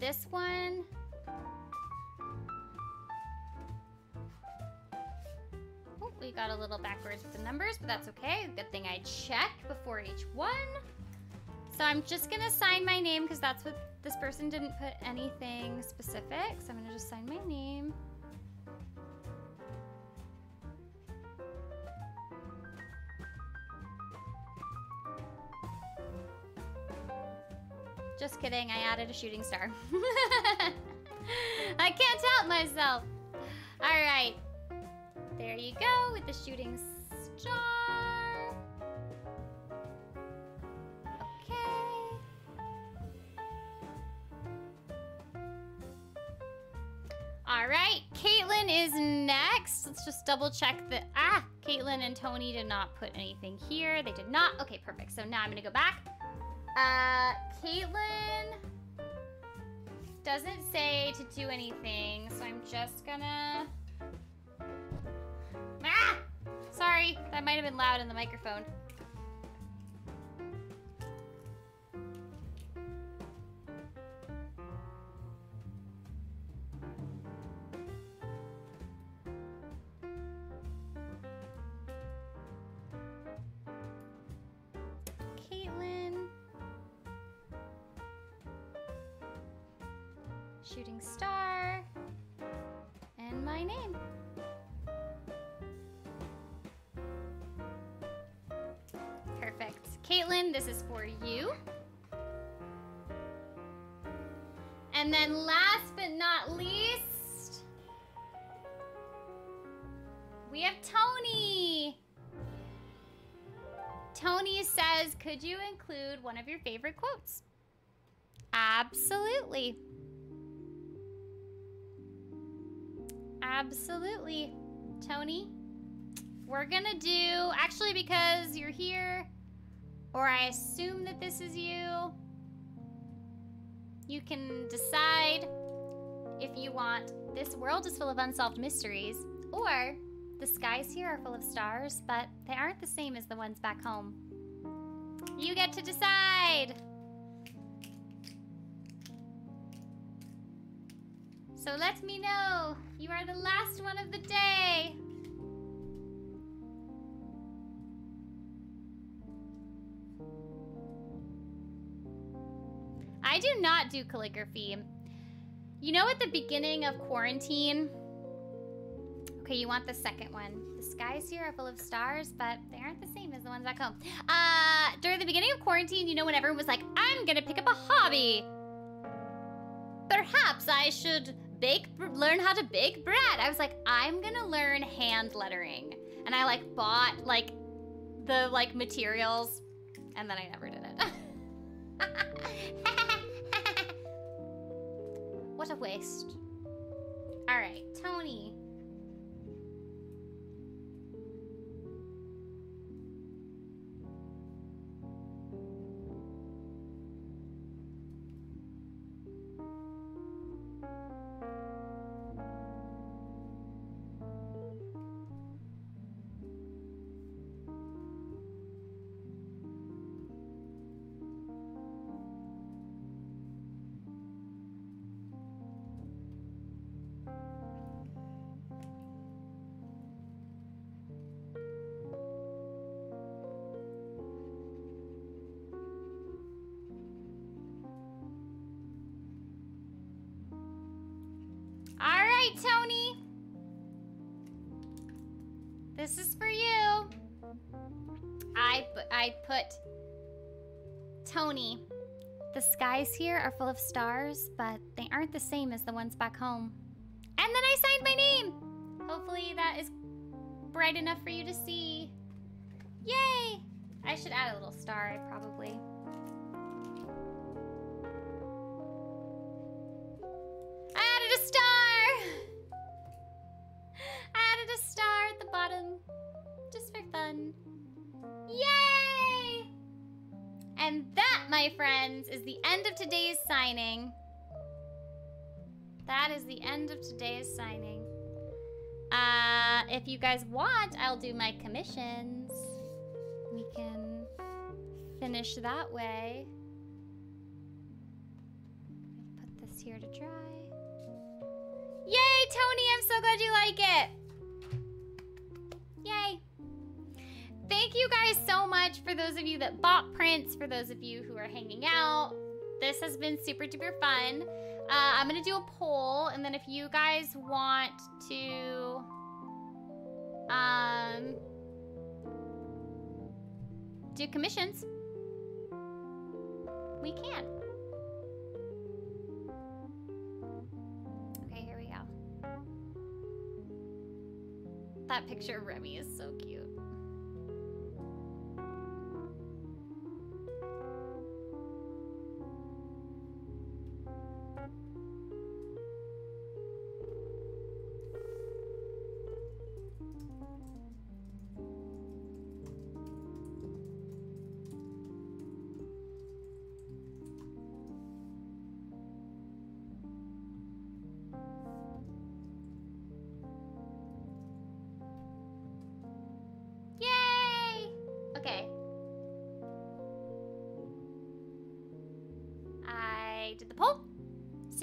this one. Oh, we got a little backwards with the numbers, but that's okay. Good thing I check before each one. So I'm just gonna sign my name because that's what this person didn't put anything specific. So I'm gonna just sign my name. Just kidding, I added a shooting star. I can't help myself. All right. There you go with the shooting star. Okay. All right, Caitlin is next. Let's just double check that. Ah, Caitlin and Tony did not put anything here. They did not. Okay, perfect. So now I'm gonna go back. Uh, Caitlin doesn't say to do anything, so I'm just gonna. Ah! Sorry, that might have been loud in the microphone. Shooting star. And my name. Perfect. Caitlin, this is for you. And then last but not least, we have Tony. Tony says, could you include one of your favorite quotes? Absolutely. Absolutely. Tony, we're gonna do, actually because you're here, or I assume that this is you, you can decide if you want this world is full of unsolved mysteries, or the skies here are full of stars, but they aren't the same as the ones back home. You get to decide! So let me know. You are the last one of the day. I do not do calligraphy. You know at the beginning of quarantine? Okay, you want the second one. The skies here are full of stars, but they aren't the same as the ones back home. Uh, during the beginning of quarantine, you know when everyone was like, I'm gonna pick up a hobby. Perhaps I should bake, learn how to bake bread. I was like, I'm gonna learn hand lettering. And I like bought like the like materials and then I never did it. what a waste. All right, Tony. This is for you. I, I put Tony. The skies here are full of stars, but they aren't the same as the ones back home. And then I signed my name. Hopefully that is bright enough for you to see. Yay! I should add a little star, probably. My friends, is the end of today's signing. That is the end of today's signing. Uh, if you guys want, I'll do my commissions. We can finish that way. Put this here to dry. Yay, Tony! I'm so glad you like it! Yay! Thank you guys so much for those of you that bought prints, for those of you who are hanging out. This has been super duper fun. Uh, I'm gonna do a poll, and then if you guys want to, um, do commissions, we can. Okay, here we go. That picture of Remy is so cute.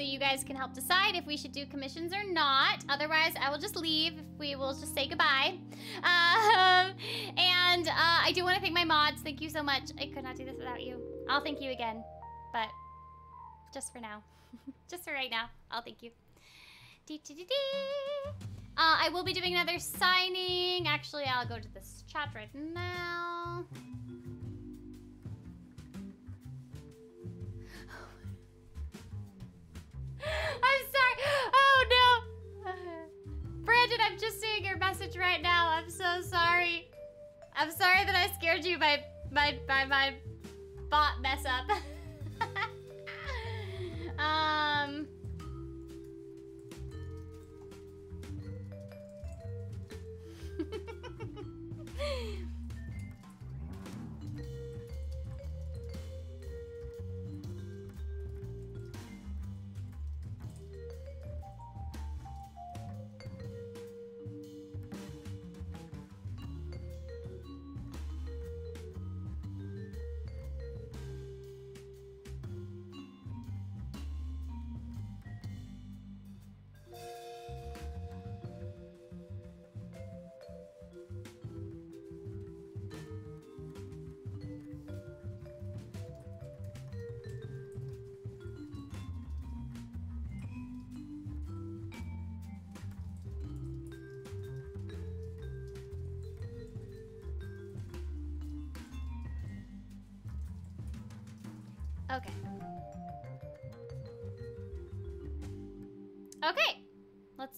You guys can help decide if we should do commissions or not. Otherwise, I will just leave. We will just say goodbye. Um, and uh, I do want to thank my mods. Thank you so much. I could not do this without you. I'll thank you again, but just for now. just for right now. I'll thank you. Dee -dee -dee uh, I will be doing another signing. Actually, I'll go to this chat right now. I'm sorry. Oh no. Brandon, I'm just seeing your message right now. I'm so sorry. I'm sorry that I scared you by my by my bot mess up. um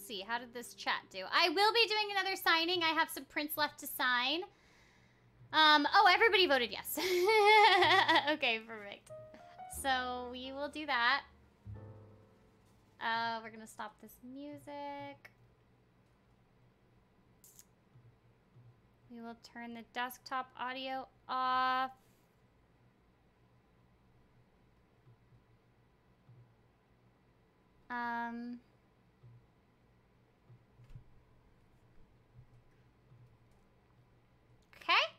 see. How did this chat do? I will be doing another signing. I have some prints left to sign. Um, oh, everybody voted yes. okay, perfect. So we will do that. Uh, we're gonna stop this music. We will turn the desktop audio off. Um... Okay.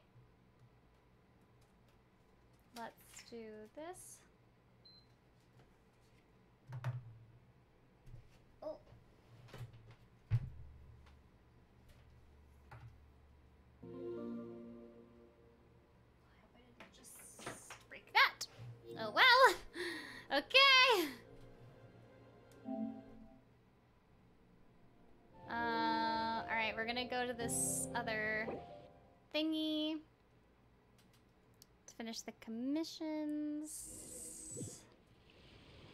Let's do this. Oh. Just break that. Oh well. Okay. Uh, all right, we're gonna go to this other thingy finish the commissions.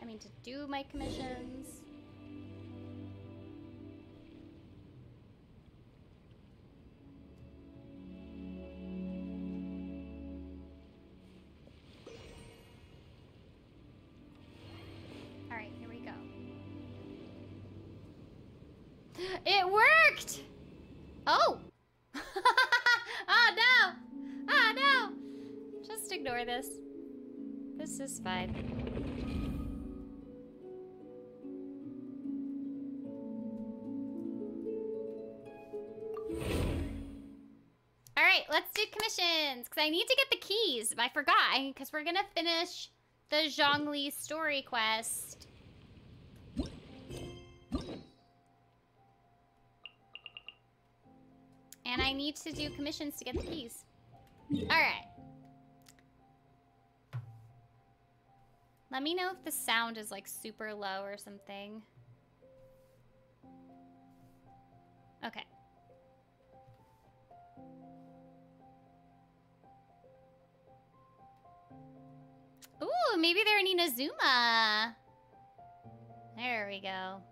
I mean, to do my commissions. Let's do commissions. Because I need to get the keys. I forgot. Because we're to finish the Zhongli story quest. And I need to do commissions to get the keys. Alright. Let me know if the sound is like super low or something. Okay. Maybe they're in Inazuma. There we go.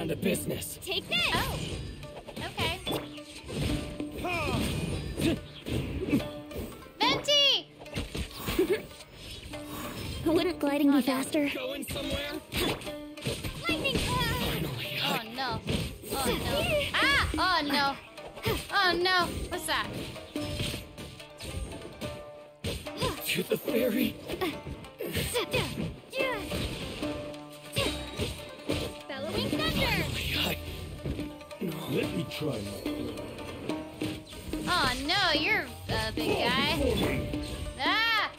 Down to business. Take this. Oh. Okay. Venti! Wouldn't gliding be faster? Going somewhere? Lightning! Finally, Oh no. Oh no. Ah! Oh no. Oh no. What's that? To the ferry. try my Oh no, you're a big guy. Ah!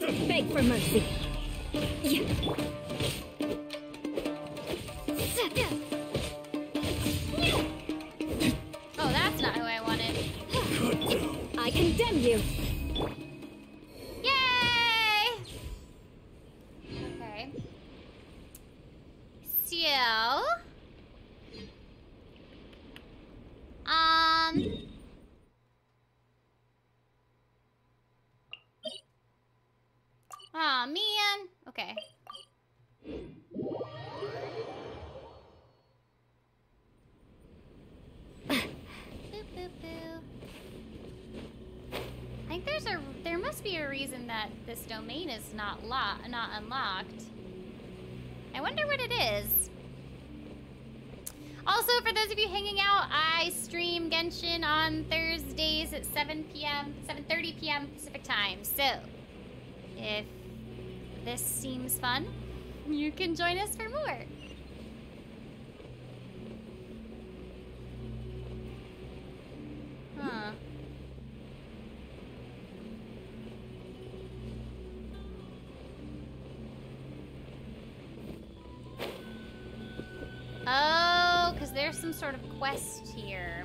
Beg for mercy. domain is not locked, not unlocked. I wonder what it is. Also, for those of you hanging out, I stream Genshin on Thursdays at 7 p.m., 7.30 p.m. Pacific time. So, if this seems fun, you can join us for more. some sort of quest here.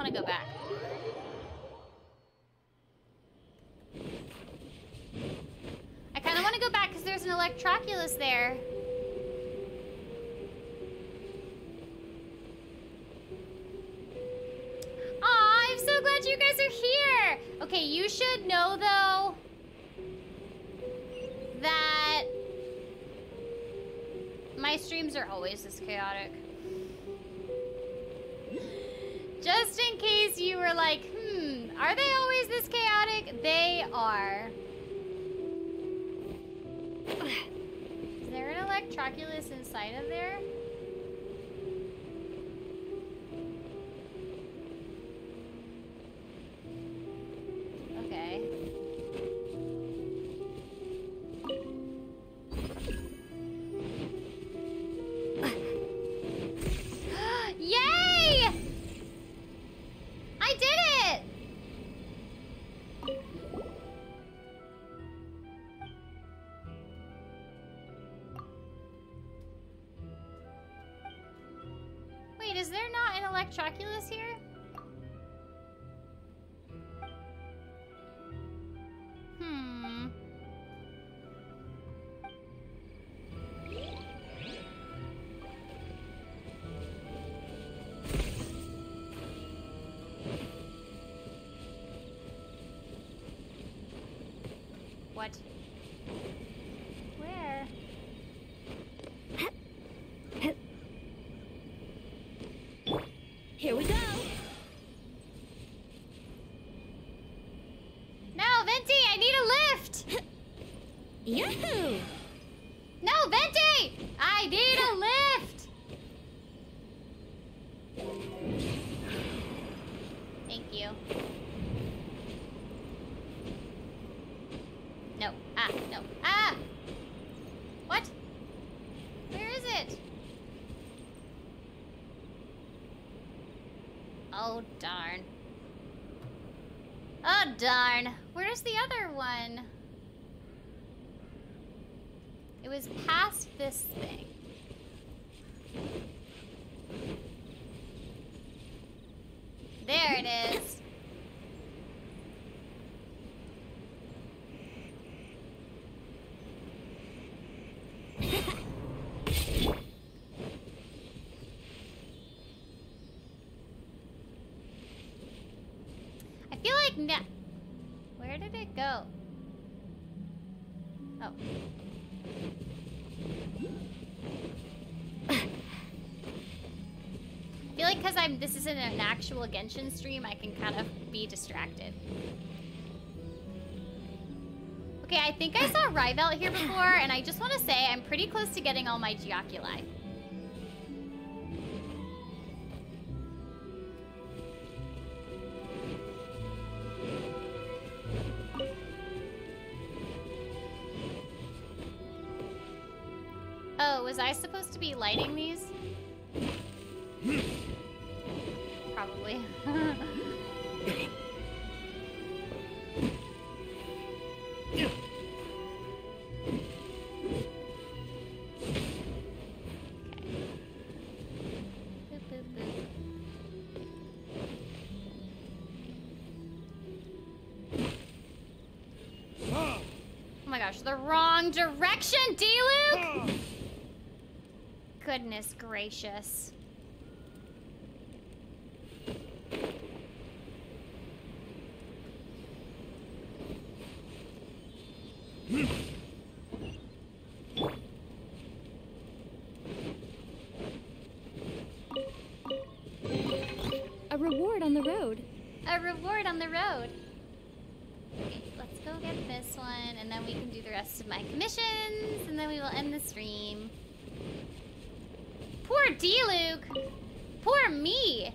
want to go back. Troculus inside of there? Backtracula's here? Oh, darn. Oh, darn. Where's the other one? It was past this thing. There it is. I feel like now. Where did it go? Oh. I feel like because I'm this isn't an actual Genshin stream, I can kind of be distracted. Okay, I think I saw Ryvel here before, and I just want to say I'm pretty close to getting all my Geoculi. Be lighting these? Probably. Oh my gosh, the wrong direction, Diluc! Oh. Goodness gracious. A reward on the road. A reward on the road. Okay, let's go get this one, and then we can do the rest of my commissions, and then we will end the stream. Poor Diluc. Poor me.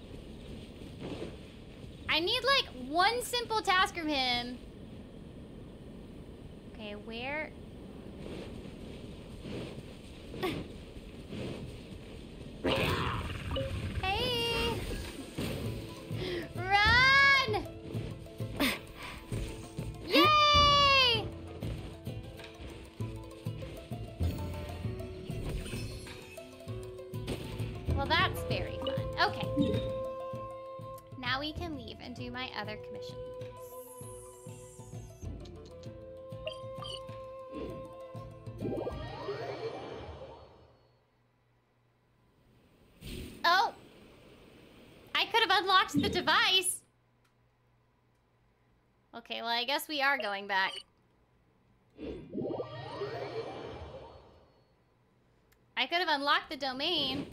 I need like one simple task from him. Could have unlocked the device. Okay, well, I guess we are going back. I could have unlocked the domain.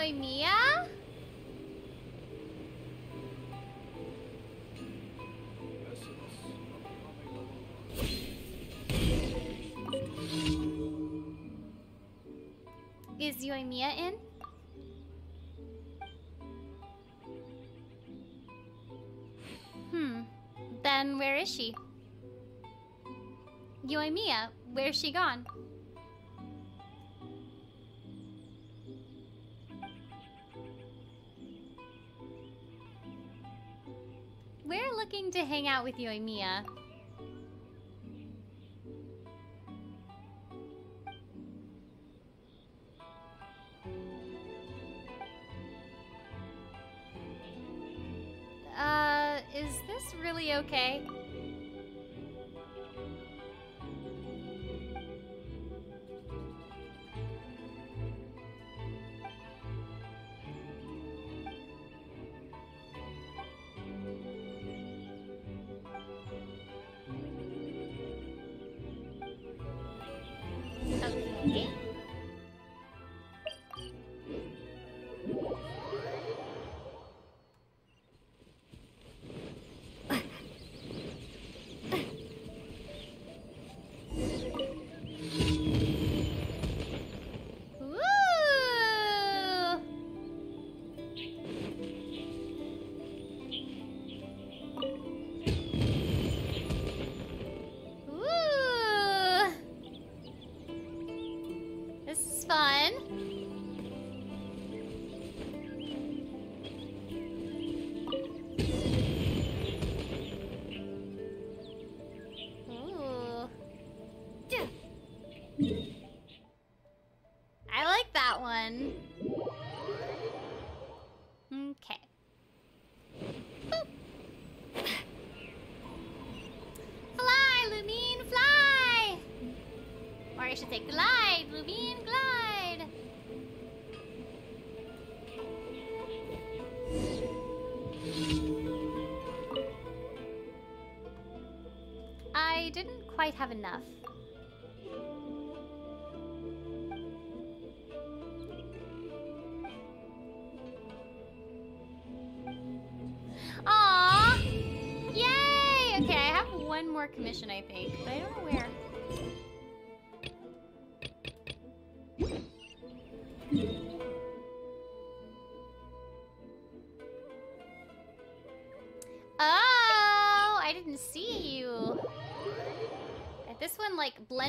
my Mia? Is Yoimiya in? Hmm. Then where is she? Yoimiya, where's she gone? hang out with you, Emiya. Uh, is this really okay? should say glide, Lumine, glide! I didn't quite have enough.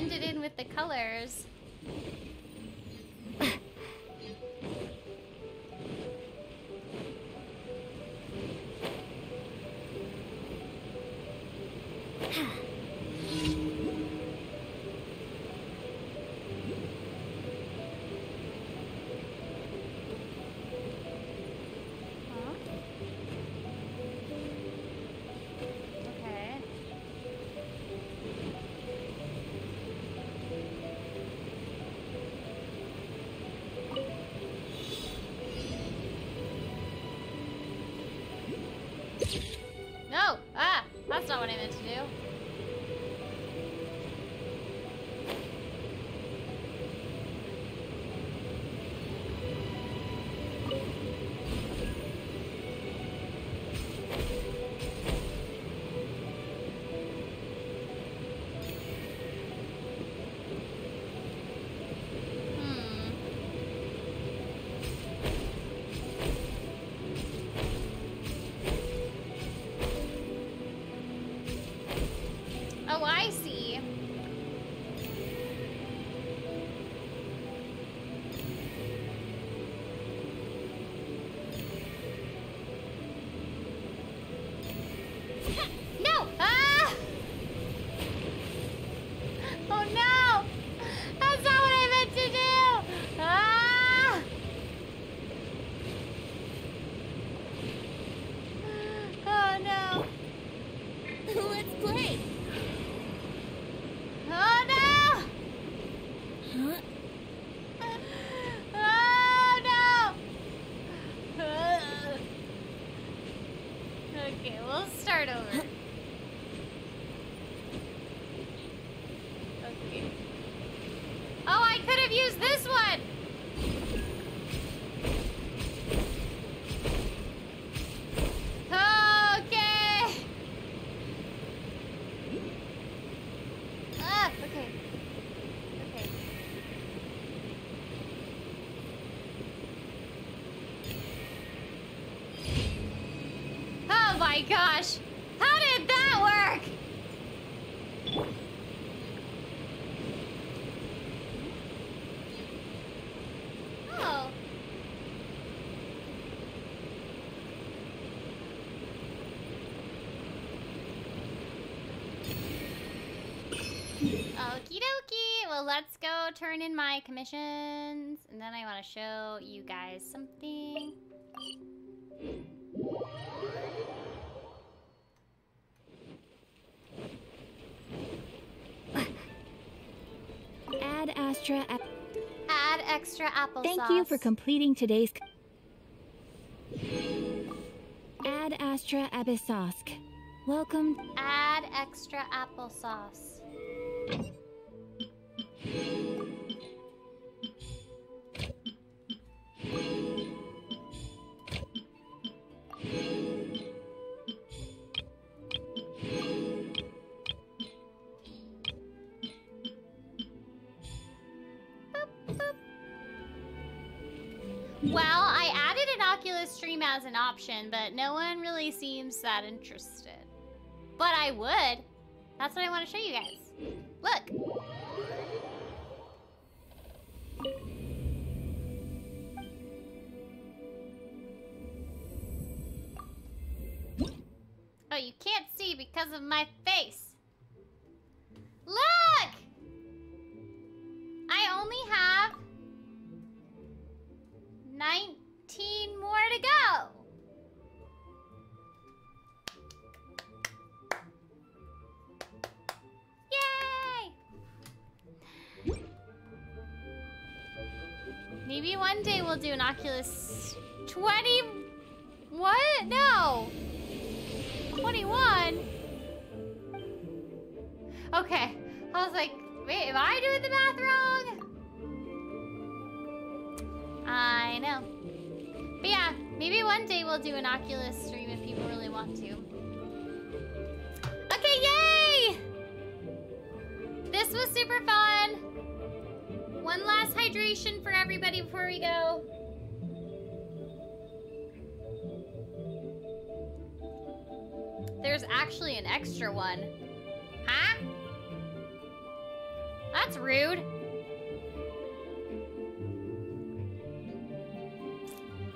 blend it in with the colors. start over. Turn in my commissions. And then I want to show you guys something. Ad Astra. Add extra applesauce. Thank you for completing today's. Ad Astra Abyssosque. Welcome. Add extra applesauce. Option, but no one really seems that interested. But I would. That's what I want to show you guys. Look. Oh, you can't see because of my one day we'll do an Oculus 20. What? No. 21. Okay. I was like, wait, am I doing the math wrong? I know. But yeah, maybe one day we'll do an Oculus stream if people really want to. Okay, yay! This was super fun. Hydration for everybody before we go. There's actually an extra one. Huh? That's rude.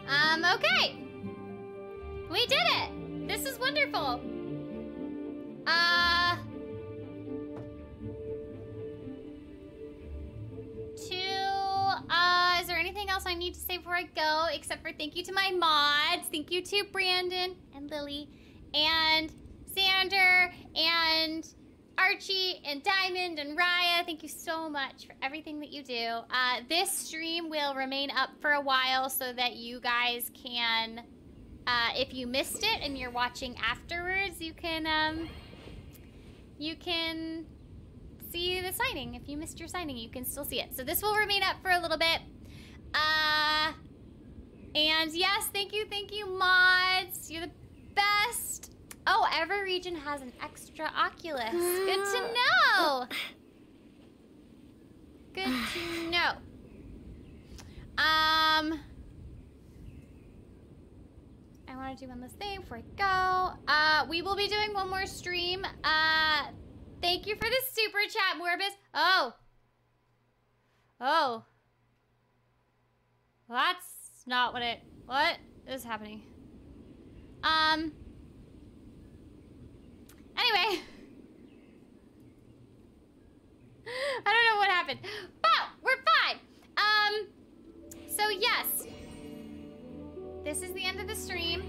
Um, okay. Before I go? Except for thank you to my mods. Thank you to Brandon and Lily and Xander and Archie and Diamond and Raya. Thank you so much for everything that you do. Uh, this stream will remain up for a while so that you guys can, uh, if you missed it and you're watching afterwards, you can, um, you can see the signing. If you missed your signing, you can still see it. So this will remain up for a little bit. Uh, and yes, thank you, thank you, mods. You're the best. Oh, every region has an extra Oculus. Good to know. Good to know. Um, I want to do one last thing before I go. Uh, we will be doing one more stream. Uh, thank you for the super chat, Morbus. Oh. Oh. Well, that's not what it. What is happening? Um. Anyway. I don't know what happened. But we're fine. Um. So yes. This is the end of the stream.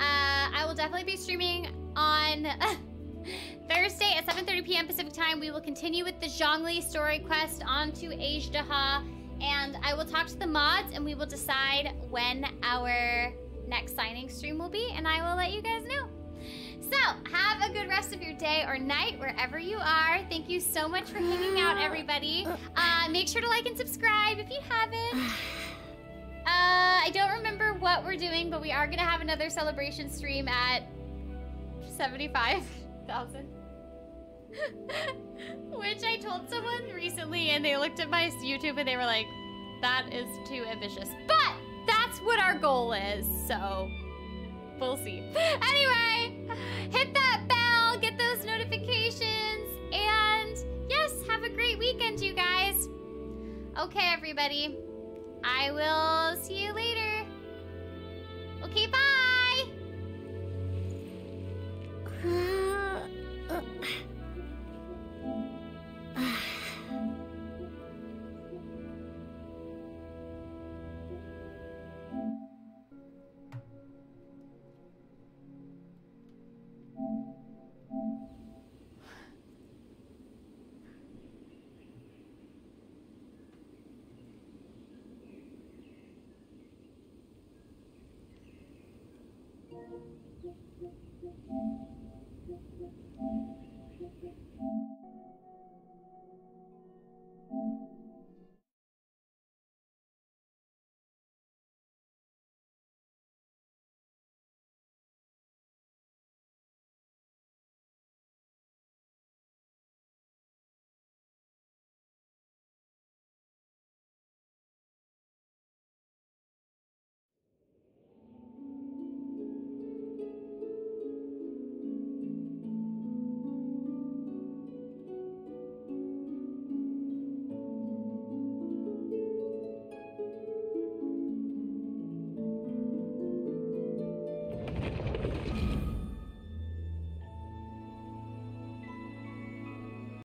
Uh, I will definitely be streaming on Thursday at 7:30 p.m. Pacific time. We will continue with the Zhongli story quest onto Azhdaha, and I will talk to the mods, and we will decide when our next signing stream will be, and I will let you guys know. So, have a good rest of your day or night wherever you are. Thank you so much for hanging out, everybody. Uh, make sure to like and subscribe if you haven't. Uh, I don't remember what we're doing, but we are going to have another celebration stream at 75,000. Which I told someone recently, and they looked at my YouTube and they were like, that is too ambitious. But that's what our goal is, so we'll see. Anyway, hit that bell, get those notifications, and yes, have a great weekend, you guys. Okay, everybody. I will see you later. Okay, bye!